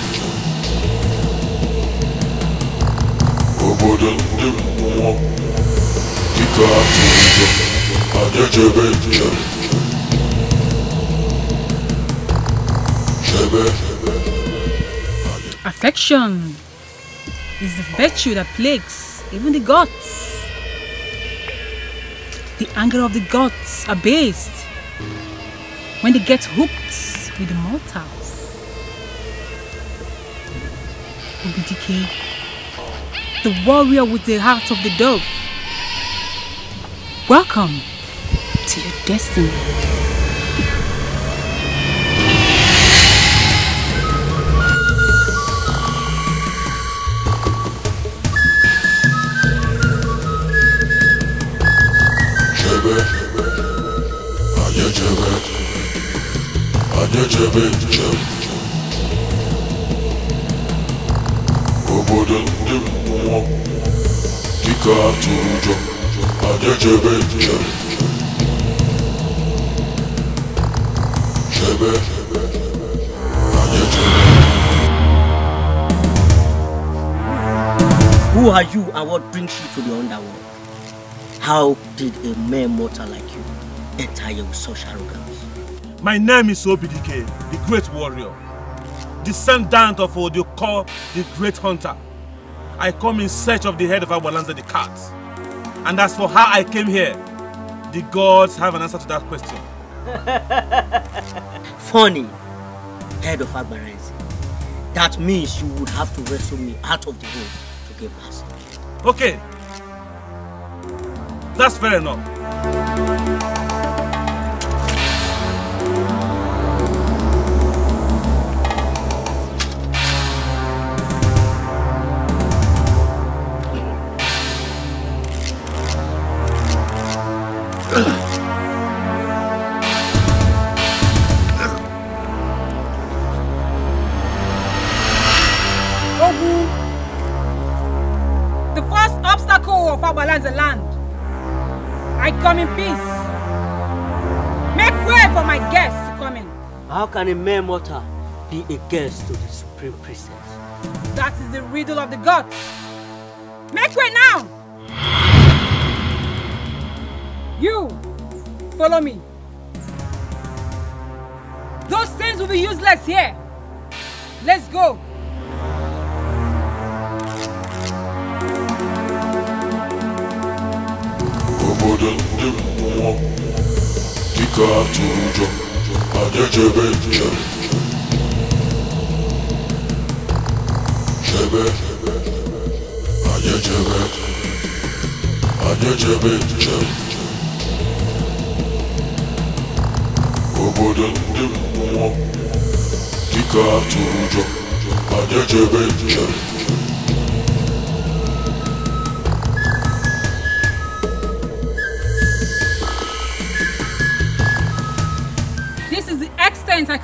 obodo ndị mmụọ dịka atụ ụjọ anyechebe njem chebe Affection is the virtue that plagues even the gods. The anger of the gods are based when they get hooked with the mortals. Obidike, the warrior with the heart of the dove. Welcome to your destiny. Obodo ndị mmụọ dịka atụ ụjọ anyechebe njem chebe Who are you and what brings you to the underworld? How did a mere mortal like you enter here with such arrogance? My name is Obidike, the great warrior, descendant of Odioko, the great hunter. I come in search of the head of Abalanze the cat. And as for how I came here, the gods have an answer to that question. Funny, head of Agbarenzi. That means you would have to wrestle me out of the hole to get past. Okay, that's fair enough. Our balance land. I come in peace. Make way for my guests to come in. How can a mere mortal be a guest to the supreme princess? That is the riddle of the gods. Make way now. You, follow me. Those things will be useless here. Let's go. fırındım Dikkat ucu Hadi cebek çek Cebek Hadi cebek Hadi cebek çek Fırındım Dikkat ucu Hadi cebek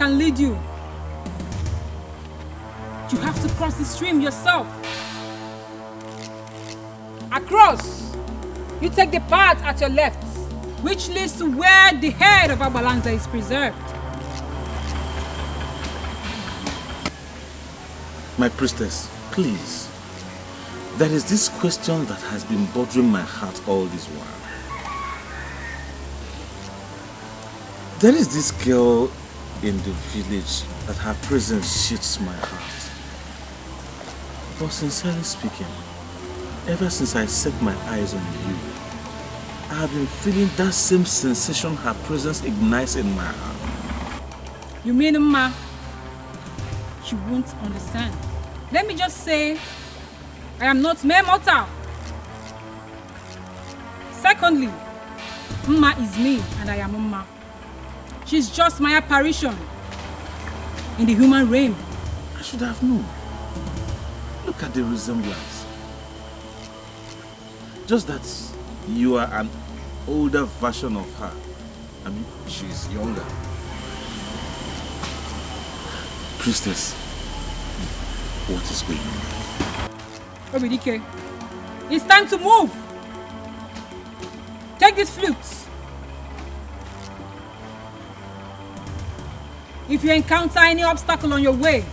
can lead you. You have to cross the stream yourself. Across, you take the path at your left, which leads to where the head of Abalanze is preserved. My priestess, please. There is this question that has been bothering my heart all this while. There is this girl in the village that her presence shoots my heart. But sincerely speaking, ever since I set my eyes on you, I have been feeling that same sensation her presence ignites in my heart. You mean Mma? She won't understand. Let me just say, I am not mere mortal. Secondly, Mma is me and I am Mma. She's just my apparition in the human realm. I should have known. Look at the resemblance. Just that you are an older version of her. I mean, she's younger. Priestess, what is going on? Obidike, it's time to move. Take this flute. If you encounter any obstacle on your way,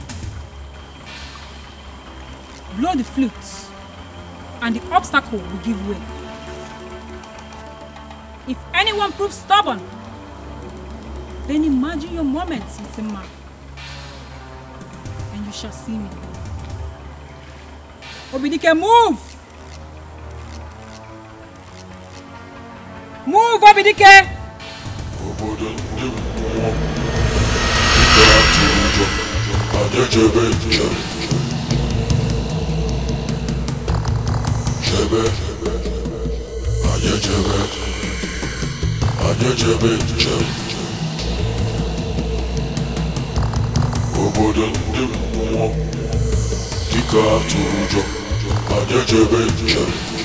blow the flute and the obstacle will give way. If anyone proves stubborn, then imagine your moments with a man and you shall see me. Obidike, move! Move, Obidike! Hadi cebe cebe Cebe Hadi cebe Hadi cebe cebe Umudun dim mum Dikkat olacak. Hadi cebe cebe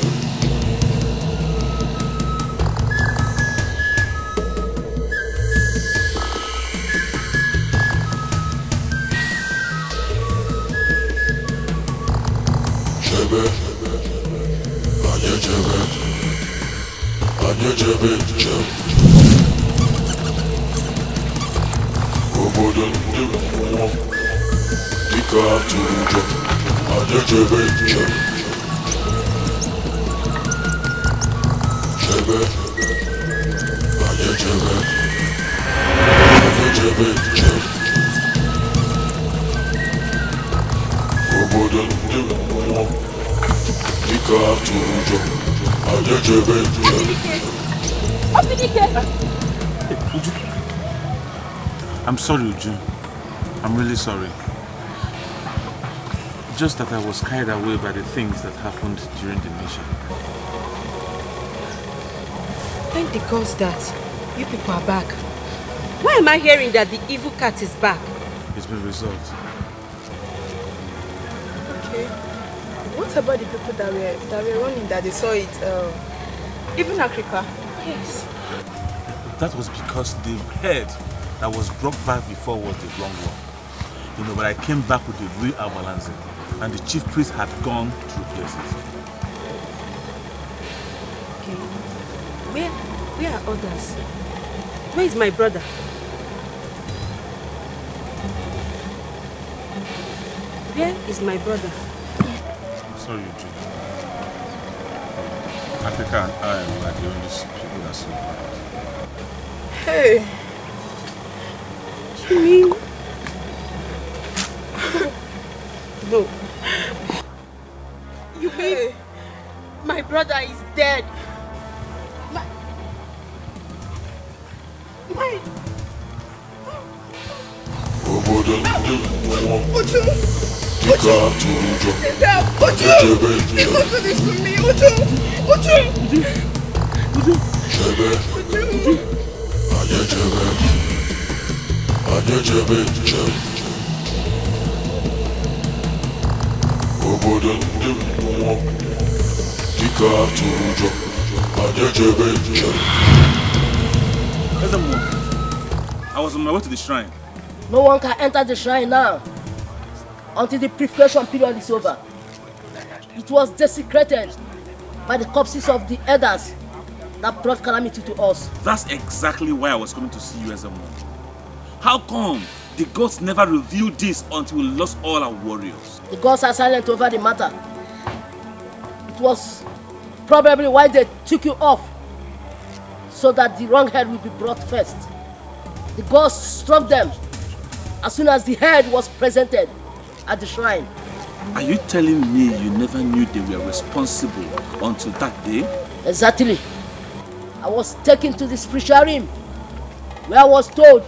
Çabukcum Komodun dümdüm Dikkatimcum Hadi çabukcum Çabuk Hadi çabuk Hadi çabukcum Komodun dümdüm Dikkatimcum Hadi çabukcum Uju. I'm sorry, Uju. I'm really sorry. Just that I was carried away by the things that happened during the mission. Thank the gods that you people are back. Why am I hearing that the evil cat is back? It's been resolved. Okay. What about the people that were that were running that they saw it? Uh, even Africa. Yes. That was because the head that was brought back before was the wrong one. You know, but I came back with the real Abalanze, and the chief priest had gone to replace it. Okay. Where where are others? Where is my brother? Where is my brother? I'm sorry, Uju. Africa and I were the only Hey. What do you mean? Adịchebe njem obodo ndị mmụọ dịka atụ ụjọ adịchebe njem Ezemo, I was on my way to the shrine No one can enter the shrine now until the purification period is over. It was desecrated by the corpses of the elders that brought calamity to us. That's exactly why I was coming to see you as a mom. How come the gods never revealed this until we lost all our warriors? The gods are silent over the matter. It was probably why they took you off so that the wrong head will be brought first. The gods struck them as soon as the head was presented at the shrine. Are you telling me you never knew they were responsible until that day? Exactly. I was taken to the spiritual realm where I was told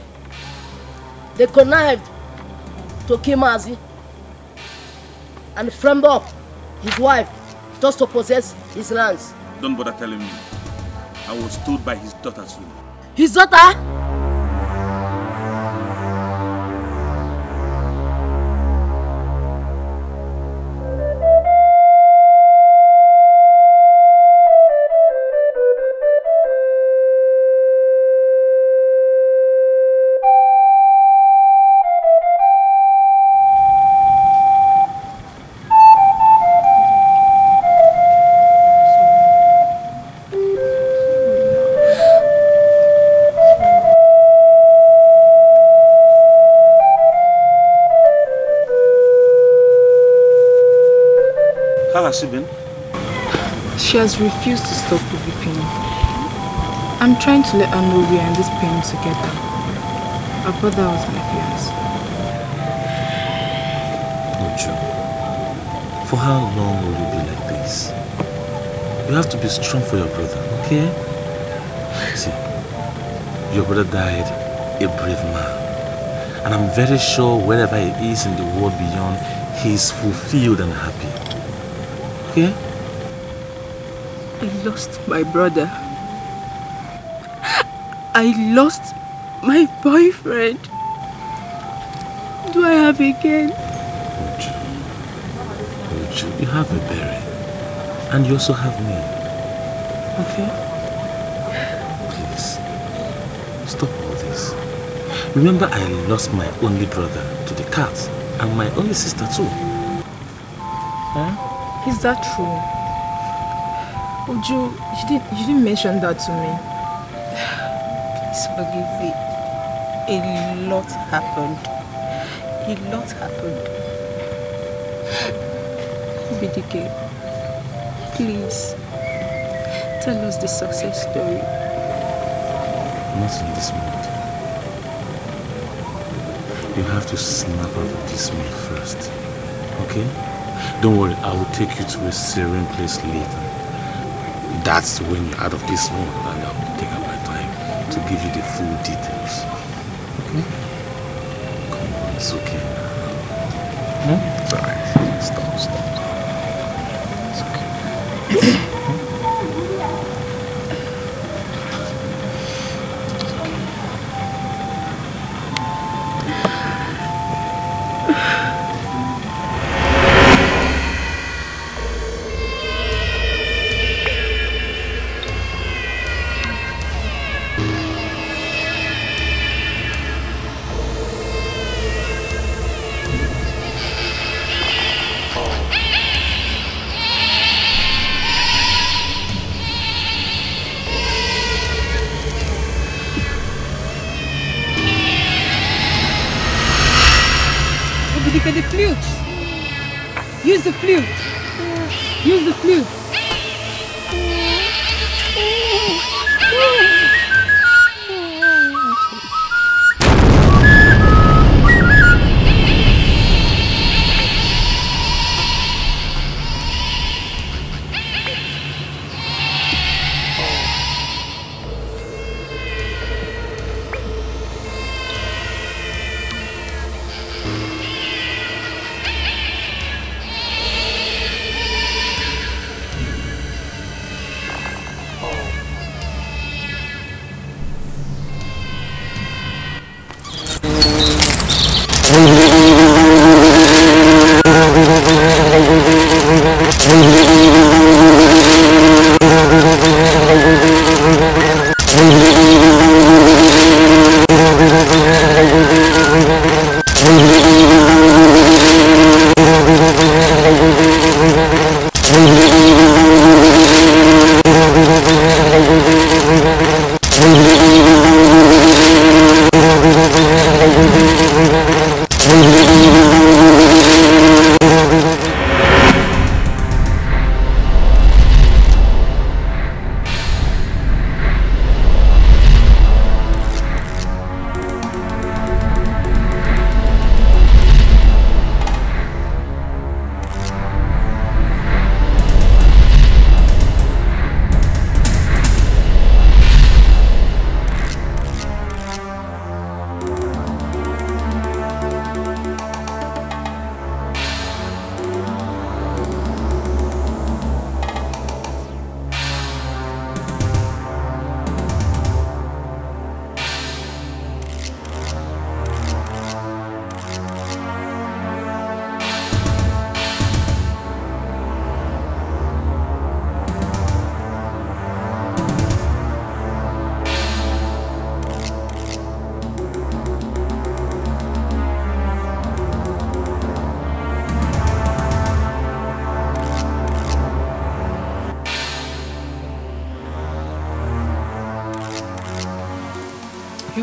they connived to kill Mazi and framed up his wife just to possess his lands. Don't bother telling me. I was told by his daughter too. His daughter? How has she been? She has refused to stop weeping. I'm trying to let her know we are in this pain together. Her brother was like yours. Uju, for how long will you be like this? You have to be strong for your brother, okay? See, your brother died a brave man. And I'm very sure wherever he is in the world beyond, he is fulfilled and happy. Okay? I lost my brother. I lost my boyfriend. Do I have again? Uju, you have a berry. And you also have me. Okay? Please, stop all this. Remember I lost my only brother to the cat and my only sister too. Huh? Is that true? Uju, you didn't, you didn't mention that to me. Please forgive me. A lot happened. A lot happened. Bidike, please, tell us the success story. Not in this mood. You have to snap out of this mood first. Okay? Don't worry, I will take you to a serene place later. That's when you're out of this mood and I'll take up my time to give you the full details. Okay? Come on, it's okay. Hmm?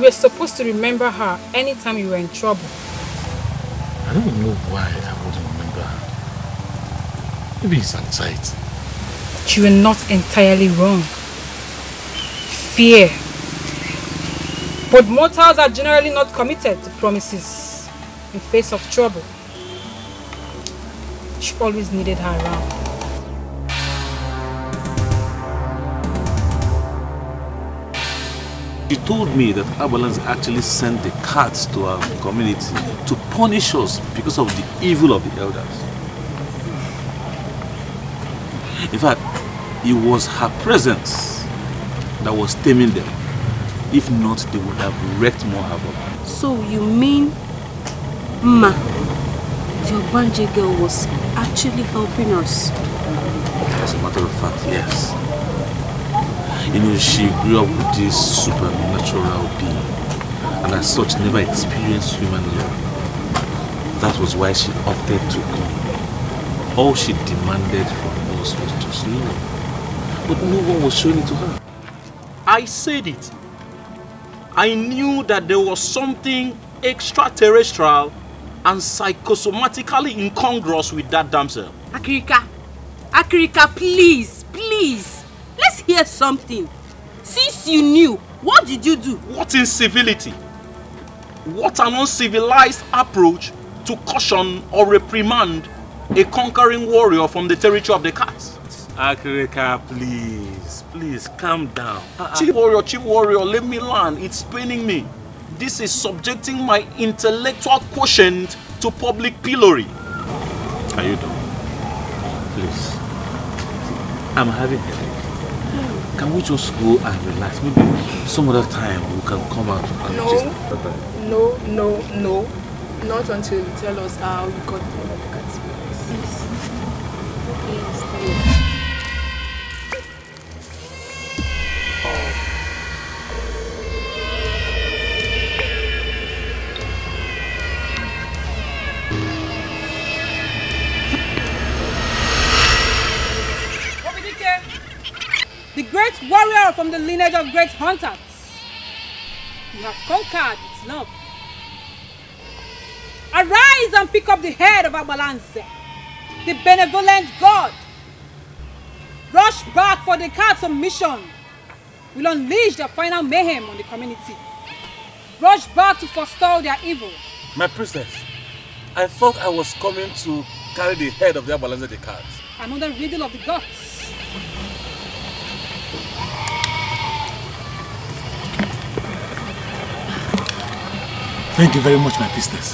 Were supposed to remember her anytime you were in trouble. I don't know why I wouldn't remember her. Maybe it's anxiety. You were not entirely wrong. Fear. But mortals are generally not committed to promises in face of trouble. She always needed her around. She told me that Abalanze actually sent the cats to our community to punish us because of the evil of the elders. In fact, it was her presence that was taming them. If not, they would have wreaked more havoc. So you mean Mma, your Banje girl was actually helping us? As a matter of fact, yes. You know, she grew up with this supernatural being and as such never experienced human love. That was why she opted to come. All she demanded from us was just love. But no one was showing it to her. I said it. I knew that there was something extraterrestrial and psychosomatically incongruous with that damsel. Akirika, Akirika, please, please, hear something. Since you knew, what did you do? What incivility? What an uncivilized approach to caution or reprimand a conquering warrior from the territory of the cats. Akirika, please, please, calm down. Ah, ah. Chief warrior, chief warrior, let me land. It's paining me. This is subjecting my intellectual quotient to public pillory. Are you done? Please. I'm having headache. Can we just go and relax? Maybe some other time we can come out and No. just... No, no, no. Not until you tell us how you got the cats. Please. Please. The great warrior from the lineage of great hunters. You have conquered its love. Arise and pick up the head of Abalanze, the benevolent god. Rush back for the cats mission. Will unleash the final mayhem on the community. Rush back to forestall their evil. My princess, I thought I was coming to carry the head of the Abalanze the cat. Another riddle of the gods. Thank you very much, my priestess.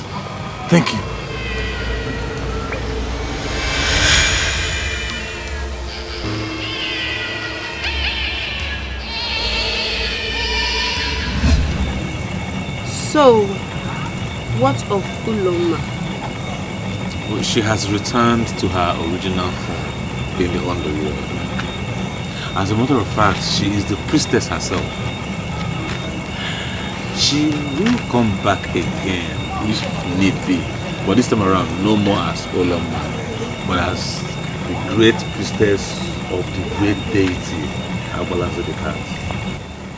Thank you. So, what of Uloma? Well, she has returned to her original form in the underworld. As a matter of fact, she is the priestess herself. She will come back again if need be. But this time around, no more as Olama, but as the great priestess of the great deity, Abalanze the Cat.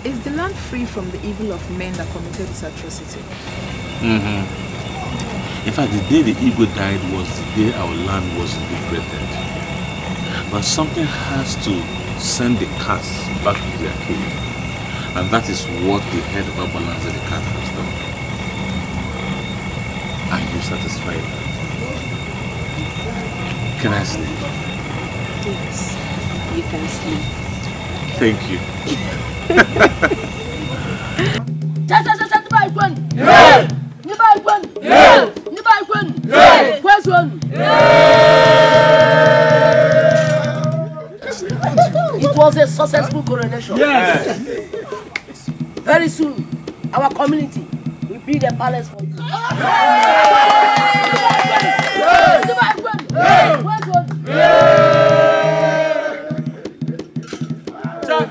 Is the land free from the evil of men that committed this atrocity? Mm-hmm. In fact, the day the eagle died was the day our land was liberated. But something has to send the cats back to their cave. And that is what the head of Abalanze the cat has done. Are you satisfied? Can I sleep? Yes, you can sleep. Thank you. It was a successful coronation. Yes. Very soon, our community will be the palace for you. Cha